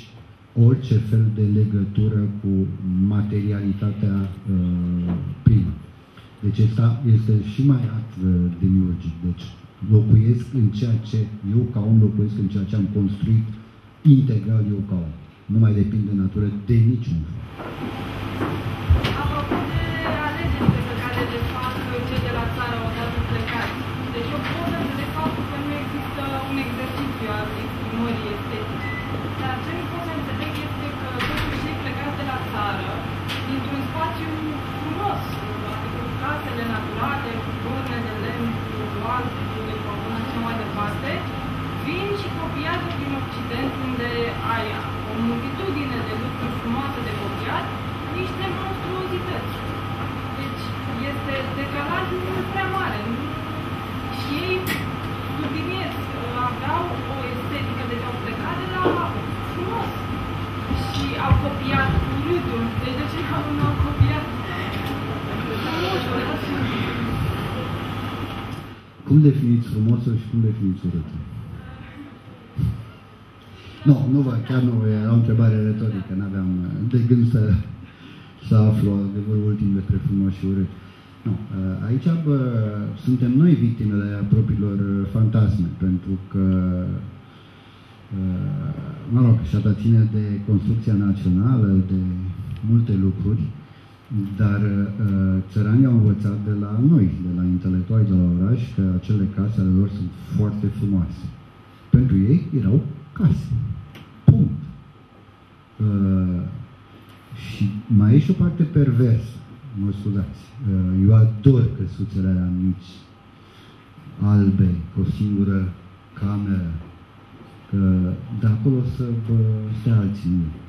S1: orice fel de legătură cu materialitatea uh, primă. Deci asta este și mai act uh, demiurgic. Deci locuiesc în ceea ce eu ca om locuiesc în ceea ce am construit integral eu ca om. nu mai depind de natură de niciun fel.
S6: Apropo de alegerile pe care le fac cei de la țară odată plecați, deci eu pot înțeleg faptul că nu există un exercițiu al exprimării estetice. Dar ce nu pot să înțeleg este că totuși ei plecați de la țară, dintr-un spațiu frumos, adică cu casele naturale, cu borne de lemn, cu alte, de pământ și așa mai departe, vin și copiază din Occident, unde ai o multitudine de lucruri frumoase de copiat, niște monstruozități. Deci este decalajul mult prea mare. Nu? Și ei, subliniez, aveau o estetică, deci au plecat de la frumos. Și au copiat urâtul. Deci de ce nu au copiat frumosul?
S1: Cum definiți frumosul și cum definiți urâtul? Nu, nu vă, chiar nu, era o întrebare retorică, n-aveam uh, de gând să, să aflu adevărul ultim despre frumos și urât. Nu, uh, aici bă, suntem noi victimele propriilor uh, fantasme, pentru că, mă rog, și asta ține de construcția națională, de multe lucruri, dar țăranii au învățat de la noi, de la intelectuali de la oraș, că acele case ale lor sunt foarte frumoase. Pentru ei erau case. Punct. Uh, și mai e și o parte perversă, mă scuzați. Uh, eu ador căsuțele alea mici, albe, cu o singură cameră, că de acolo să vă stea alții nu. Uh,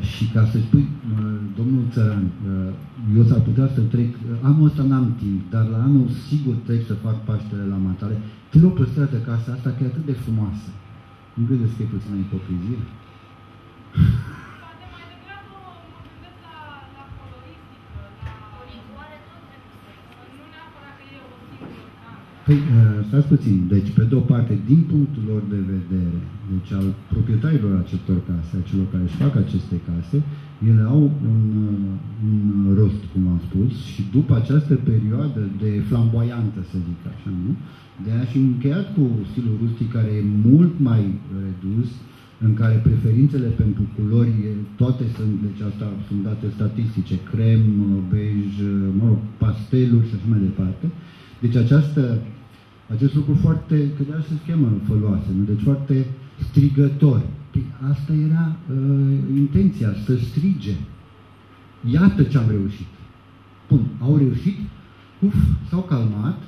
S1: și ca să spui, uh, domnul Țăran, uh, eu s-ar putea să trec, uh, anul ăsta n-am timp, dar la anul sigur trec să fac Paștele la Matale. Te rog, păstrează casa asta, că e atât de frumoasă. Nu credeți că e puțină ipocrizie? Păi, uh, stați puțin. Deci, pe de o parte, din punctul lor de vedere, deci al proprietarilor acestor case, a celor care își fac aceste case, ele au un, uh, un rost, cum am spus, și după această perioadă de flamboyantă, să zic așa, nu? De a și încheiat cu stilul rustic care e mult mai redus, în care preferințele pentru culori, toate sunt, deci asta sunt date statistice, crem, bej, mă rog, pasteluri și așa mai departe. Deci această, acest lucru foarte, că de asta se cheamă făloase, nu? deci foarte strigător. Păi asta era uh, intenția, să strige. Iată ce am reușit. Bun, au reușit, uf, s-au calmat,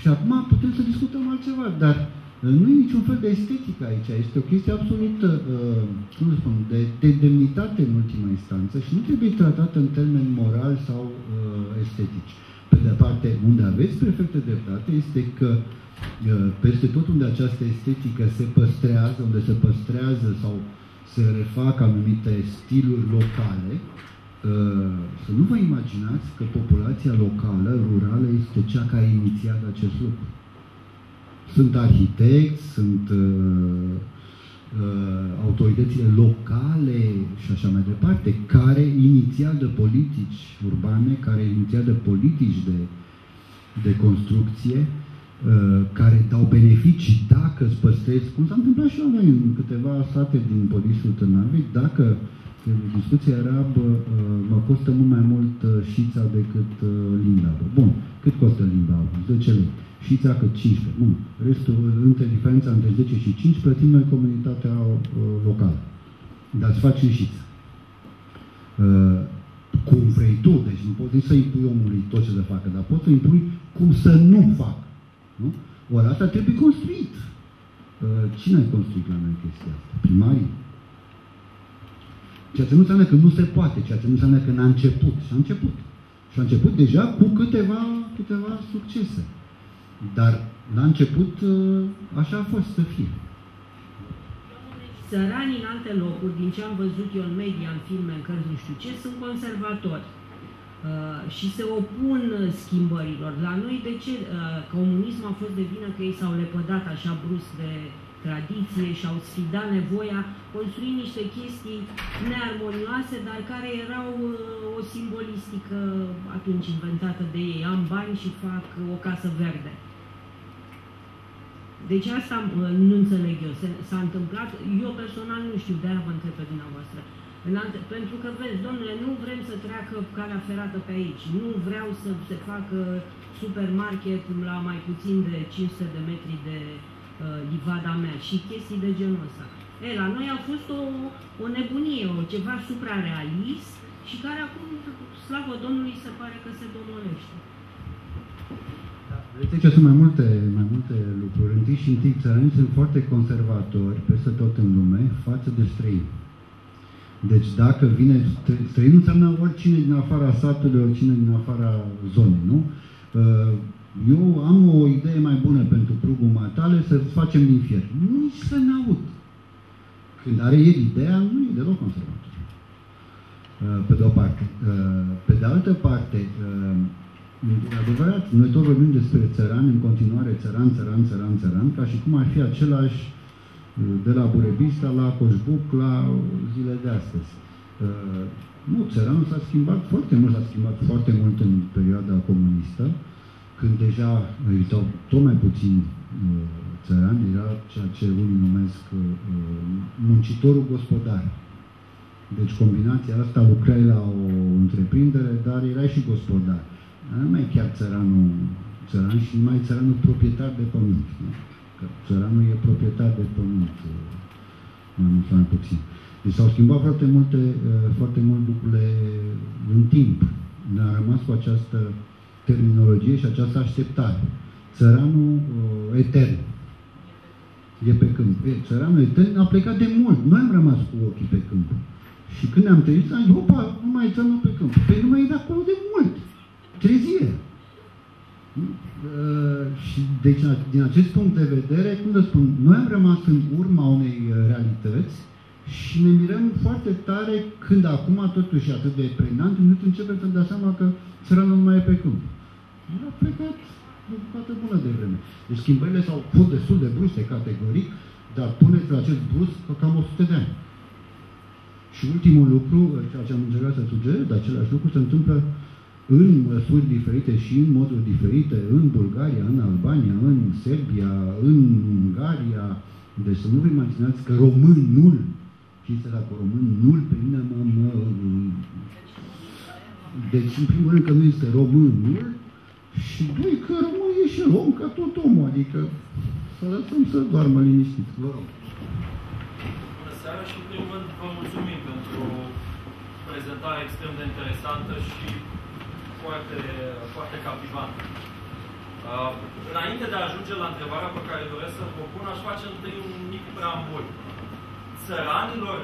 S1: și acum putem să discutăm altceva, dar uh, nu e niciun fel de estetică aici. Este o chestie absolut, uh, cum să spun, de, de demnitate în ultima instanță și nu trebuie tratată în termeni moral sau uh, estetici. Pe de parte, unde aveți perfectă dreptate este că uh, peste tot unde această estetică se păstrează, unde se păstrează sau se refac anumite stiluri locale, Uh, să nu vă imaginați că populația locală, rurală, este cea care a inițiat acest lucru. Sunt arhitecți, sunt uh, uh, autoritățile locale și așa mai departe, care inițiază politici urbane, care inițiază politici de, de construcție, uh, care dau beneficii dacă îți păstrezi, cum s-a întâmplat și la noi în câteva sate din Podișul Târnavei, dacă uh, discuția arabă uh, mă costă mult mai mult uh, șița decât uh, limba. Bun, cât costă limba? 10 lei. Șița cât 15. Bun. Restul, între diferența între 10 și 5, plătim noi comunitatea locală. Dar îți faci și șița. Cum vrei tu, deci nu poți nici să impui omului tot ce să facă, dar poți să impui cum să nu facă. Nu? Ori asta trebuie construit. Cine a construit la noi chestia asta? Primarii? Ceea ce nu înseamnă că nu se poate, ceea ce nu înseamnă că n-a început. Și a început. Și a început deja cu câteva, câteva succese. Dar la început ă, așa a fost să fie.
S7: Țăranii în alte locuri, din ce am văzut eu în media, în filme, în cărți, nu știu ce, sunt conservatori. Uh, și se opun schimbărilor. La noi, de ce? Uh, comunismul a fost de vină că ei s-au lepădat așa brusc de tradiție și au sfidat nevoia, construind niște chestii nearmonioase, dar care erau uh, o simbolistică atunci inventată de ei. Am bani și fac o casă verde. Deci asta nu înțeleg eu. S-a întâmplat, eu personal nu știu, de-aia vă întreb pe dumneavoastră. Pentru că, vezi, domnule, nu vrem să treacă calea ferată pe aici, nu vreau să se facă supermarket la mai puțin de 500 de metri de uh, livada mea și chestii de genul ăsta. E, la noi a fost o, o nebunie, o ceva suprarealist și care acum, slavă Domnului, se pare că se domolește.
S1: Deci sunt mai multe, mai multe lucruri. Întâi și întâi, țăranii sunt foarte conservatori peste tot în lume față de străini. Deci dacă vine străinul, înseamnă oricine din afara satului, oricine din afara zonei, nu? Uh, eu am o idee mai bună pentru prugul matale să facem din fier. Nici să n-aud. Când are el ideea, nu e deloc conservator. Uh, pe de o parte. Uh, pe de altă parte, E adevărat, noi tot vorbim despre țăran, în continuare țăran, țăran, țăran, țăran, ca și cum ar fi același de la Burebista la Coșbuc la zile de astăzi. Uh, nu, țăranul s-a schimbat foarte mult, s-a schimbat foarte mult în perioada comunistă, când deja existau tot mai puțin uh, țărani, era ceea ce unii numesc uh, muncitorul gospodar. Deci combinația asta lucrai la o întreprindere, dar erai și gospodar nu mai chiar țăranul țăran și mai țăranul proprietar de pământ. Nu? Că țăranul e proprietar de pământ, mai mult sau mai puțin. Deci s-au schimbat foarte multe, uh, foarte mult lucrurile în timp. Ne-a rămas cu această terminologie și această așteptare. Țăranul uh, etern. E pe câmp. E, țăranul etern a plecat de mult. Noi am rămas cu ochii pe câmp. Și când ne-am trezit, am zis, opa, nu mai e țăranul pe câmp. Păi nu mai e de acolo de mult trezire. Uh, și deci, din acest punct de vedere, cum să spun, noi am rămas în urma unei uh, realități și ne mirăm foarte tare când acum, totuși atât de pregnant, nu începem să dea seama că țăranul nu mai e pe câmp. El a plecat o bucată bună de vreme. Deci schimbările s-au fost destul de bruste, categoric, dar puneți la acest brusc cam 100 de ani. Și ultimul lucru, ceea ce am încercat să sugerez, de același lucru se întâmplă în măsuri diferite și în moduri diferite, în Bulgaria, în Albania, în Serbia, în Ungaria. Deci să nu vă imaginați că românul, știți dacă românul pe mine mă, mă... Deci, în primul rând că nu este românul și doi, că român e și om ca tot omul, adică să lăsăm să doarmă liniștit. Vă rog.
S5: Bună seara și, în primul rând, vă mulțumim pentru prezentarea extrem de interesantă și foarte, foarte captivant. Uh, înainte de a ajunge la întrebarea pe care doresc să vă pun, aș face întâi un mic preambul. Țăranilor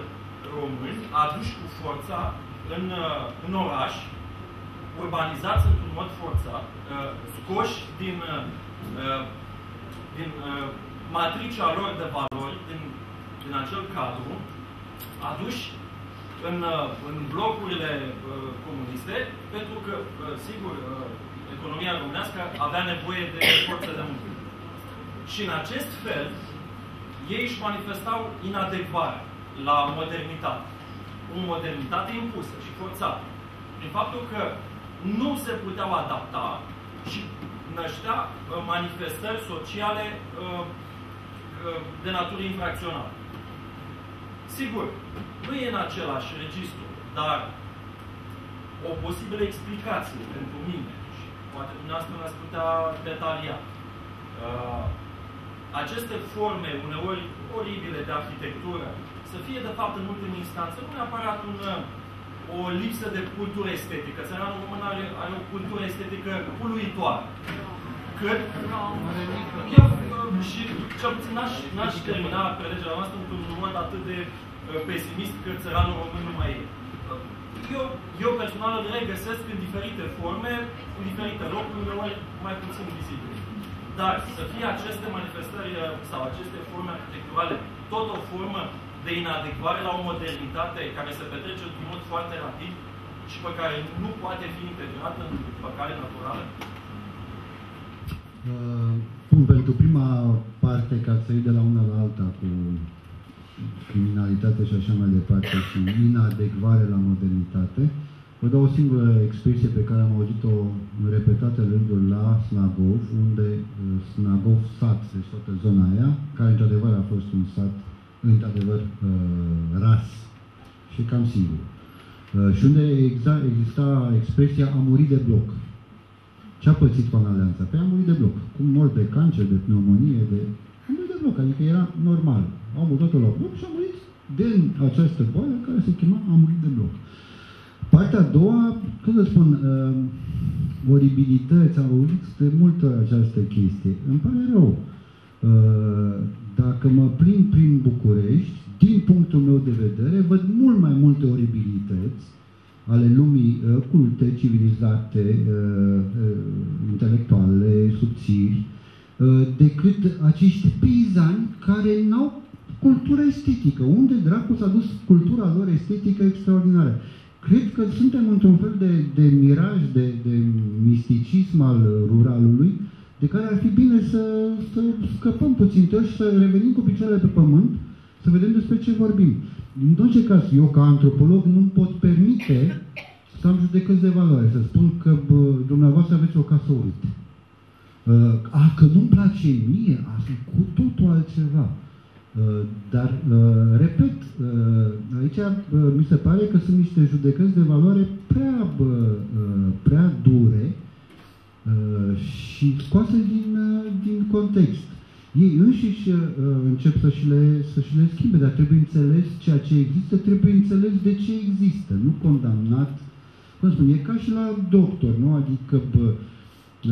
S5: români aduși cu forța în, uh, în oraș, urbanizați într-un mod forțat, uh, scoși din, uh, uh din uh, matricea lor de valori, din, din acel cadru, aduși în, uh, în blocurile uh, comuniste, pentru că, uh, sigur, economia românească avea nevoie de forță de muncă. Și în acest fel, ei își manifestau inadecvare la modernitate. O modernitate impusă și forțată. Prin faptul că nu se puteau adapta și năștea manifestări sociale de natură infracțională. Sigur, nu e în același registru, dar o posibilă explicație pentru mine și poate dumneavoastră ne-ați putea detalia. Uh, aceste forme, uneori oribile de arhitectură, să fie de fapt în ultimă instanță nu neapărat un, o lipsă de cultură estetică. Țăranul român are, are o cultură estetică puluitoare. Cât eu, și cel puțin n-aș, n-aș termina prelegerea noastră într-un mod atât de Uh, pesimist că țăranul român nu mai e. Eu, eu personal îl regăsesc în diferite forme, în diferite locuri, uneori mai puțin vizibile. Dar să fie aceste manifestări uh, sau aceste forme arhitecturale tot o formă de inadecvare la o modernitate care se petrece într-un mod foarte rapid și pe care nu poate fi integrată în păcare naturală?
S1: Uh, bun, pentru prima parte, ca să de la una la alta cu criminalitate și așa mai departe și inadecvare la modernitate. Vă dau o singură expresie pe care am auzit-o în repetate rânduri la Snagov, unde uh, Snagov sat, deci toată zona aia, care într-adevăr a fost un sat, într-adevăr, uh, ras și cam singur. Uh, și unde exact, exista expresia a murit de bloc. Ce a pățit Alianța? Păi a murit de bloc. Cum mor de cancer, de pneumonie, de... A murit de bloc, adică era normal. Au murit totul la bloc și a murit din această boală care se chema a murit de bloc. Partea a doua, cum să spun, uh, oribilități, am auzit de multe această chestie. Îmi pare rău. Uh, dacă mă plimb prin București, din punctul meu de vedere, văd mult mai multe oribilități ale lumii uh, culte, civilizate, uh, uh, intelectuale, subțiri, uh, decât acești peizani care n-au cultură estetică. Unde dracu s-a dus cultura lor estetică extraordinară? Cred că suntem într-un fel de, de miraj, de, de misticism al ruralului, de care ar fi bine să, să scăpăm puțin și să revenim cu picioarele pe pământ, să vedem despre ce vorbim. În orice caz, eu ca antropolog nu pot permite să am judecăți de valoare, să spun că bă, dumneavoastră aveți o casă urâtă. Uh, a, că nu-mi place mie, asta e cu totul altceva. Uh, dar, uh, repet, uh, aici mi se pare că sunt niște judecăți de valoare prea, prea dure și scoase din, din context. Ei înșiși încep să-și le, să-și le schimbe, dar trebuie înțeles ceea ce există, trebuie înțeles de ce există, nu condamnat. Cum spun, e ca și la doctor, nu? Adică bă, Uh,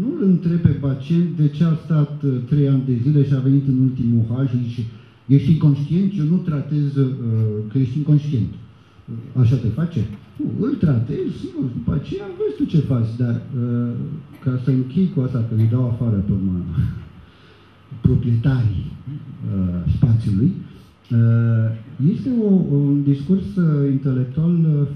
S1: nu îl întreb pe pacient de ce a stat uh, trei ani de zile și a venit în ultimul hal și zice ești inconștient? Eu nu tratez uh, că ești inconștient. Așa te face? Nu, îl tratez, sigur, după aceea vezi tu ce faci, dar ca să închei cu asta, că îi dau afară pe urmă proprietarii spațiului, este o, un discurs intelectual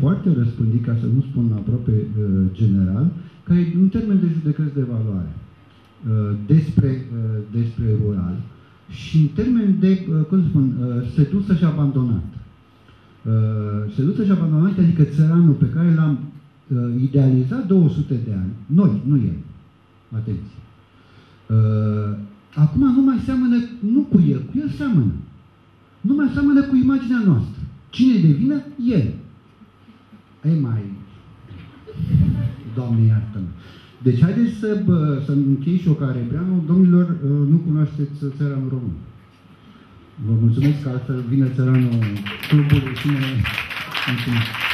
S1: foarte răspândit, ca să nu spun aproape uh, general, care e un termen de judecăți de valoare uh, despre, uh, despre rural și în termen de, cum să spun, sedusă și abandonat. Sedusă și abandonat, adică țăranul pe care l-am idealizat 200 de ani, noi, nu el, atenție, acum nu mai seamănă, nu cu el, cu el seamănă. Nu mai seamănă cu imaginea noastră. Cine de vină? El. Ei mai, Doamne iartă-mă. Deci haideți să, bă, să închei și o care Breanu. Domnilor, ă, nu cunoașteți țăranul român. Vă mulțumesc că altfel vine țăranul clubului și ne mulțumesc.